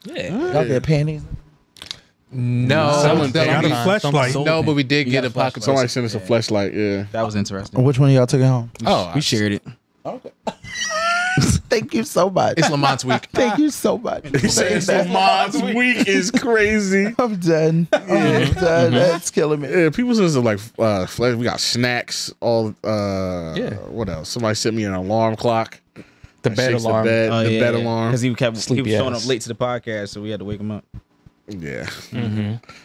Y'all get panties. No, Someone no, Got a Sometimes, flashlight. no, but we did We get got a a pocket. somebody sent us a flashlight, yeah. that was interesting. Which one of y'all took it home? Oh, We shared it. Thank you so much. It's Lamont's week. Thank you so much. It's Lamont's week is crazy. I'm dead. I'm dead. That's killing me. Yeah, people send us like uh flash. We got snacks, all uh Yeah. what else? Somebody sent me an alarm clock. The That bed alarm. The bed, Oh, the yeah, bed yeah. alarm. Because he kept he was showing ass. up late to the podcast, so we had to wake him up. Yeah.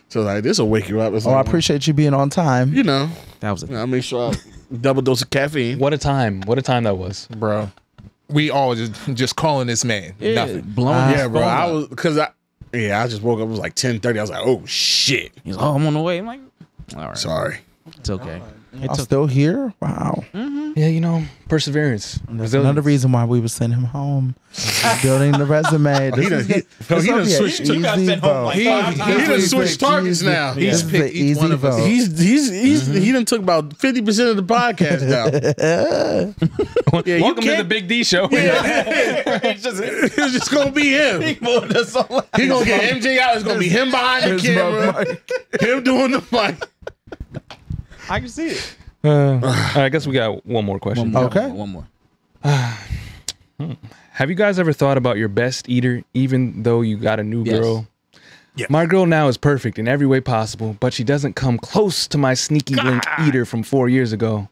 So like this will wake you up. It's Oh, I appreciate you being on time. you know, That was a I make sure I double dose of caffeine. What a time! What a time that was. bro. We all just just calling this man nothing. blowing. Yeah, bro. I was because I yeah, I just woke up. It was like ten thirty. I was like, oh shit. He's like, oh, I'm on the way. I'm like, all right, Sorry. it's okay. I'm still here. Wow. Mm-hmm. Yeah, you know, perseverance. There's another reason why we would send him home. Building the resume. This He done, is he, no, he done switched. You got easy sent home like He, five he times. done switched targets now. This is the picked each easy one of us. vote. He's he's he's he done took about fifty percent of the podcast now. yeah, you Welcome to the Big D show. it's just gonna be him. He gonna get MJ out. It's gonna be him behind the camera, him doing the mic. I can see it. Uh, all right, I guess we got one more question. One more, Okay. one more. Have you guys ever thought about your best eater, even though you got a new Yes. girl? Yeah. My girl now is perfect in every way possible, but she doesn't come close to my sneaky link eater from four years ago.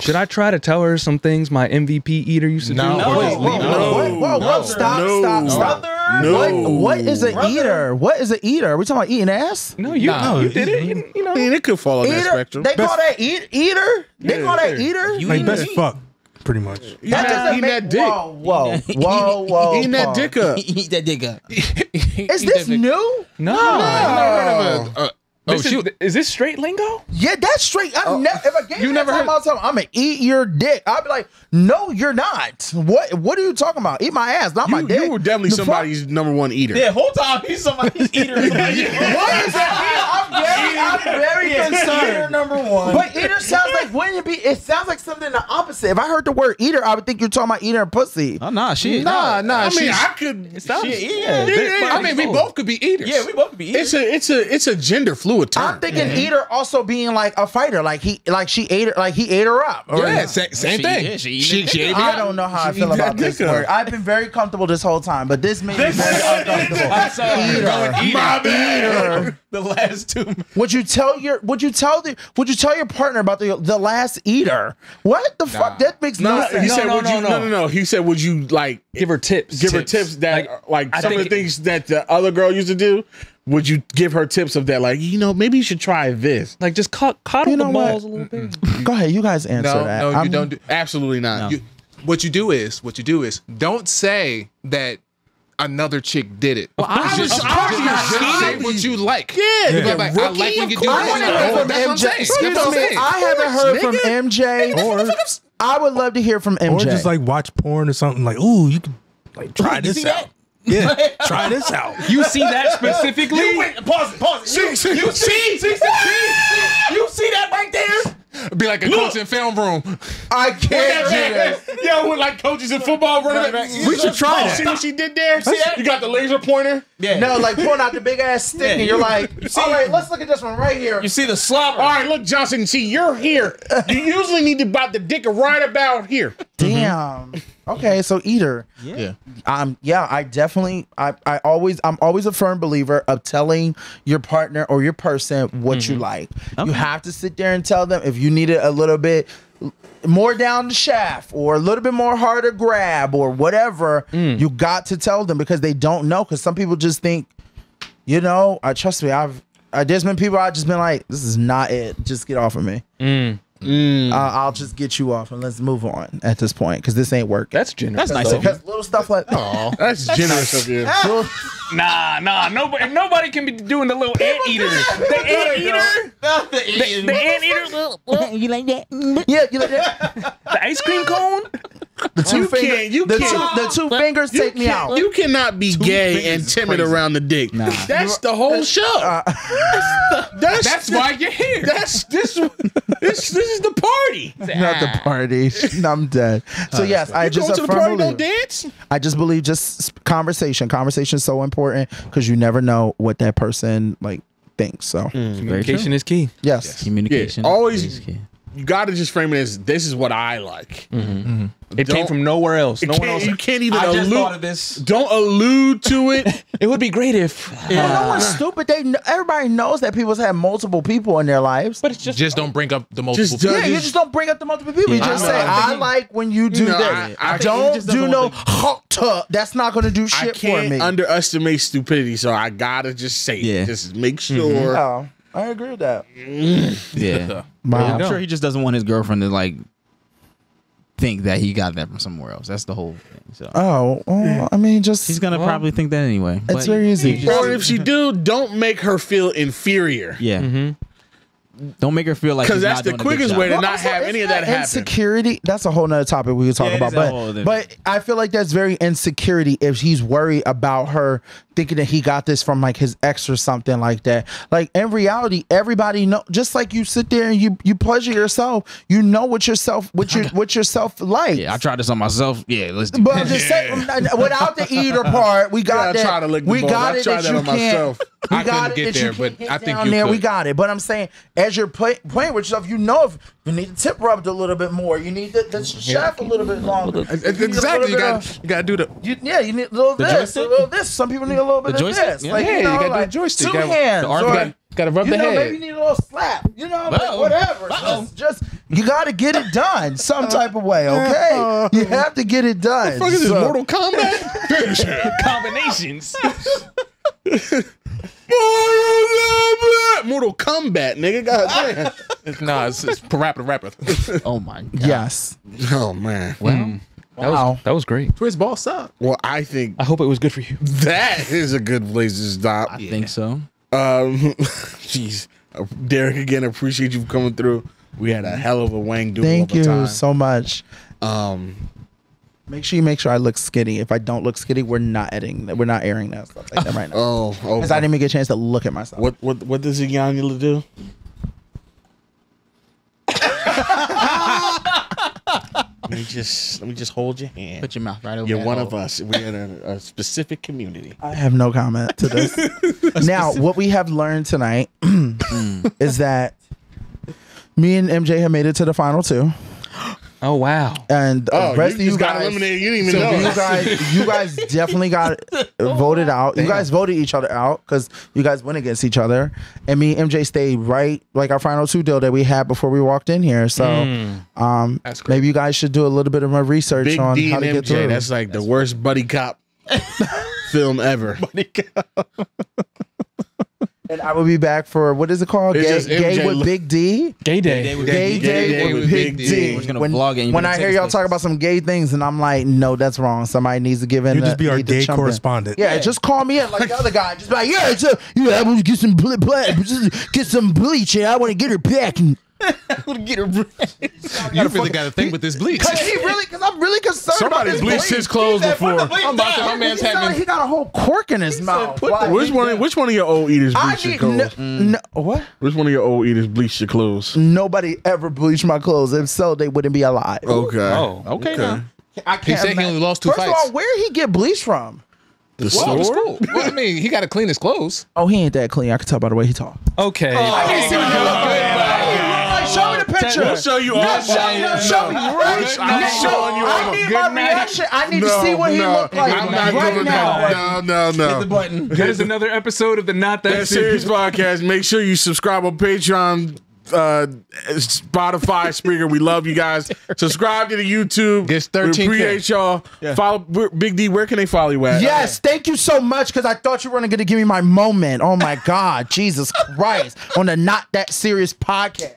Should I try to tell her some things my MVP eater used to No. do? No. Or just Whoa, leave it whoa, whoa, whoa, whoa, stop, no, stop, stop. No. What, what is an eater? What is an eater? Are we talking about eating ass? No, you, Nah. you did it. You, you know. I mean, it could fall on that Eater? spectrum. They call that eat, eater? They Yeah, call that yeah. eater? You Like eat best meat? fuck. pretty much. Eating that, eating that dick. Whoa, whoa, whoa, whoa. Eating that pause. dick up. Eat that dick up. Is this new? No. Uh, oh, Oh, this is, shoot. is this straight lingo? Yeah, that's straight. I've oh. never. If a gay You never talking heard- about something, I'm gonna eat your dick. I'd be like, no, you're not. What? What are you talking about? Eat my ass, not my dick. you were definitely The fuck? somebody's number one eater. Yeah, whole time he's somebody's eater. What is that? I'm very, I'm very concerned. number one. But eater sounds like wouldn't it be? It sounds like something the opposite. If I heard the word eater, I would think you're talking about eating a pussy. Oh nah, shit. Nah, nah. I mean, I could. sounds- yeah, yeah, I mean, we both could be eaters. Yeah, we both could be eaters. It's a, it's a, it's a gender fluid term. I'm thinking eater also being like a fighter, like he, like she ate her, like he ate her up. Or- yeah, sa- same She- thing. yeah, she she, she, ate me I don't know how I She feel about this up. word. I've been very comfortable this whole time, but this made me very uncomfortable. Eater. My bad. Eater. the last two. Would you tell your Would you tell the Would you tell your partner about the the last eater? What the fuck? That makes no, No, sense. he said, no, would no, you, no, no. no, no. He said, would you like Give her tips. give her tips that Like, like, some of the think- things that the other girl used to do? Would you give her tips of that? Like, you know, maybe you should try this. Like just co- coddle You know the what? balls a little bit. Go ahead, you guys answer No, that. no, you I'm- don't do. Absolutely not. You, what you do is, what you do is, don't say that another chick did it. I just, was- just, I was just gonna say say- what you like. Yeah, You go the like, I rookie, like when of you do course. this. I want to Oh, hear from that's what I'm MJ. saying. Excuse That's me, I'm saying. I haven't heard from MJ. Or I would love to hear from MJ. or just like watch porn or something. Like, ooh, you could like try this out. Yeah, try this out. You see that specifically? pause it, pause it. You, See, you see, see, see, see, you see that right there? Be like a coach in film room. I can't do this. Yo, with like coaches in football running back. We should try oh, See that. what she did there? that? You got the laser pointer. Yeah. No, like pulling out the big ass stick, and you're like, all right, let's look at this one right here. You see the slobber. All right, look, Johnson. See, you're here. You usually need to about the dick right about here. Damn. Mm-hmm. Okay, so eater. Yeah. Um, yeah, I definitely, I, I always, I'm always a firm believer of telling your partner or your person what you like. You have to sit there and tell them if you need it a little bit more down the shaft or a little bit more harder grab or whatever. You got to tell them because they don't know. Because some people just think, you know, I trust me. I've, I, there's been people I've just been like, this is not it. Just get off of me. Uh, I'll just get you off and let's move on at this point because this ain't working. That's generous. That's nice of you. Little stuff like Oh, that's generous of you. Nah, nah. Nobody, nobody can be doing the little ant eater. The anteater. The, the anteater. you like that? yeah, you like that? The ice cream cone. The two You finger- can't- you the can't- Two, the two fingers take me out. You cannot be gay and timid around the dick. Uh, that's the whole show. Uh, that's That's the- why you're here. That's this. This this is the party. Not the party. I'm dead. So oh, yes, I You just go to the affirm party, don't believe- dance. I just believe just conversation. Conversation is so important because you never know what that person like thinks. So mm. Communication is key. yes, yes. Communication. Yeah, always- is key. You got to just frame it as this is what I like. Mm-hmm. Mm-hmm. It Don't- came from nowhere else. No one else. you can't even I just allude. thought of this. Don't allude to it. It would be great if. Well, no one's stupid. They everybody knows that people's have multiple people in their lives. But it's just. Just don't bring up the multiple. Just people. yeah, you just don't bring up the multiple people. You just I say, know. "I like when you do know, that." I- I think don't do no hot tub. That's not going to do shit for can't me. underestimate stupidity, so I gotta just say Yeah. it. Just make mm-hmm. sure. oh, I agree with that. Yeah. Wow. I'm sure he just doesn't want his girlfriend to like think that he got that from somewhere else. That's the whole thing. So Oh, well, I mean, just he's gonna probably think that anyway. It's very easy. just- Or if she do, don't make her feel inferior. yeah. Mm -hmm. Don't make her feel like Because that's not the doing quickest way to Well, not also, have any of that happen. Insecurity. That's a whole nother topic we could talk Yeah, about. But but I feel like that's very insecurity if he's worried about her thinking that he got this from like his ex or something like that. Like in reality, everybody know. Just like you sit there and you you pleasure yourself, you know what yourself what your what yourself like. Yeah, I tried this on myself. Yeah, let's do But I'm just without the eater part, we got Yeah, that. to we got I it that that you can't. We I couldn't got it get that there, you but I think there. We got it. But I'm saying, as you're play, playing with yourself, you know if you need the tip rubbed a little bit more, you need the, the shaft a little bit longer. You Exactly. You got of- you got to do the. you, yeah, you need a little this, joystick? a little this. Some people need a little bit The of joystick? this. Yeah. Like, Yeah, you you gotta do like the joystick. Two You gotta- hands. the arm or, gotta- Gotta rub you the know, head. maybe you need a little slap. You know, like, Uh-oh. whatever. Just, just you got to get it done some uh, type of way. Okay, uh, you have to get it done. fuck is this Mortal Kombat? Finish it. combinations. Mortal Kombat. Mortal Kombat, nigga. God damn. nah, it's, it's rapper rapper. Oh my god. Yes. oh man. That Wow. was that was great. Twist ball suck. Well, I think I hope it was good for you. that is a good place to stop. I think so. Um, jeez, Uh, Derek, again, appreciate you coming through. We had a hell of a wang duel Thank of a you time. so much. Um, Make sure you make sure I look skinny. If I don't look skinny, we're not editing. We're not airing that stuff like that right now. oh, oh, Because I didn't even get a chance to look at myself. what, what, what does Iyanla do? let me just, let me just hold your hand. Put your mouth right over You're one hole. of us. We're in a, a specific community. I have no comment to this. now, what we have learned tonight hmm. is that me and MJ have made it to the final two, Oh wow. and the Oh, rest you of you just got guys. eliminated. You didn't even So know. you guys, you guys definitely got voted out. You guys voted each other out because you guys went against each other, and me and MJ stayed right like our final two deal that we had before we walked in here. So, um, maybe you guys should do a little bit of my research Big on D how and to get through. That's like the worst buddy cop film ever. and I will be back for what is it called? It's Gay, just gay with look- Big D. Gay day. Day with Gay Big D. day, Day with with Big Big D. D. We're just gonna when vlog it and you're when gonna I take hear us y'all places. talk about some gay things, and I'm like, no, that's wrong. Somebody needs to give in. You just be our gay correspondent. Yeah, just call me in like the other guy. Just be like, yeah, it's a, yeah, I want to get some ble- ble- just get some bleach, and I want to get her back. And You really got a thing with this bleach. Cause he really, cause I'm really concerned. Somebody about bleached bleach. his clothes said, before. I'm about to- my man's He sound having- he got a whole cork in his mouth. Like, Which one? Which one of your old eaters bleached your clothes? no, no, what? Which one of your old eaters bleached your clothes? Nobody ever bleached my clothes. If so, they wouldn't be alive. Okay. Oh, Okay, now. I He can't said he only lost two First fights. First of all, where he get bleach from? The Well, it was store. cool. Well, I mean, he got to clean his clothes. Oh, he ain't that clean. I can tell by the way he talk. Okay. can't see what he look picture. We'll show you all. No, show, no, show me right I'm now. showing you I need Good my night. reaction. I need to see what he no, look like I'm not right doing now. that. No, no, no. Hit the button. That is another episode of the Not That, That serious Serious. podcast. Make sure you subscribe on Patreon, uh, Spotify, Spreaker. We love you guys. Subscribe to the YouTube. Gets 13K. appreciate y'all. Follow Big D. Where can they follow you at? Yes, thank you so much because I thought you were going to give me my moment. Oh my God, Jesus Christ, on the Not That Serious podcast.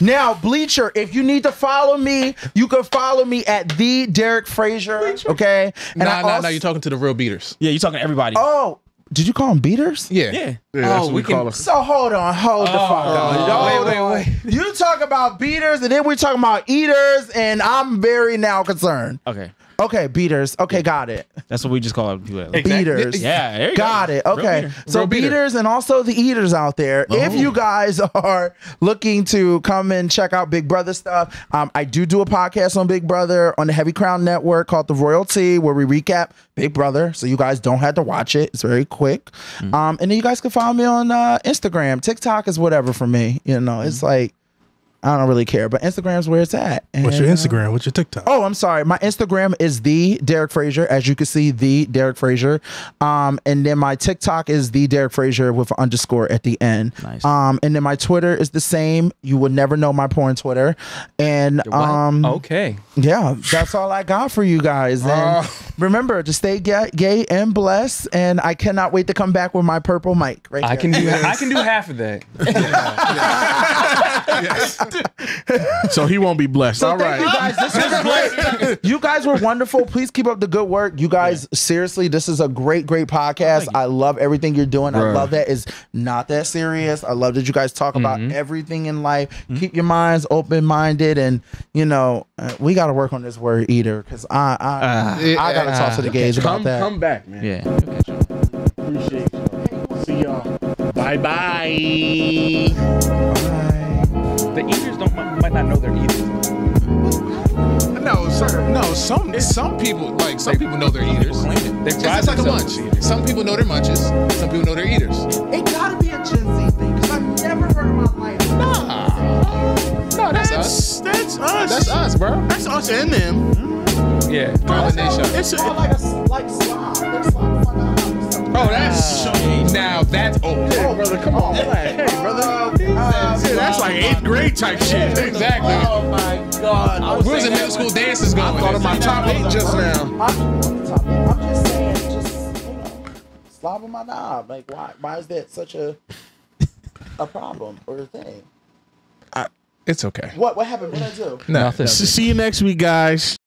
Now, Bleacher, if you need to follow me, you can follow me at the Derek Frazier. Okay. And Nah, I nah, also- nah. You're talking to the real beaters. Yeah, you're talking to everybody. Oh, did you call them beaters? Yeah. yeah. Yeah, oh, that's what we, we call can- it. So hold on, hold the oh, fuck on. Hold wait, on. wait, You talk about beaters, and then we're talking about eaters, and I'm very now concerned. Okay. Okay, beaters. Okay, got it. That's what we just call it. Beaters. Yeah, there you Got go. it. Okay. beater. So beater. beaters and also the eaters out there. If you guys are looking to come and check out Big Brother stuff, um, I do do a podcast on Big Brother on the Heavy Crown Network called The Royalty, where we recap Big Brother, so you guys don't have to watch it. It's very quick. Um, and then you guys can follow me on uh, Instagram. TikTok is whatever for me. You know, it's like I don't really care, but Instagram's where it's at. And, What's your uh, Instagram? What's your TikTok? Oh, I'm sorry. My Instagram is the Derek Frazier, as you can see, the Derek Frazier. Um, and then my TikTok is the Derek Frazier with an underscore at the end. Nice. Um, and then my Twitter is the same. You would never know my porn Twitter. And um, Okay. yeah, that's all I got for you guys. And remember to stay gay, gay and blessed. And I cannot wait to come back with my purple mic. Right I there. can do I can do half of that. So he won't be blessed. So All thank right. you guys. This was great. you guys were wonderful. Please keep up the good work. You guys, seriously, this is a great, great podcast. I love everything you're doing. I love that it's not that serious. I love that you guys talk about mm-hmm. everything in life. Mm-hmm. Keep your minds open minded, and you know uh, we got to work on this word eater because I I, ah. I got to talk to the gays about Come, that. come back, man. Yeah. you'll catch up. Appreciate you. See y'all. Bye bye. The eaters don't might not know they're eaters. No, sir. no, some some people like some people know they're eaters. They It's just like a themselves munch. eaters. Some people know they're munches. Some people know they're eaters. It got to be a Gen Z thing because I've never heard in my life. Nah, No, that's us. That's, that's us. That's us, bro. That's us and them. Yeah. Combination. It's a, like a like slob. Like slob. Fuck. Oh, that's now that's old. hey, brother, come on. Hey, brother. Yeah, that's like eighth grade type shit. Exactly. Oh my god. Where's the middle school dances going? I thought of my top eight just now. I'm, I'm just saying, just you know, slob on my knob. Like, why? Why is that such a? a problem or a thing. It's okay. What what happened? What did I do? Nothing. See you next week, guys.